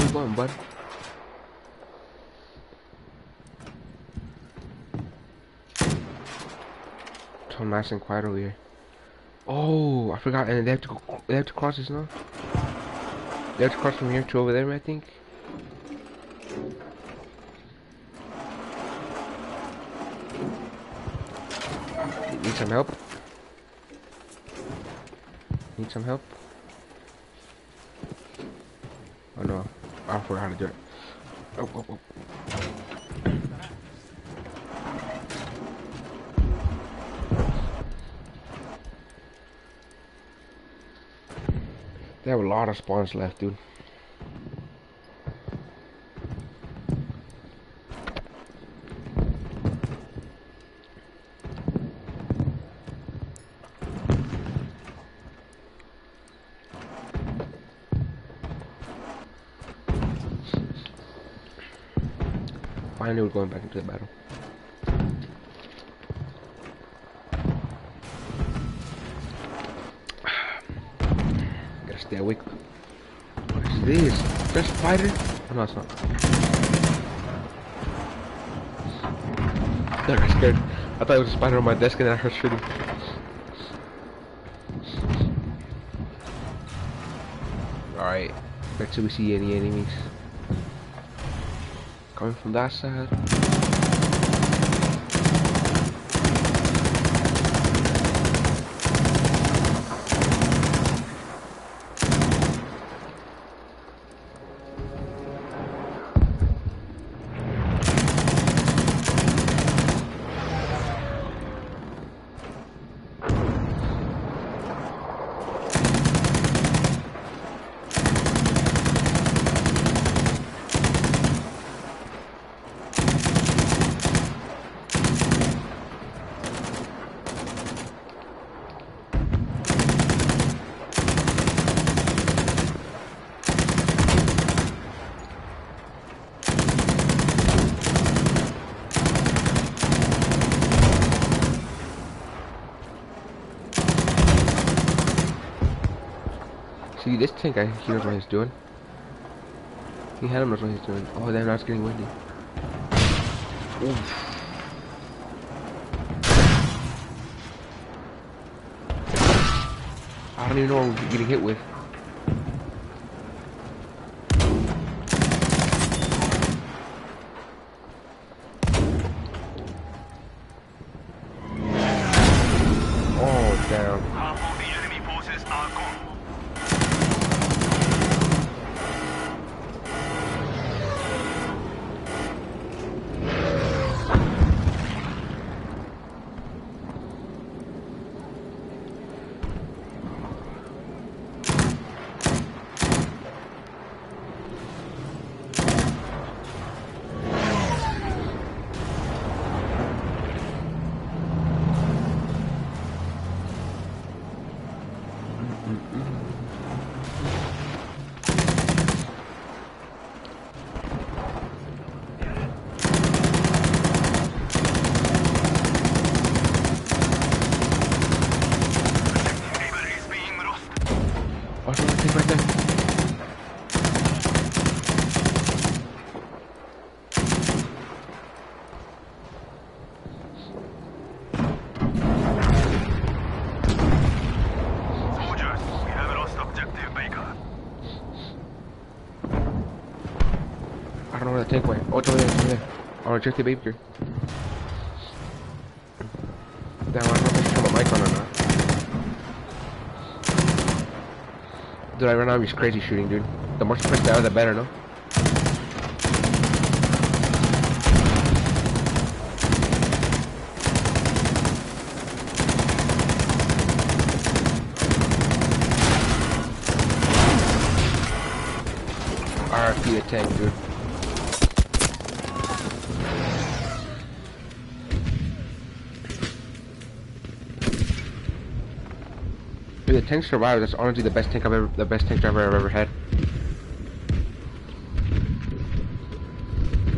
Where you going, bud? So nice and quiet over here. Oh, I forgot, and they have to go. They have to cross this now. They have to cross from here to over there, I think. Need some help? Need some help? Oh no, I forgot how to do it. Oh, oh, oh. They have a lot of spawns left, dude. Finally, we're going back into the battle. This? Just spider? Oh, no, it's not. I got scared. I thought it was a spider on my desk and then I heard shooting. Alright, let's see if we see any enemies. Coming from that side. Tank guy, he knows what he's doing. He had him knows what he's doing. Oh, damn, now it's getting windy. Oof. I don't even know what we're getting hit with. Don't know where the tank. Oh, it's over there, it's over there. Oh, check the baby. Damn, I don't know if I should turn my mic on or not. Dude, I right now he's crazy shooting, dude. The more suppressed they are, the better, no? RFP a tank, dude. Tank survivor, that's honestly the best tank I've ever, the best tank driver I've ever had.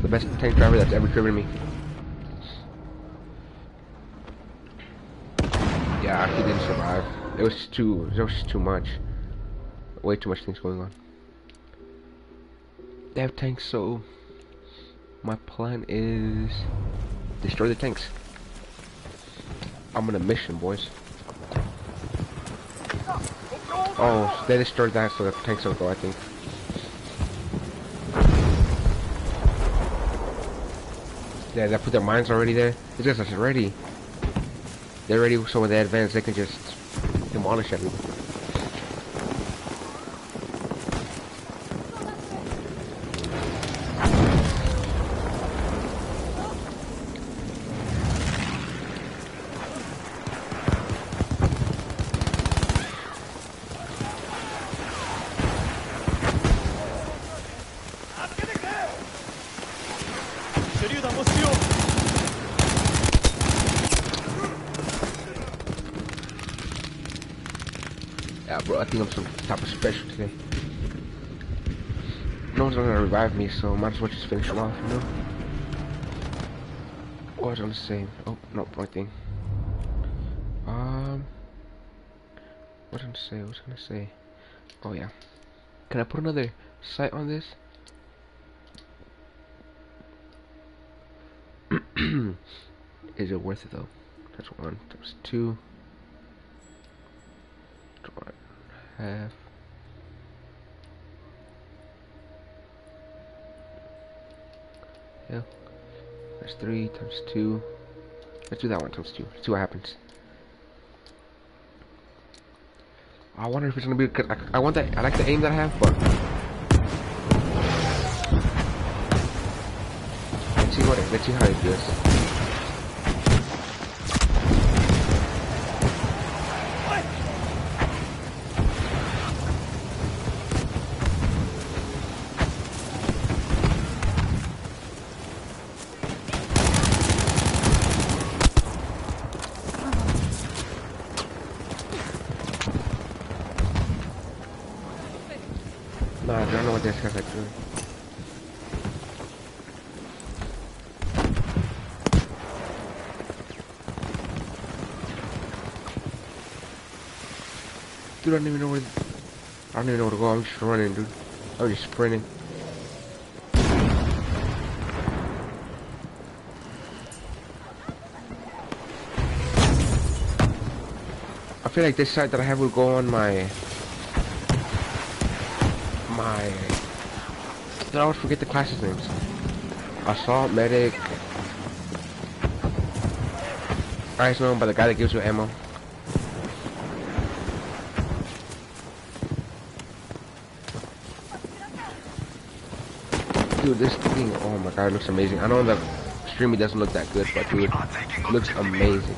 The best tank driver that's ever driven me. Yeah, he didn't survive. It was too, it was too much. Way too much things going on. They have tanks, so my plan is destroy the tanks. I'm on a mission, boys. Oh, they destroyed that, so the tanks don't go, I think. Yeah, they put their mines already there. These guys are ready. They're ready, so when they advance, they can just demolish everything. Yeah, bro, I think I'm some type of special today. No one's gonna revive me, so might as well just finish him off, you know? What I'm saying. Oh, no, wrong thing. Um, what I gonna say? What was I gonna say? Oh, yeah. Can I put another sight on this? Is it worth it though? That's one. That's two. That's one half. Yeah. That's three times two. Let's do that one times two. Let's see what happens. I wonder if it's gonna be. I, I want that. I like the aim that I have, but let's see what. It, let's see how it feels. No, I don't know what this guy's doing. Dude, I don't even know where. I don't even know where to go. I'm just running, dude. I'm just sprinting. I feel like this side that I have will go on my my I always forget the classes names. Assault, medic. I just know by the guy that gives you ammo. Dude, this thing, oh my god, it looks amazing. I know the stream doesn't look that good, but dude, it looks amazing.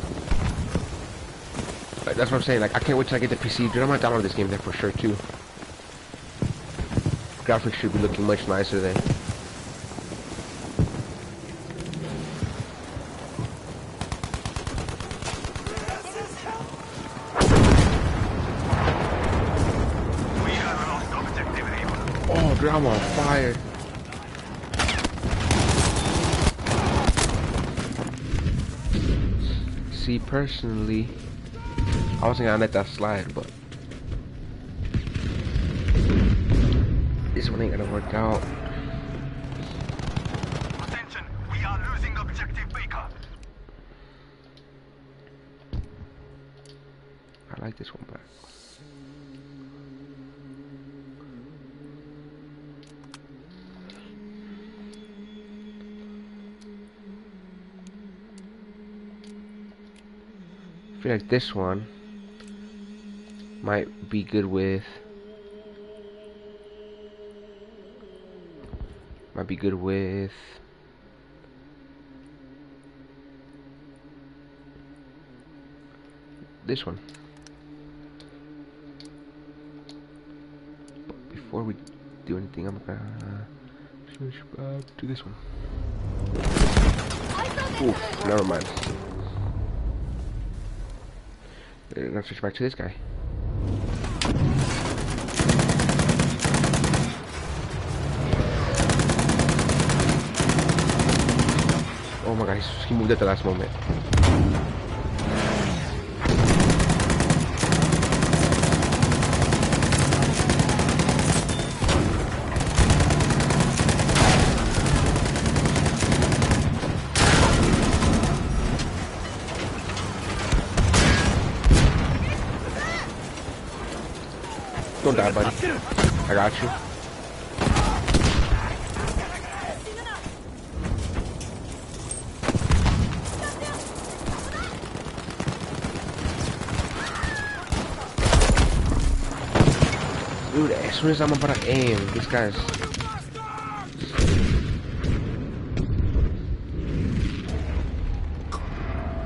Like, that's what I'm saying, like, I can't wait till I get the PC. Dude, I'm gonna download this game there for sure, too. Graphics should be looking much nicer then. We have lost. Oh, dude, I'm on fire. See, personally, I wasn't gonna let that slide, but this one ain't gonna work out. Attention, we are losing objective Baker. I like this one better. Like this one might be good with might be good with this one. But before we do anything I'm gonna switch back to this one. Oof, never mind gonna switch back to this guy Oh my gosh, he moved at the last moment. Don't die, buddy. I got you. Dude, as soon as I'm about to aim, this guy's...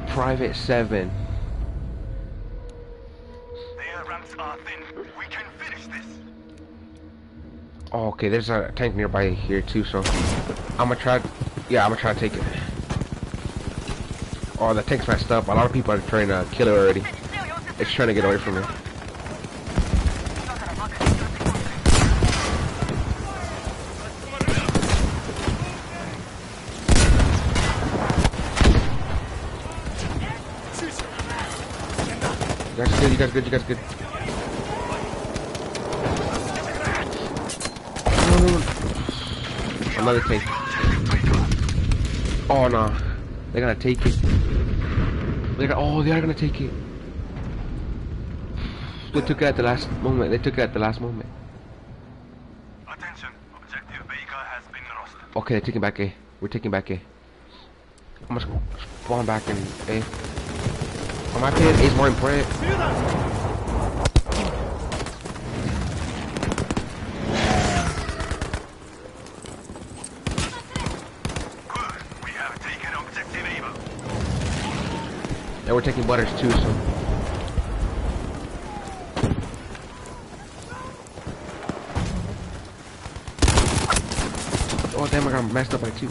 Private 7. Their are thin. We can. Oh, okay, there's a tank nearby here too, so... I'm gonna try... Yeah, I'm gonna try to take it. Oh, the tank's messed up. A lot of people are trying to kill it already. It's trying to get away from me. You guys good, you guys good, you guys good. No, no, no. Another tank. Oh no. They're gonna take it. They're gonna, oh, they are gonna take it. They took it at the last moment. They took it at the last moment. Attention. Objective Vega has been lost. Okay, they're taking back A. We're taking back A. I'm gonna spawn back in A. On my opinion, A is more important. Good. We have taken objective Able. And we're taking butters too, so. Oh damn, I got messed up by two.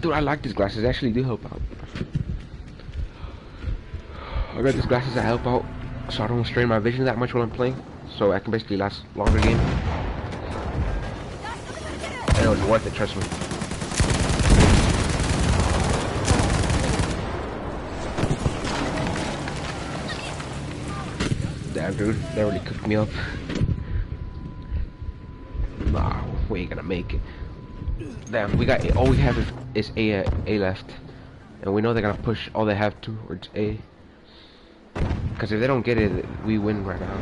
Dude, I like these glasses. They actually do help out. I got these glasses that help out so I don't strain my vision that much while I'm playing. So I can basically last longer game. And it was worth it, trust me. Damn, dude, that really cooked me up. Nah, we ain't gonna make it. Damn, we got all we have is, is A A left, and we know they're gonna push all they have towards A. Because if they don't get it, we win right now.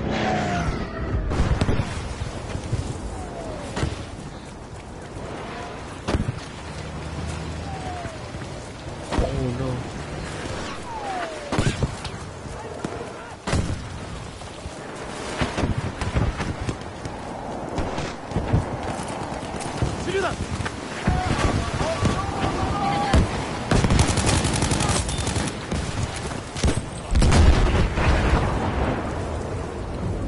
Oh no.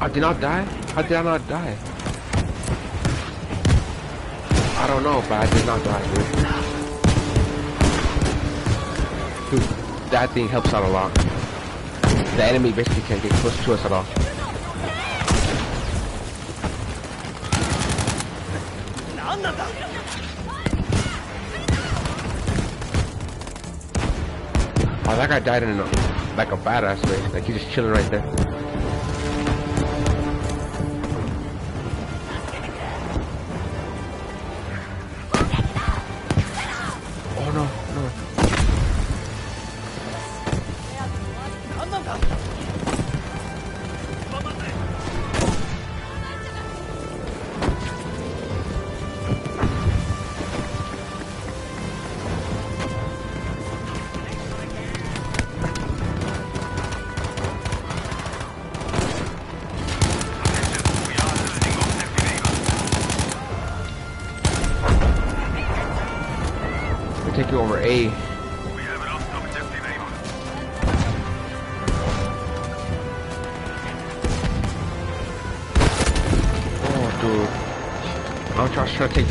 I did not die? How did I not die? I don't know, but I did not die, dude. Dude, that thing helps out a lot. The enemy basically can't get close to us at all. Oh, that guy died in a, like a badass way. Like he's just chilling right there.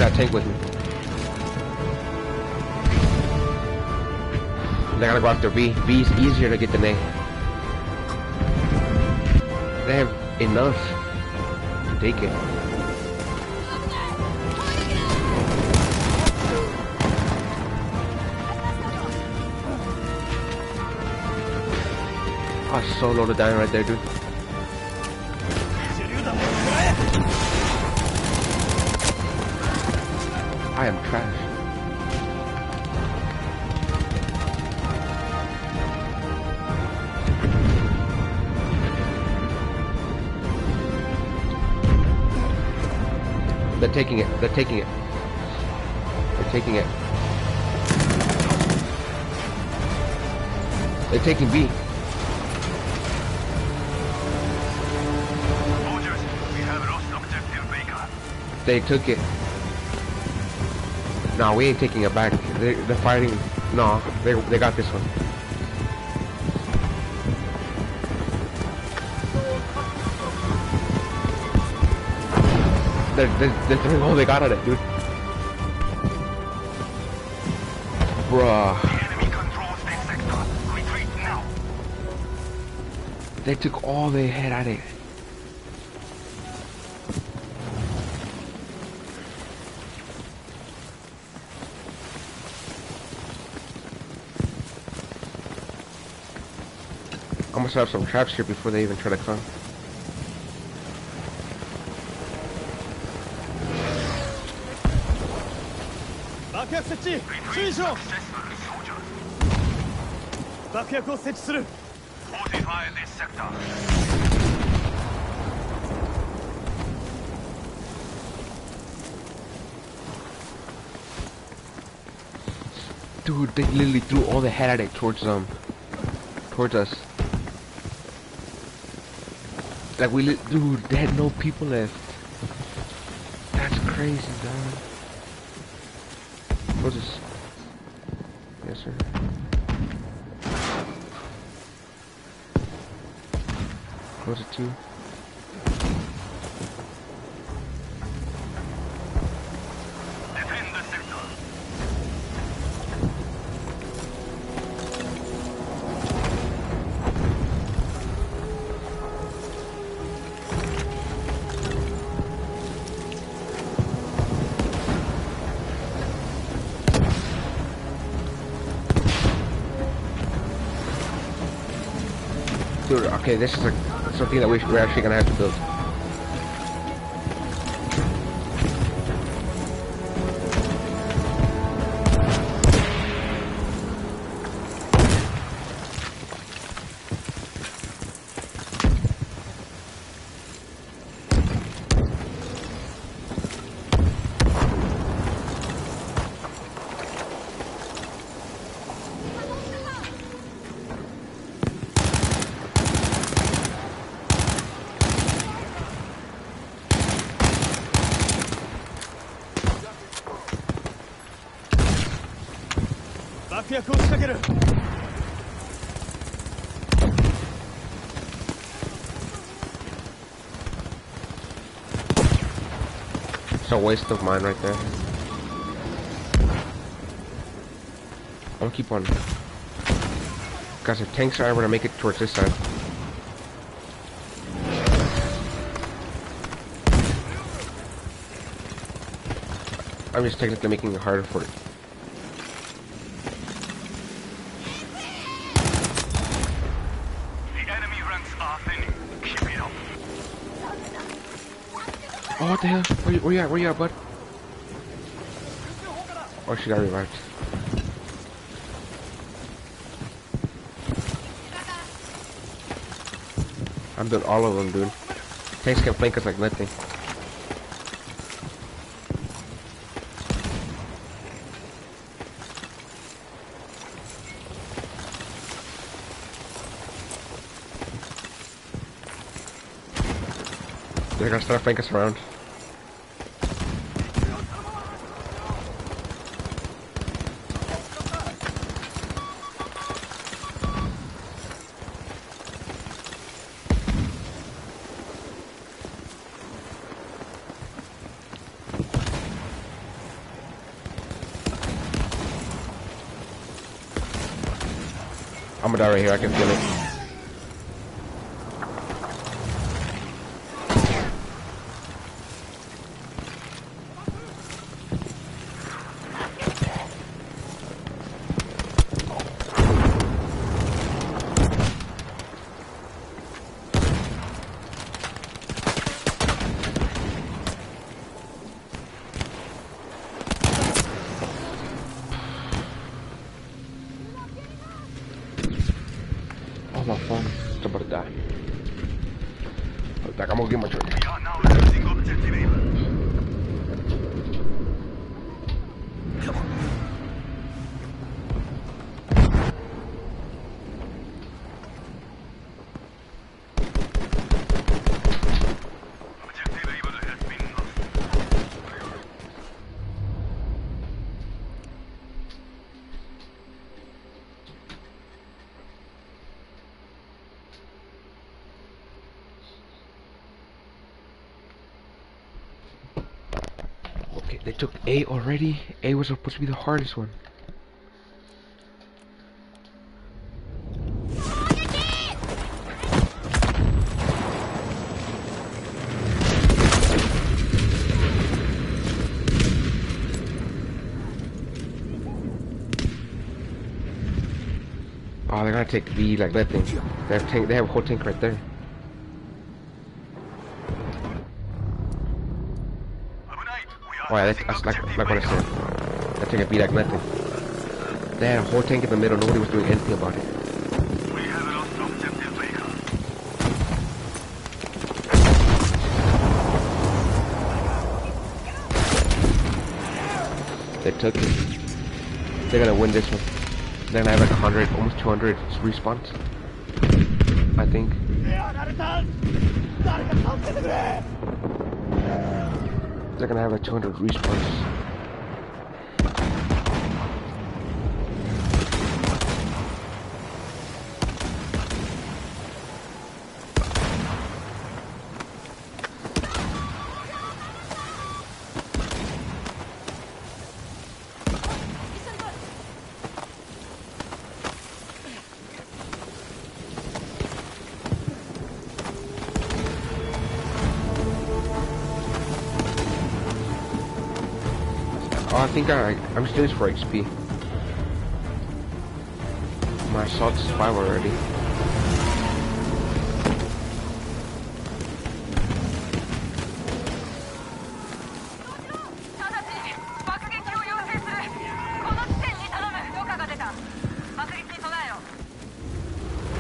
That tank with me. They gotta go after B. B is easier to get than A. They have enough to take it. I was so low to dying right there, dude. Taking it. They're taking it. They're taking it. They're taking B. Soldiers, we have lost objective Baker. They took it. No, we ain't taking it back. They, they're fighting. No, they, they got this one. They're, they're, they're all they got at it, dude. Bruh. They took all they had at it. I'm gonna set up some traps here before they even try to come.! 設置注意しろ Successful, soldiers. 爆薬を設置する Fortify this sector. Dude, they literally threw all they had at it towards um, towards us. Like we, li dude, they had no people left. That's crazy, dog. Okay, this is like something that we, we're actually gonna have to build. Waste of mine right there. I'm gonna keep on. Guys, if tanks are ever gonna make it towards this side. I'm just technically making it harder for it. The enemy ranks are thinning. Keep it up. Oh, what the hell? Where where you at? Where you at, bud? Oh, she got revived. I'm doing all of them, dude. Tanks can flank us like nothing. They're gonna start flanking us around. Here. I can feel it. Oh my phone. It's about to die. Hold back. I'm gonna get my trigger. We are now losing objective Able. Objective Able has been lost. Okay, they took A already. A was supposed to be the hardest one. Oh, they're gonna take B like that thing. They have tank. They have a whole tank right there. Oh yeah, that's, like, like what I said. That thing would be like nothing. They had a whole tank in the middle, nobody was doing anything about it. They took it. They're gonna win this one. They're gonna have like 100, almost 200 respawns. I think. They're gonna have a 200 respawns. Think I, I'm still this for XP. My assault's 5 already.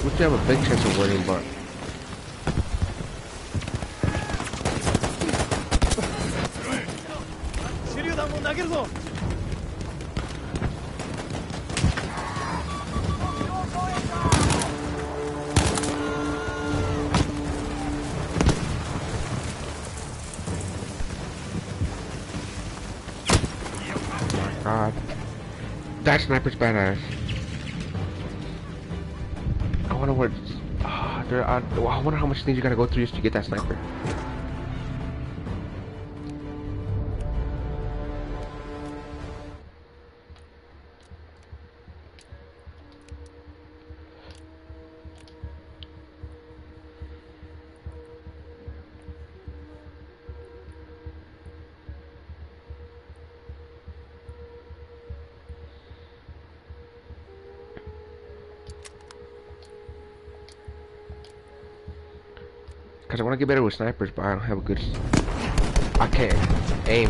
We have a big chance of winning, but sniper's badass. I wonder what. ah, there, I, I wonder how much things you gotta go through just to get that sniper. Get better with snipers, but I don't have a good. I can't aim.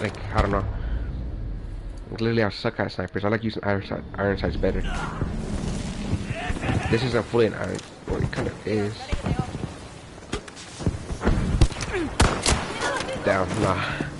Like I don't know. Literally, I suck at snipers. I like using iron sight. Iron sights better. This isn't fully an iron. Well, it kind of is. Down. Nah.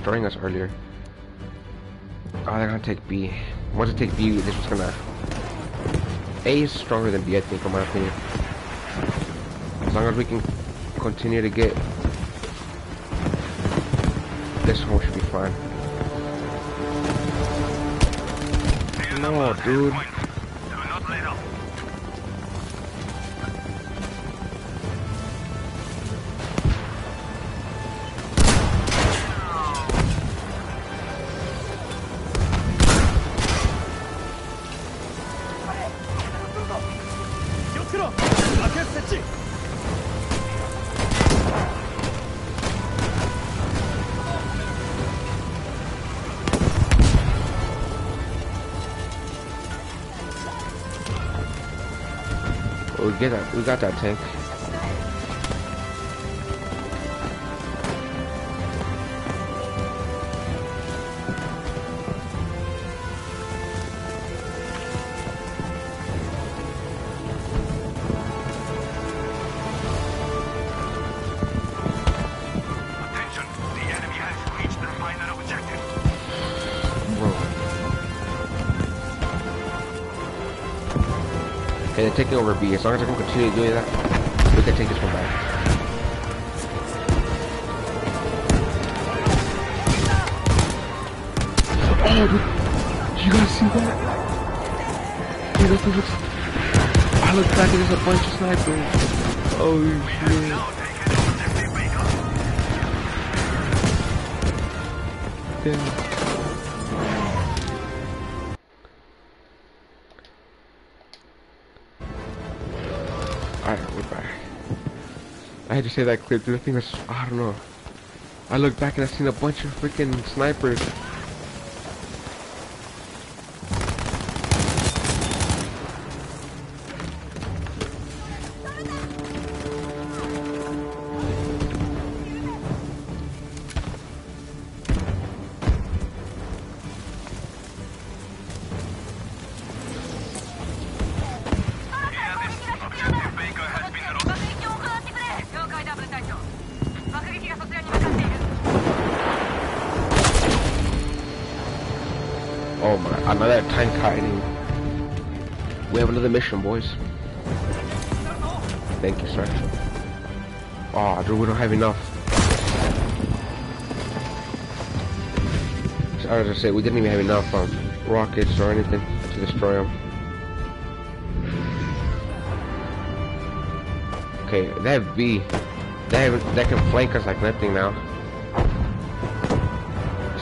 Destroying us earlier. Oh, they're gonna take B. Once they take B, this was gonna. A is stronger than B, I think, in my opinion. As long as we can continue to get this one, should be fine. No, dude. We got that tank. Taking over B. As long as I can continue doing that, we can take this one back. Oh. Did you guys see that? Dude, that looks... I look back and there's a bunch of snipers. Oh, shit. Damn. Had to say that clip, dude. I think was, I don't know. I look back and I seen a bunch of freaking snipers. Mission, boys. Thank you, sir. Oh, dude, we don't have enough. As I said, we didn't even have enough um, rockets or anything to destroy them. Okay, that B. that, they can flank us like nothing now.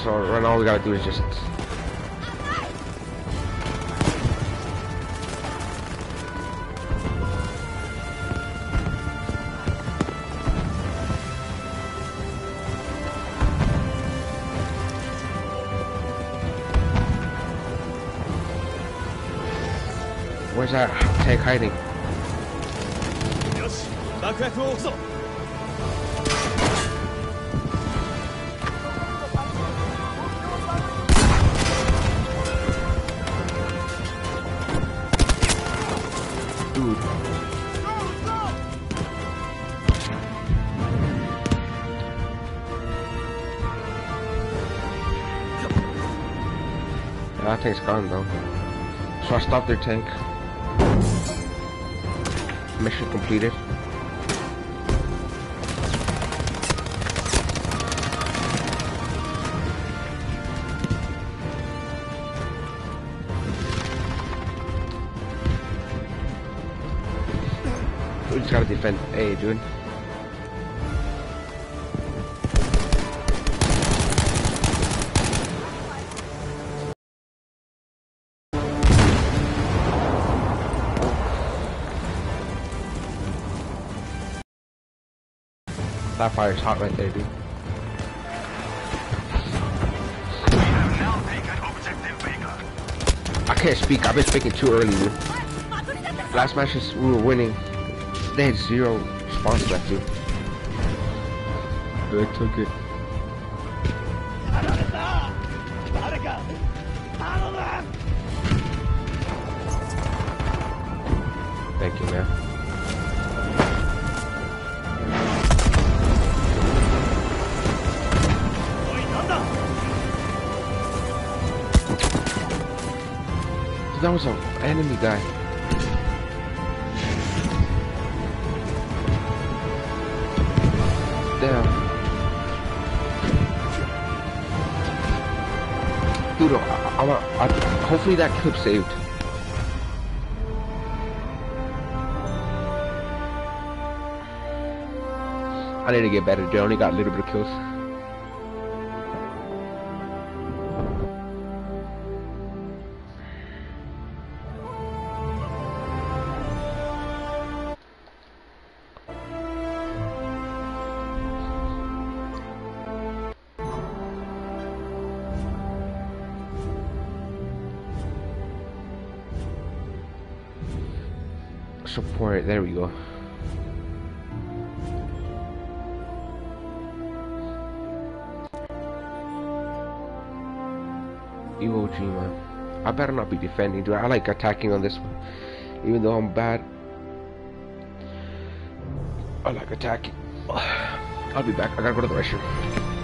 So right now all we gotta do is just hiding. That tank's gone though. So I stopped their tank. Mission completed. We just gotta defend A, dude. Fire's hot right there, dude. I can't speak. I've been speaking too early, dude. Last matches we were winning. They had zero response that, dude. They took it. Guy. Damn. Dude, I, I'm hopefully that clip saved. I need to get better. I only got a little bit of kills. Better not be defending, dude. I like attacking on this one. Even though I'm bad. I like attacking. I'll be back. I gotta go to the restroom.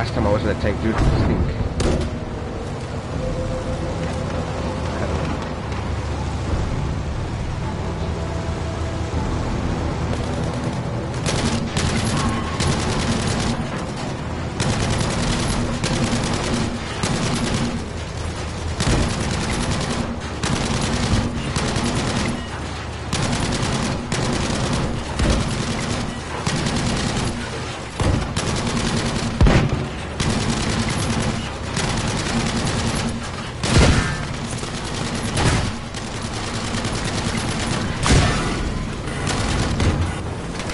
Last time I was in a tank, dude. Stink.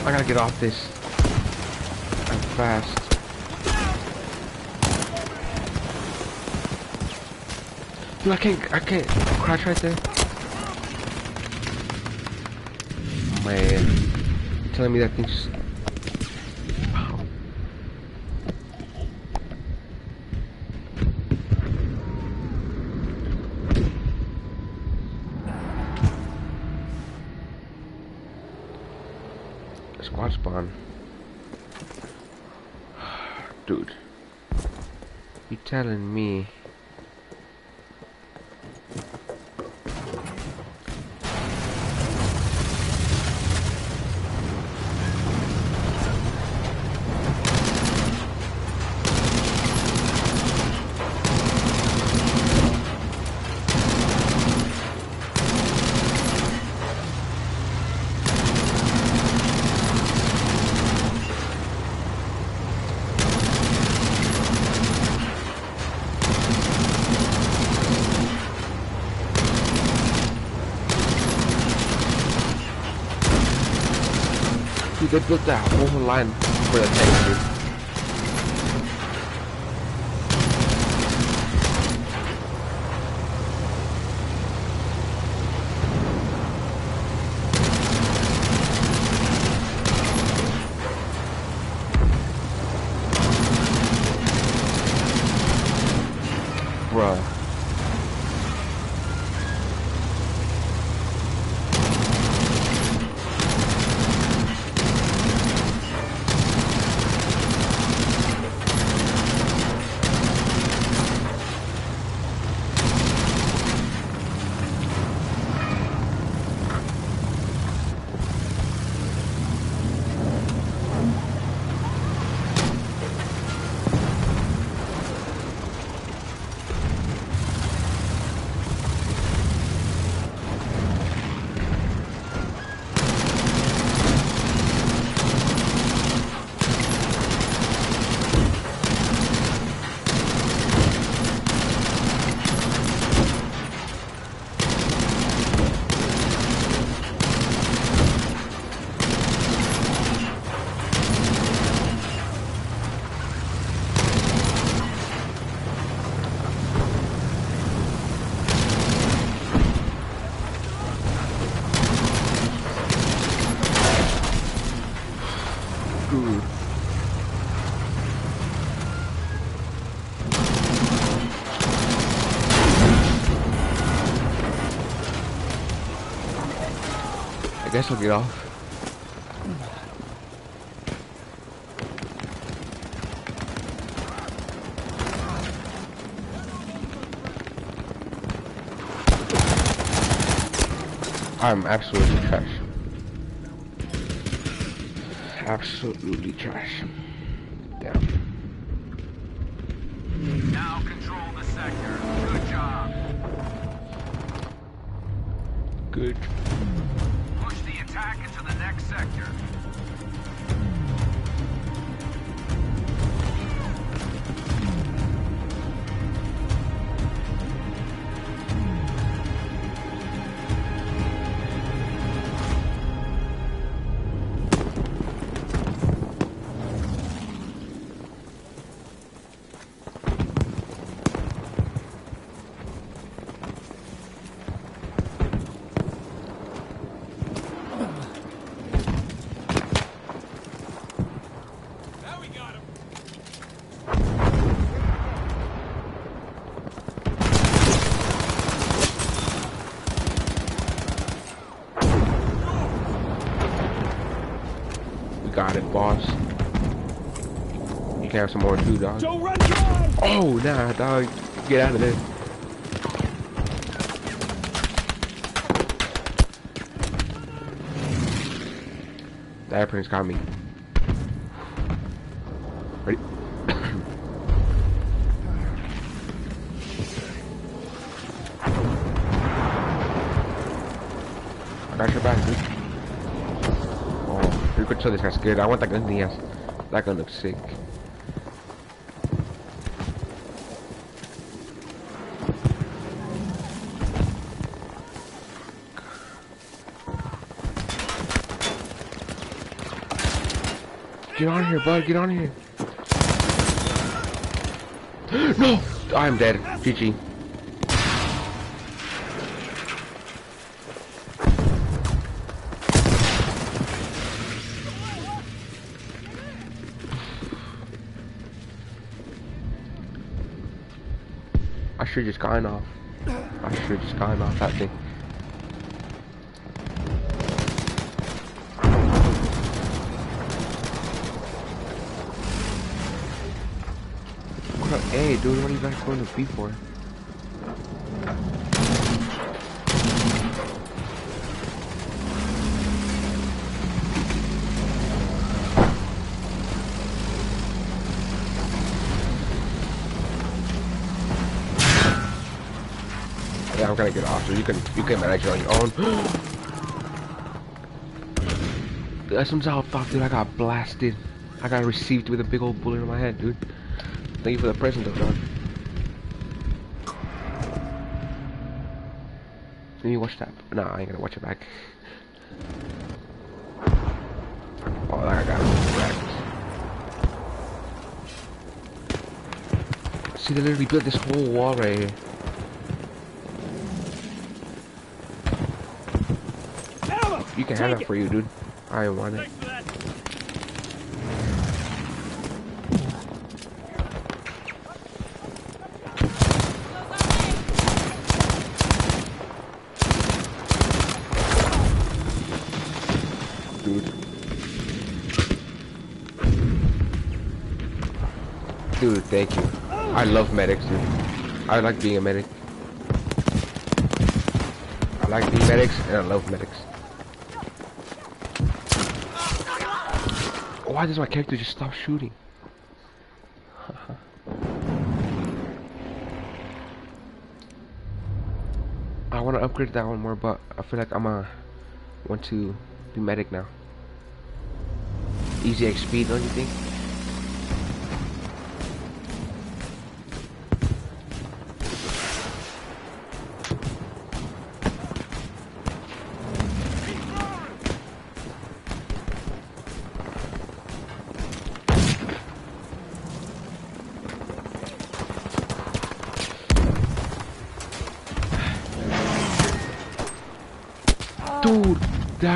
I get off this. I'm fast. Dude, I can't, I can't crash right there. Man, you telling me that thing guess I'll get off. I'm absolutely trash. Absolutely trash. Have some more too, dog. Don't run dry. Oh, nah, dog. Get out of there. The airplane's got me. Ready? I got your back, dude. Oh, you could tell this guy's good. I want that gun in the ass. That gun looks sick. Get on here, bud. Get on here. no! I'm dead. GG. I should just gone off. I should just gone off that thing. What up? Hey, dude, what are you guys going to B for? Yeah, I'm gonna get off, so you can you can manage it on your own. That's some how thought, dude. I got blasted. I got received with a big old bullet in my head, dude. Thank you for the present, though, dog. Let me watch that. No, I ain't gonna watch it back. Oh, that guy wrecked. See, they literally built this whole wall right here. You can have it for you, dude. I want it. Dude, thank you. I love medics, dude. I like being a medic. I like being medics, and I love medics. Why does my character just stop shooting? I want to upgrade that one more, but I feel like I'm gonna want to be medic now. Easy XP, don't you think?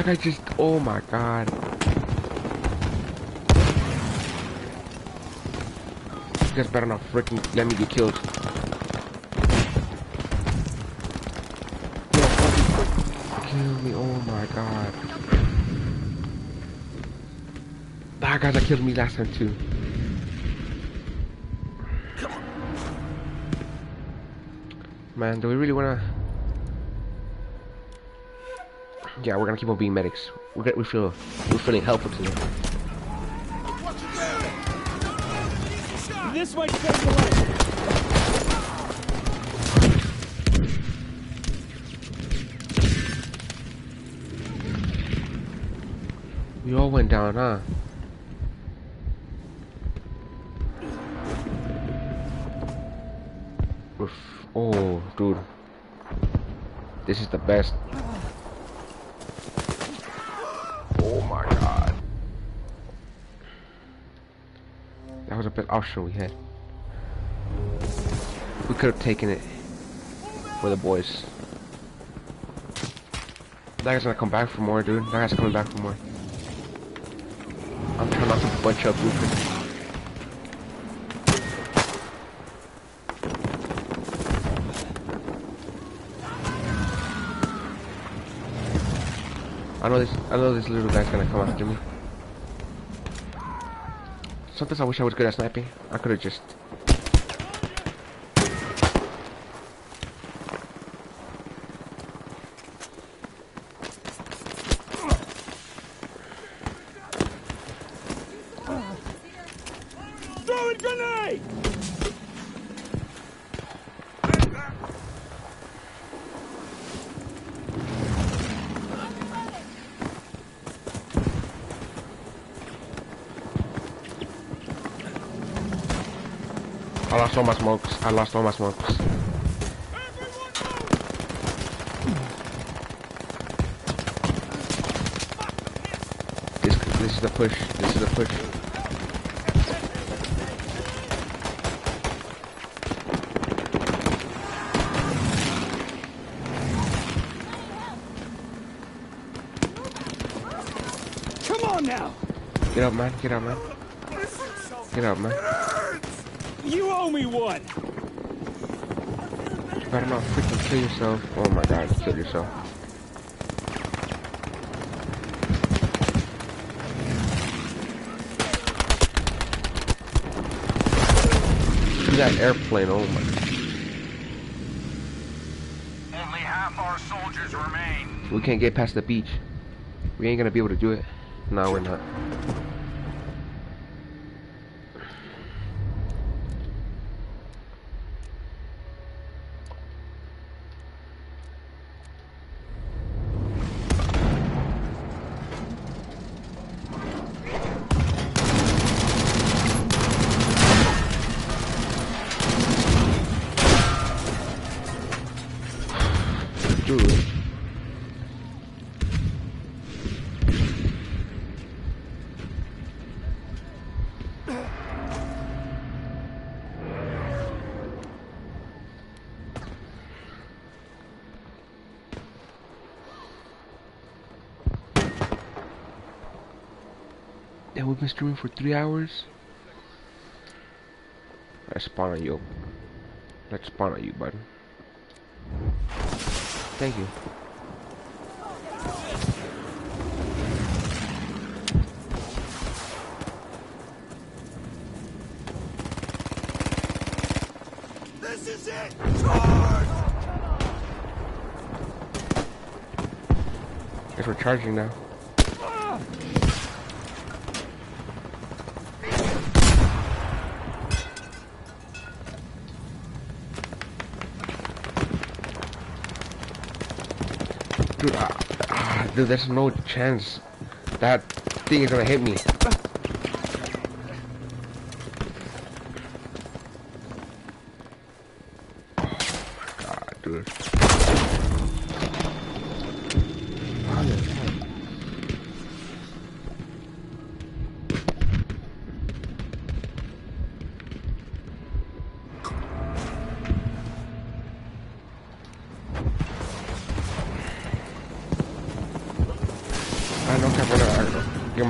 god, I just, oh my god. You guys better not freaking let me get killed. Kill me, oh my god. That guy that killed me last time too. Man, do we really wanna... Yeah, we're gonna keep on being medics. We're gonna, we feel we're feeling helpful today. This might save your life. We all went down, huh? Oof. Oh, dude. This is the best. Oh my god. That was the best option we had. We could have taken it for the boys. That guy's gonna come back for more, dude. That guy's coming back for more. I'm trying not to bunch up Rupert. I know this. I know this little guy's gonna come after me. Sometimes I wish I was good at sniping. I could have just. Throwing grenade! I lost all my smokes. I lost all my smokes. This this is the push. This is the push. Come on now! Get up, man. Get up, man. Get up, man. You owe me one! You better not freaking kill yourself. Oh my god, you killed yourself. See that airplane, oh my Only half our soldiers remain. We can't get past the beach. We ain't gonna be able to do it. No, we're not. Streaming for three hours. Let's spawn on you. Let's spawn on you, bud. Thank you. This is it! Charge! Guess we're charging now. Dude, ah, ah, dude, there's no chance that thing is gonna hit me.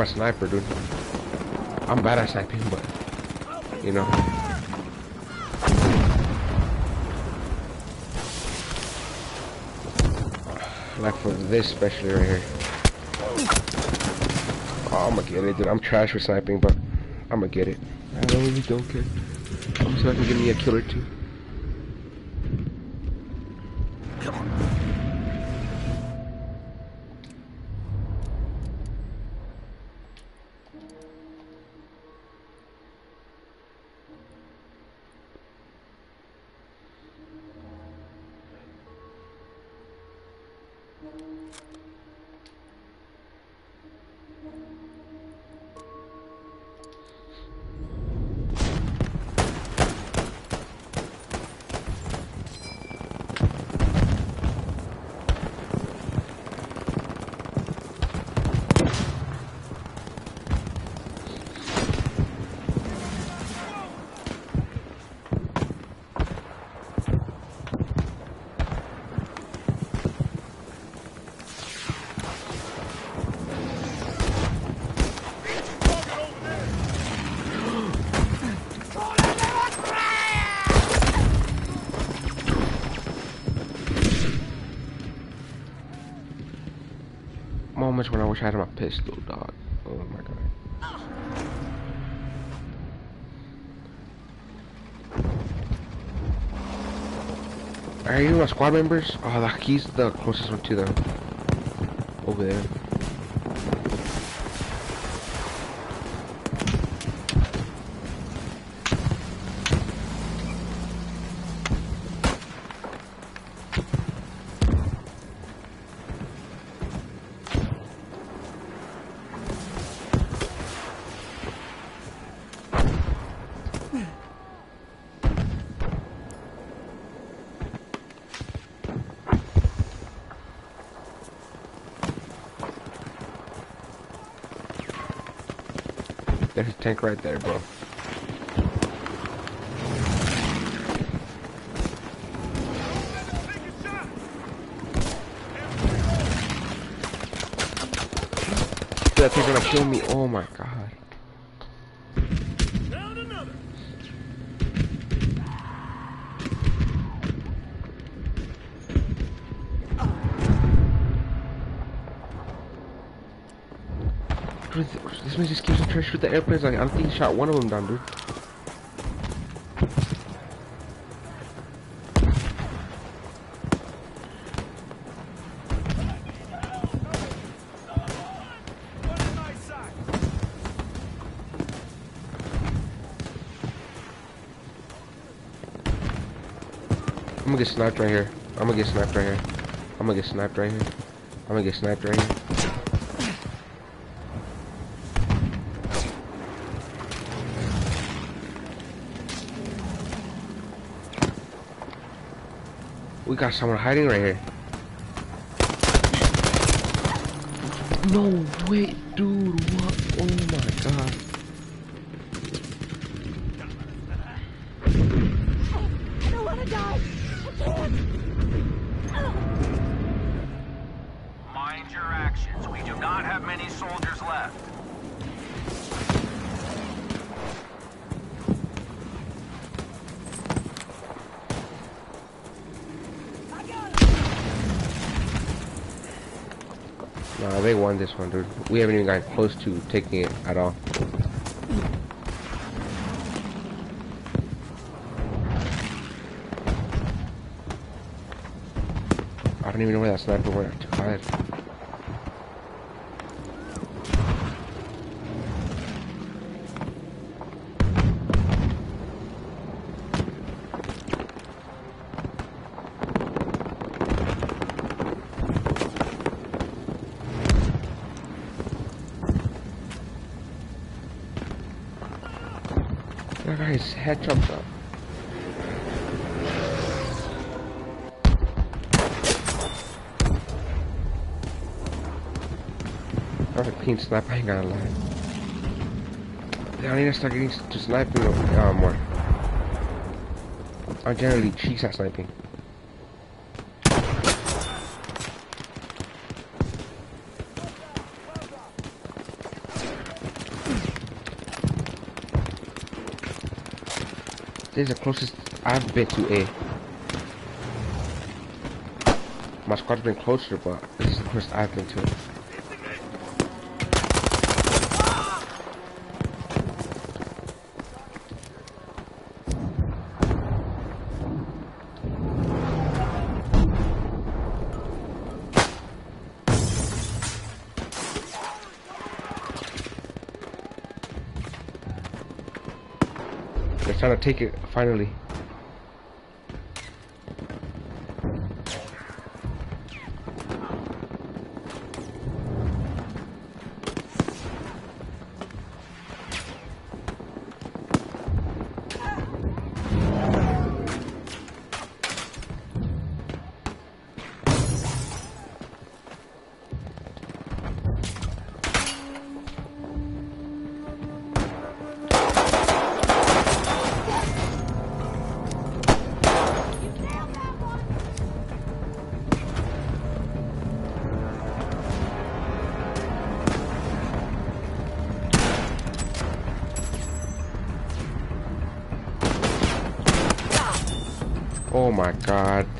I'm a sniper, dude. I'm bad at sniping, but you know. Like for this especially right here. Oh, I'ma get it, dude. I'm trash for sniping, but I'ma get it. I really don't care. I'm give me a killer too. I had my pistol, dog. Oh my god. Are you my squad members? Oh, he's the closest one to them. Over there. There's a tank right there, bro. That gonna kill me. Oh my god. Trying to shoot the airplanes. Like, I think he shot one of them down, dude. I'm gonna get sniped right here. I'm gonna get sniped right here. I'm gonna get sniped right here. I'm gonna get sniped right here. We got someone hiding right here. No way, dude. What? Oh my god. Won this one, dude. We haven't even gotten close to taking it at all. I don't even know where that sniper went to hide. That guy's head up. A clean snipe, I ain't gonna lie. Yeah, I need to start getting to sniping uh, more. I'm generally cheeks at sniping. This is the closest I've been to A. my squad's been closer, but this is the closest I've been to it. Trying to take it finally.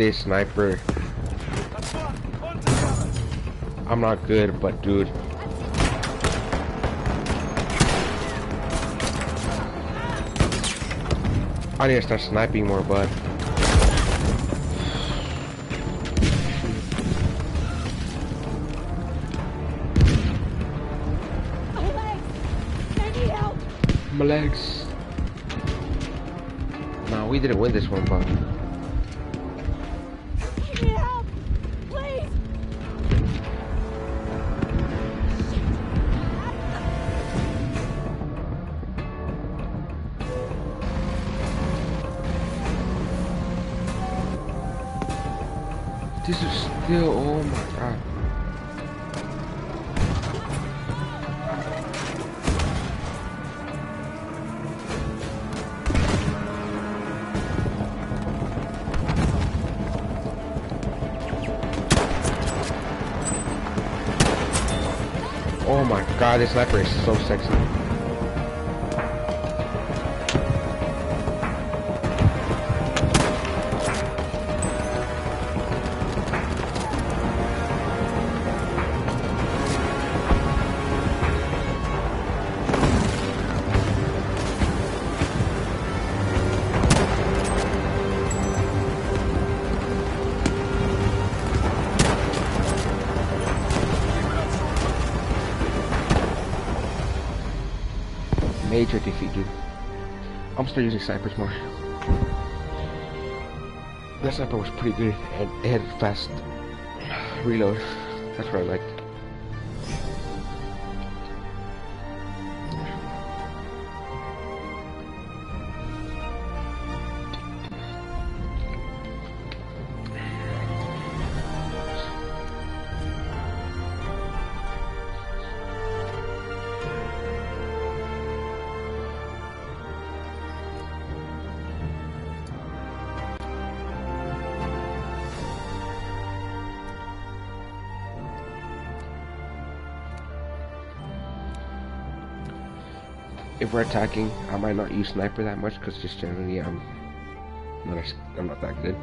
This sniper. I'm not good, but dude. I need to start sniping more, bud. My legs! I need help! My legs. Nah, we didn't win this one, but this sniper is so sexy. Still using snipers more. That sniper was pretty good and it had fast reload. That's what I liked. We're attacking, I might not use sniper that much because just generally I'm not as, I'm not that good.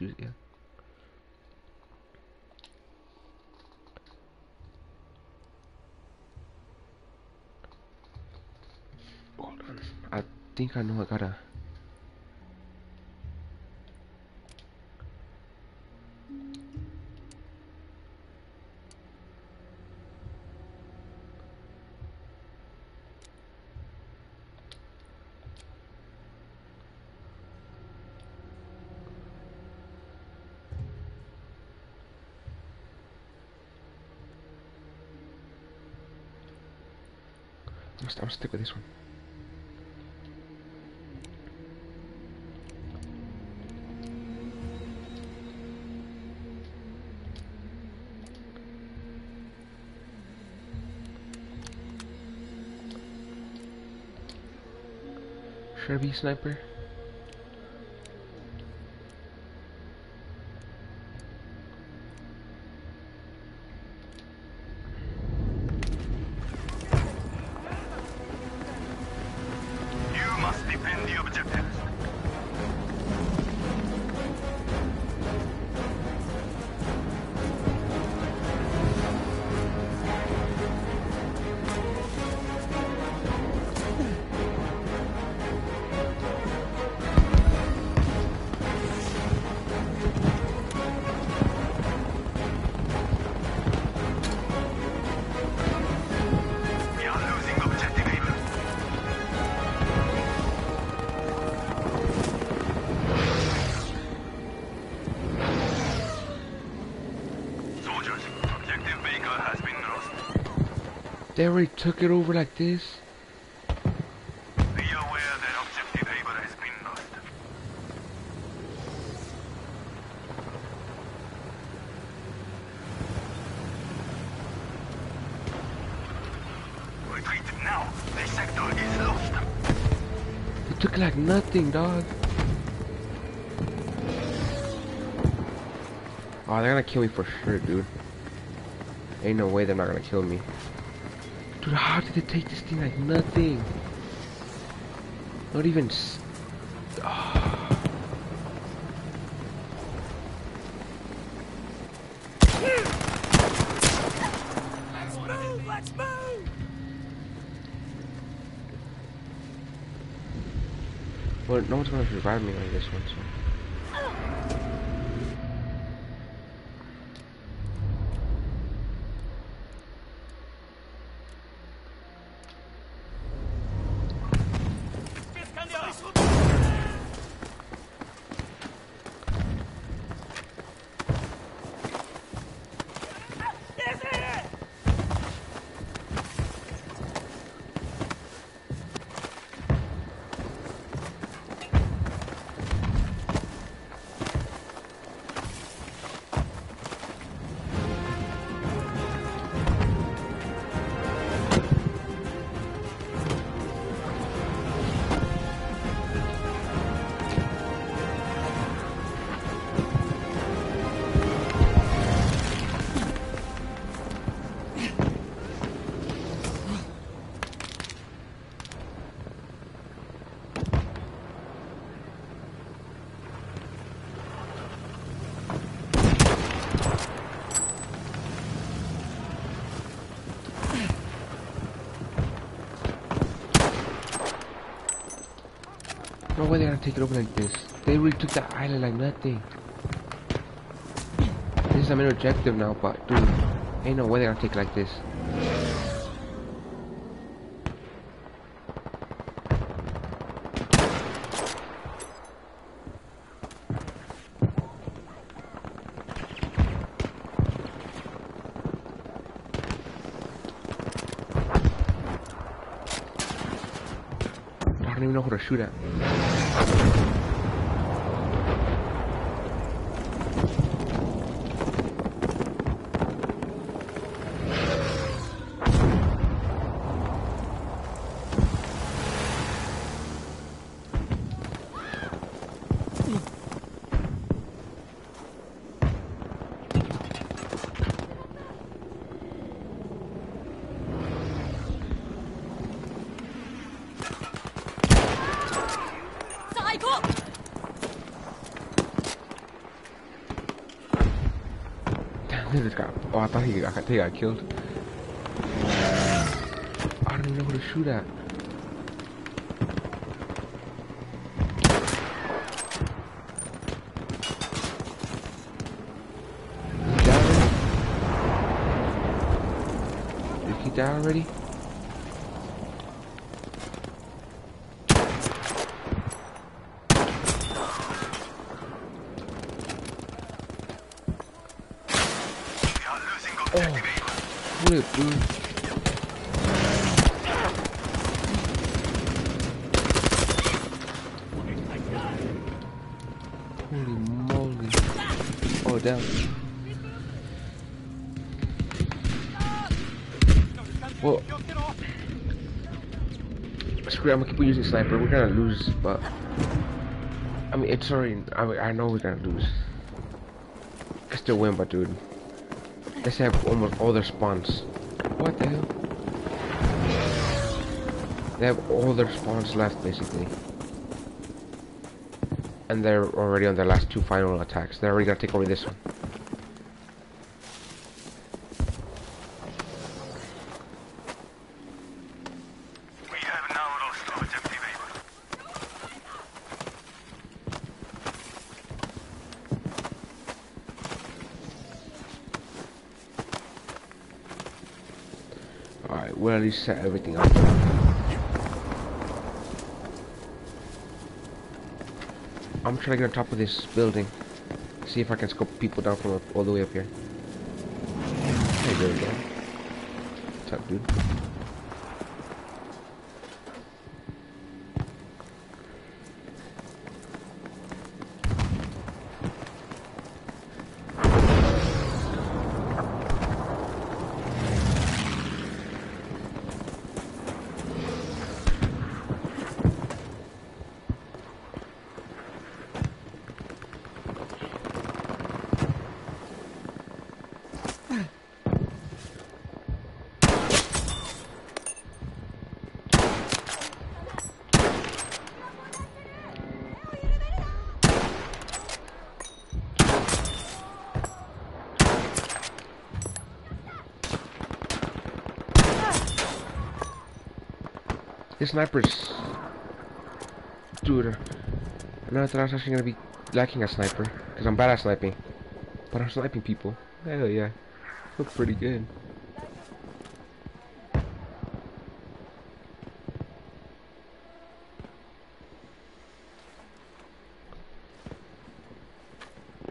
Use yeah. Hold on. I think I know I gotta. I'll stick with this one. Sherby sniper. They already took it over like this. Be aware that objective Able has been lost. Retreat now. This sector is lost. They took like nothing, dog. Oh, they're gonna kill me for sure, dude. Ain't no way they're not gonna kill me. Dude, how did they take this thing like nothing? Not even. s- Let's move! Let's move! Well, no one's gonna revive me on this one, so. Take it over like this. They really took that island like nothing. This is a main objective now, but dude, ain't no way they're gonna take it like this. I don't even know who to shoot at. Damn, this just got. Oh, I thought he got, he got killed. I don't even know who to shoot at. Did he die already? We are losing objective Able. Flip, dude. Holy moly. Oh, damn. Well, Screw it, I'm gonna keep using sniper. We're gonna lose, but I mean, it's already. I, I know we're gonna lose. I still win, but dude, let's have almost all their spawns. What the hell? They have all their spawns left, basically. And they're already on their last two final attacks. They're already gonna take over this one. We have now lost objective Able. Alright, we'll at least set everything up. I'm trying to get on top of this building. See if I can scope people down from all the way up here. Hey, there we go. What's up, dude? Sniper's... Dude, I never thought I was actually gonna be lacking a sniper. Because I'm bad at sniping. But I'm sniping people. Hell yeah. Look pretty good.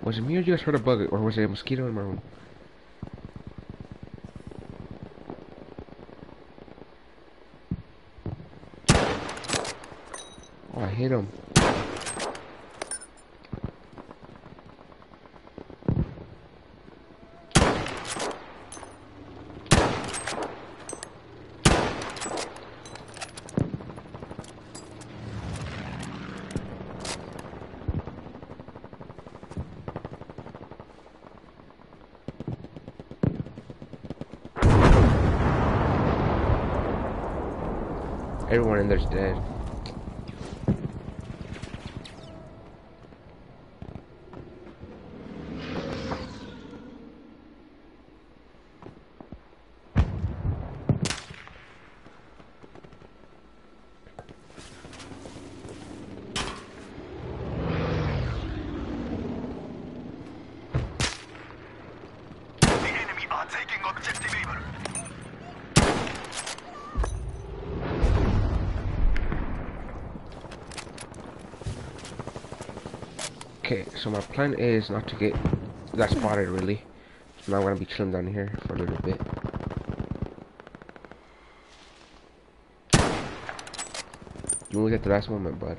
Was it me or you guys heard a bug? Or was it a mosquito in my room? Oh, I hit him. Everyone in there's dead. Plan is not to get that spotted really. So now I'm gonna be chilling down here for a little bit. You only get the last moment, bud.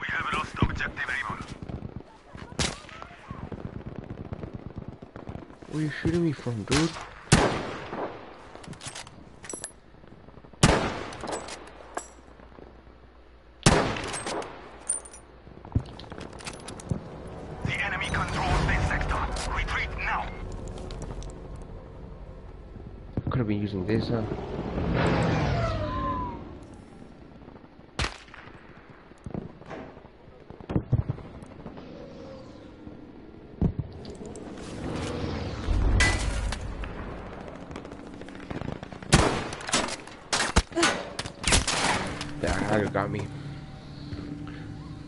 We have lost objective Able. Where you shooting me from, dude? The enemy controls this sector. Retreat now. Could have this, huh? Yeah, got me.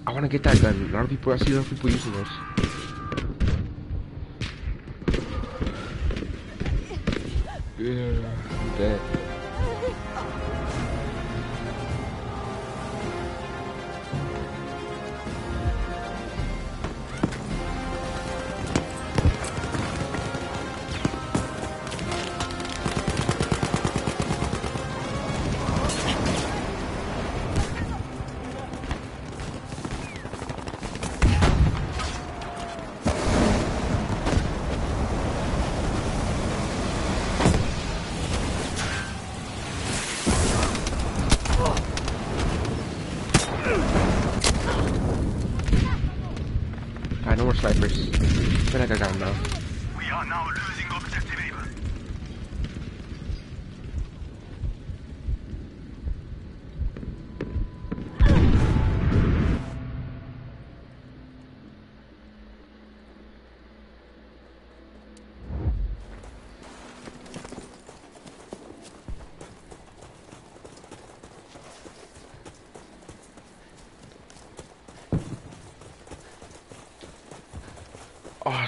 I want to get that gun. A lot of people, I see a lot of people using this.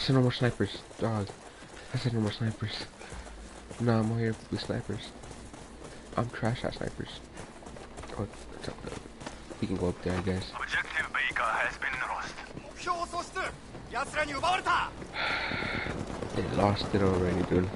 said no more snipers, dog. I said no more snipers. No, I'm here with snipers. I'm trash at snipers. Oh, we can go up there, I guess. Objective Baker has been lost. they lost it already, dude.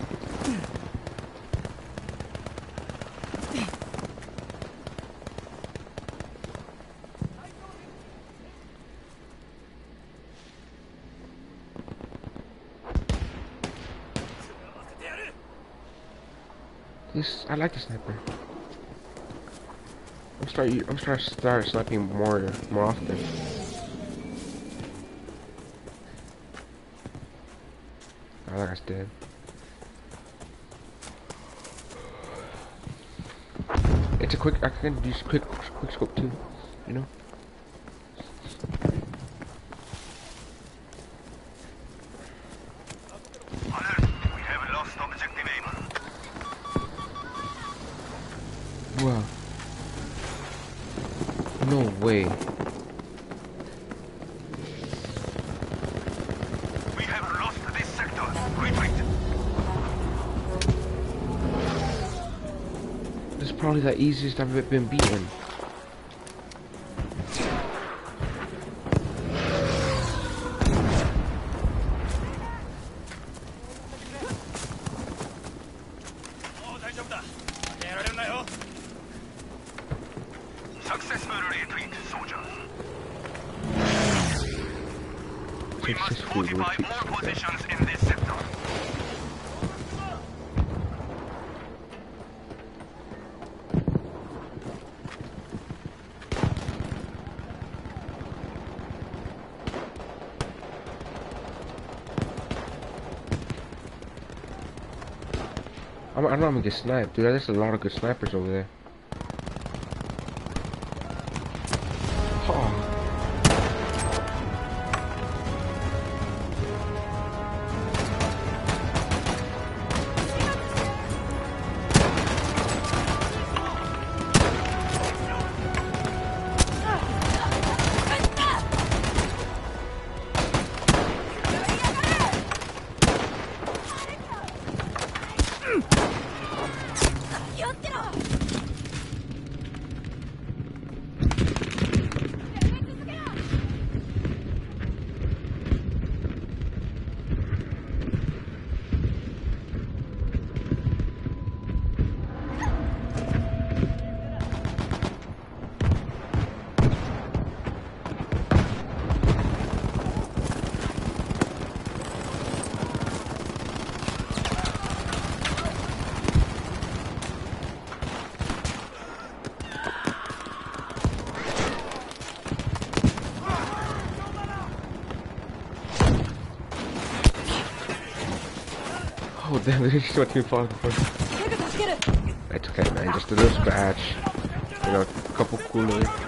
This I like the sniper. I'm start I'm start start sniping more more often. Oh, that guy's dead. It's a quick. I can use quick quick scope too. You know. Easiest I've ever been beaten. Successful retreat, soldiers. We must Successful fortify retreat, more soldiers. positions in this sector. I'm, gonna get sniped, dude. There's a lot of good snipers over there. Just went too far. It's okay, man. Just a little scratch. You know, a couple cooler.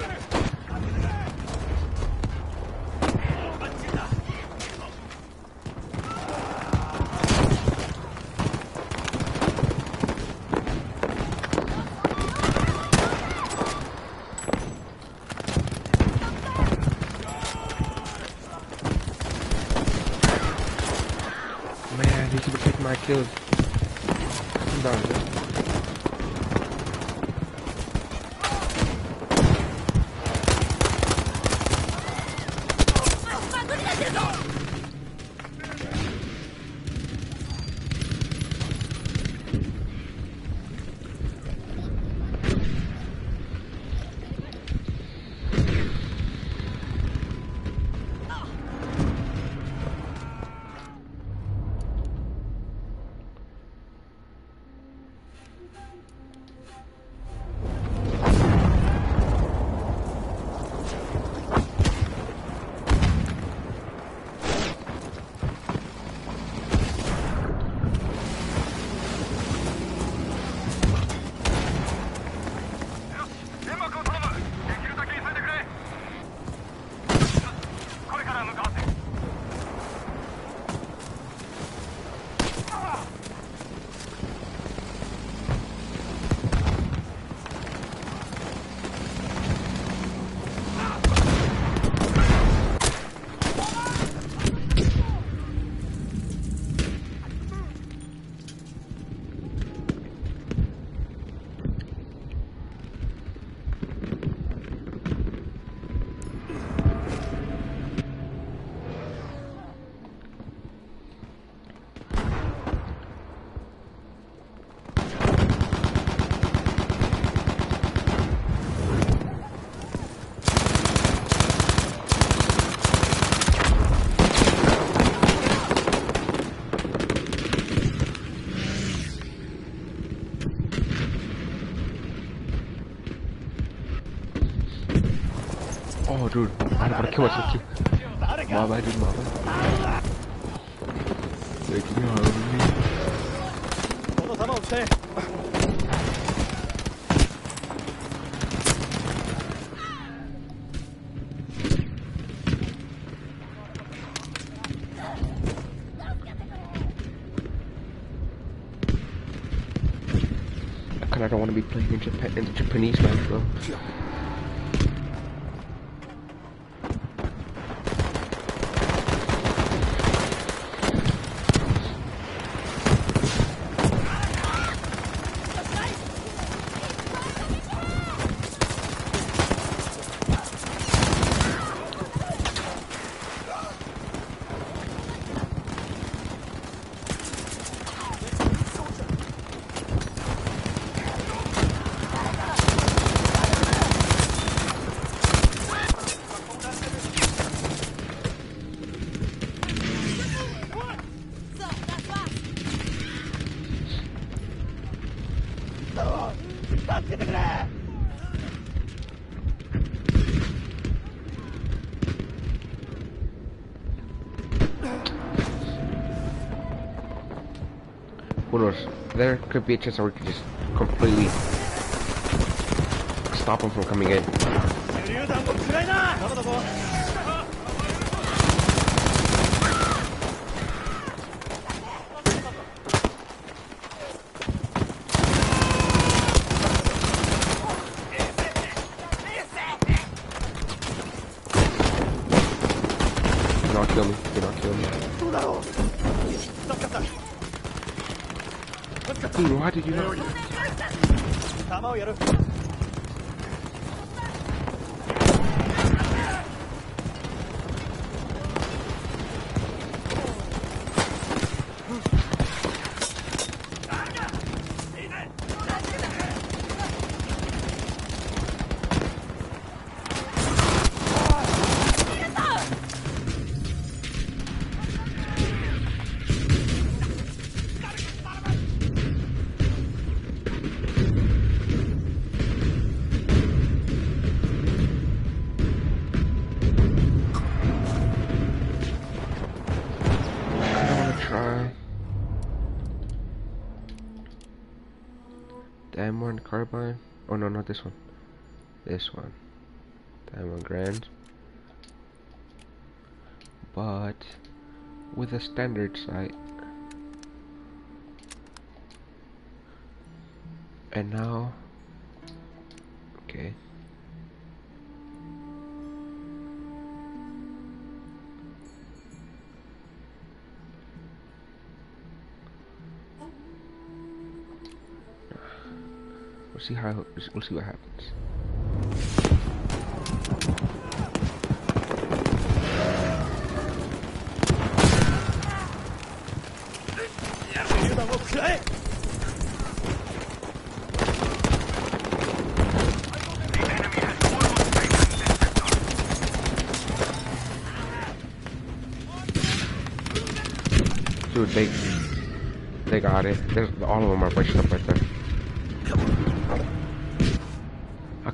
Want to be playing in Japan in Japanese match, bro. Who knows? There could be a chance that we could just completely stop him from coming in. This one. This one. M1 Garand. But with a standard sight. We'll see what happens. Dude, they, they got it. There's, all of them are pushed up right there.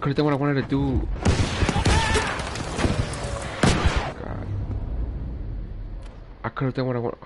Could have done what I wanted to do. God. I could have done what I want.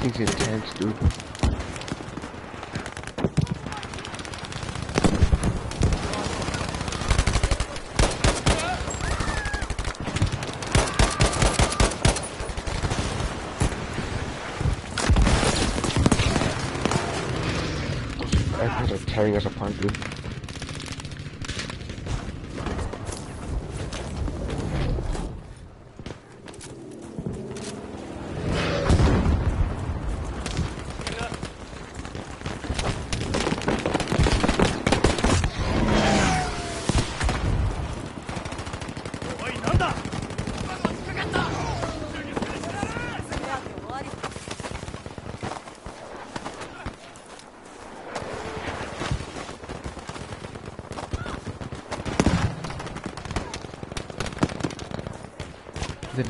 thing's intense, dude. Everyone's like tearing us apart, dude.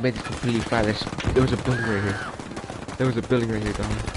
made it completely flat. There was a building right here. There was a building right here, dog.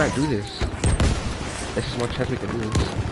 Might do this. This is one chance we can do this.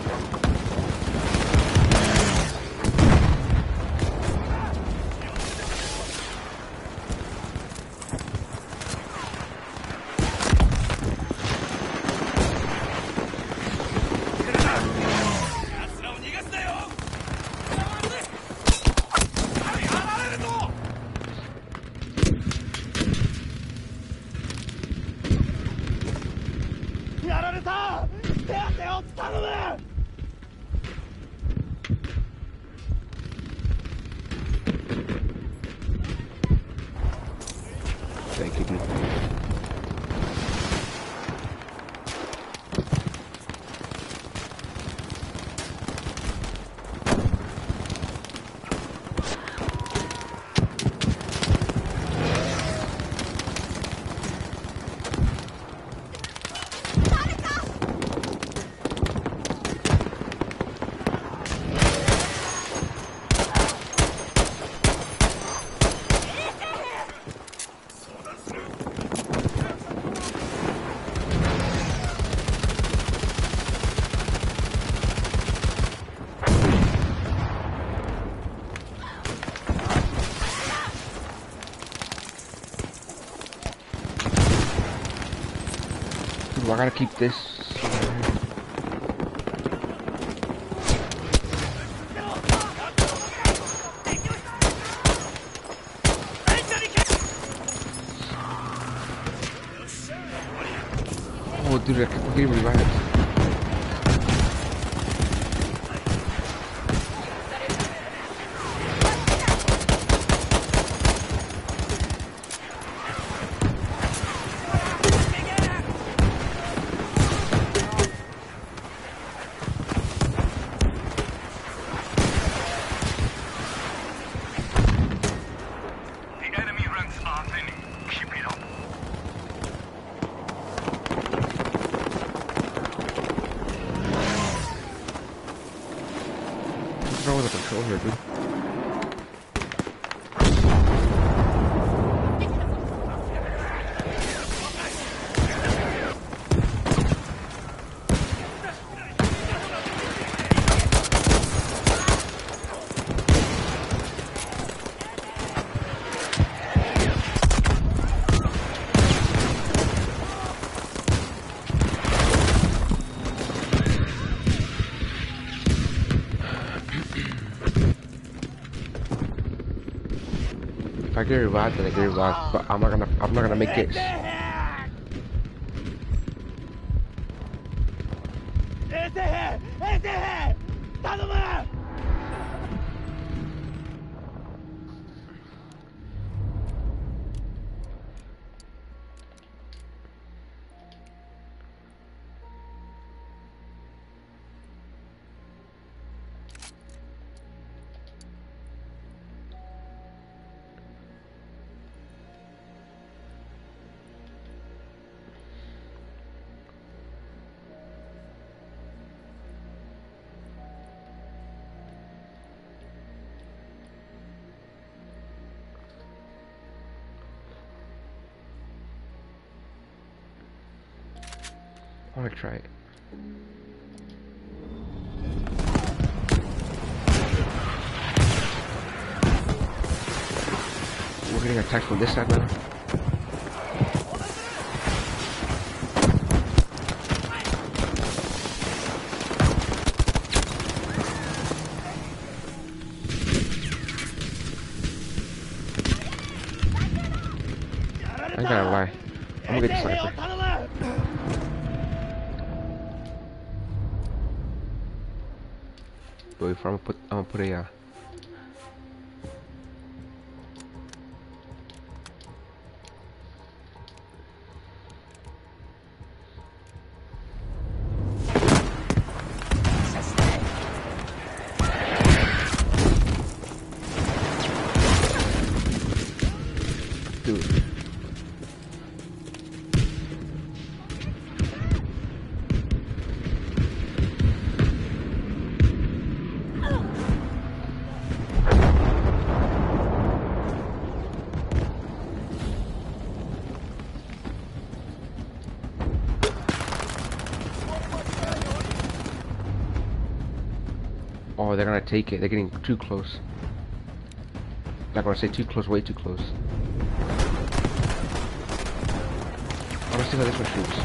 Gotta keep this. Oh, dude, I keep getting revived. I. But I'm not gonna. I'm not gonna make it. this side man. I ain't gotta lie. I'm gonna get the sniper. Wait, I'm gonna put, I'm gonna put a, uh, take it. They're getting too close. Like when I say too close, way too close. I wanna see how this one shoots.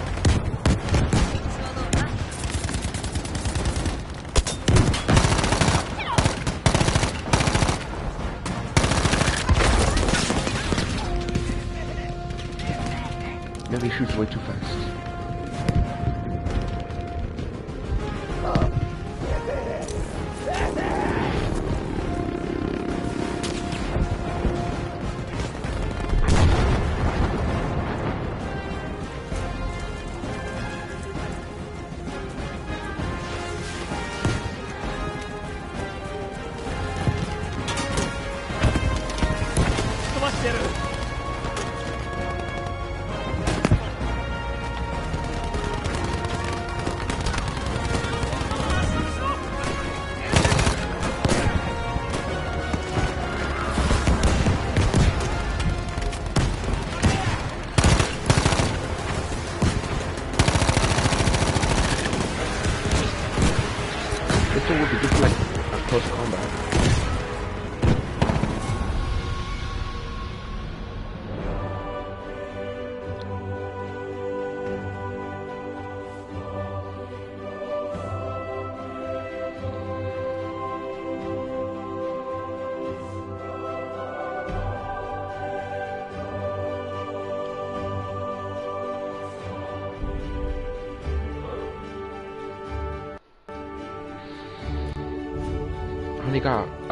Maybe he shoots way too fast.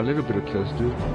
A little bit of kills, dude.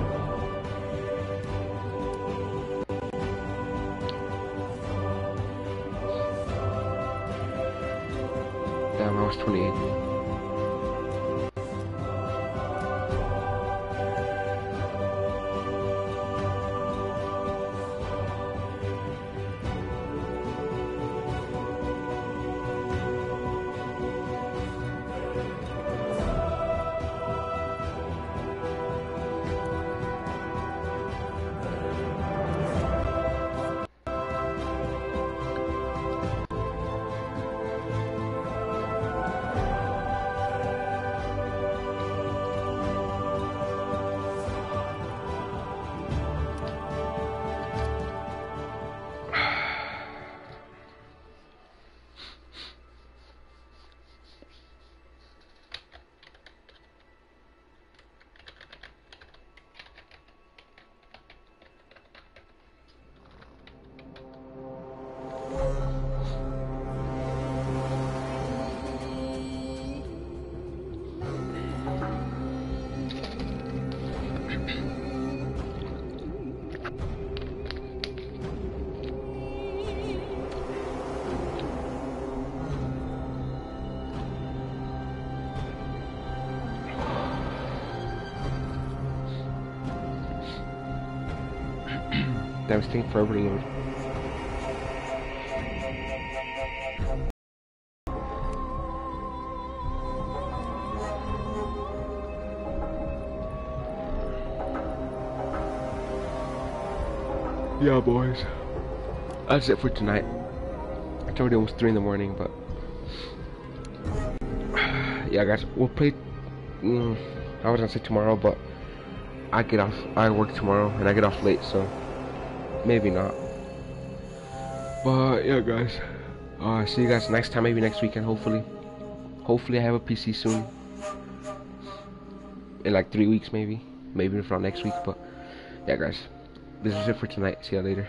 Damn, it's taking forever to load. Yeah, boys. That's it for tonight. It's already almost 3 in the morning, but... Yeah, guys, we'll play... Mm, I was gonna say tomorrow, but... I get off... I work tomorrow, and I get off late, so... Maybe not. But, yeah, guys. Uh, see you guys next time, maybe next weekend, hopefully. Hopefully I have a PC soon. In like three weeks, maybe. Maybe not next week, but... Yeah, guys. This is it for tonight. See you later.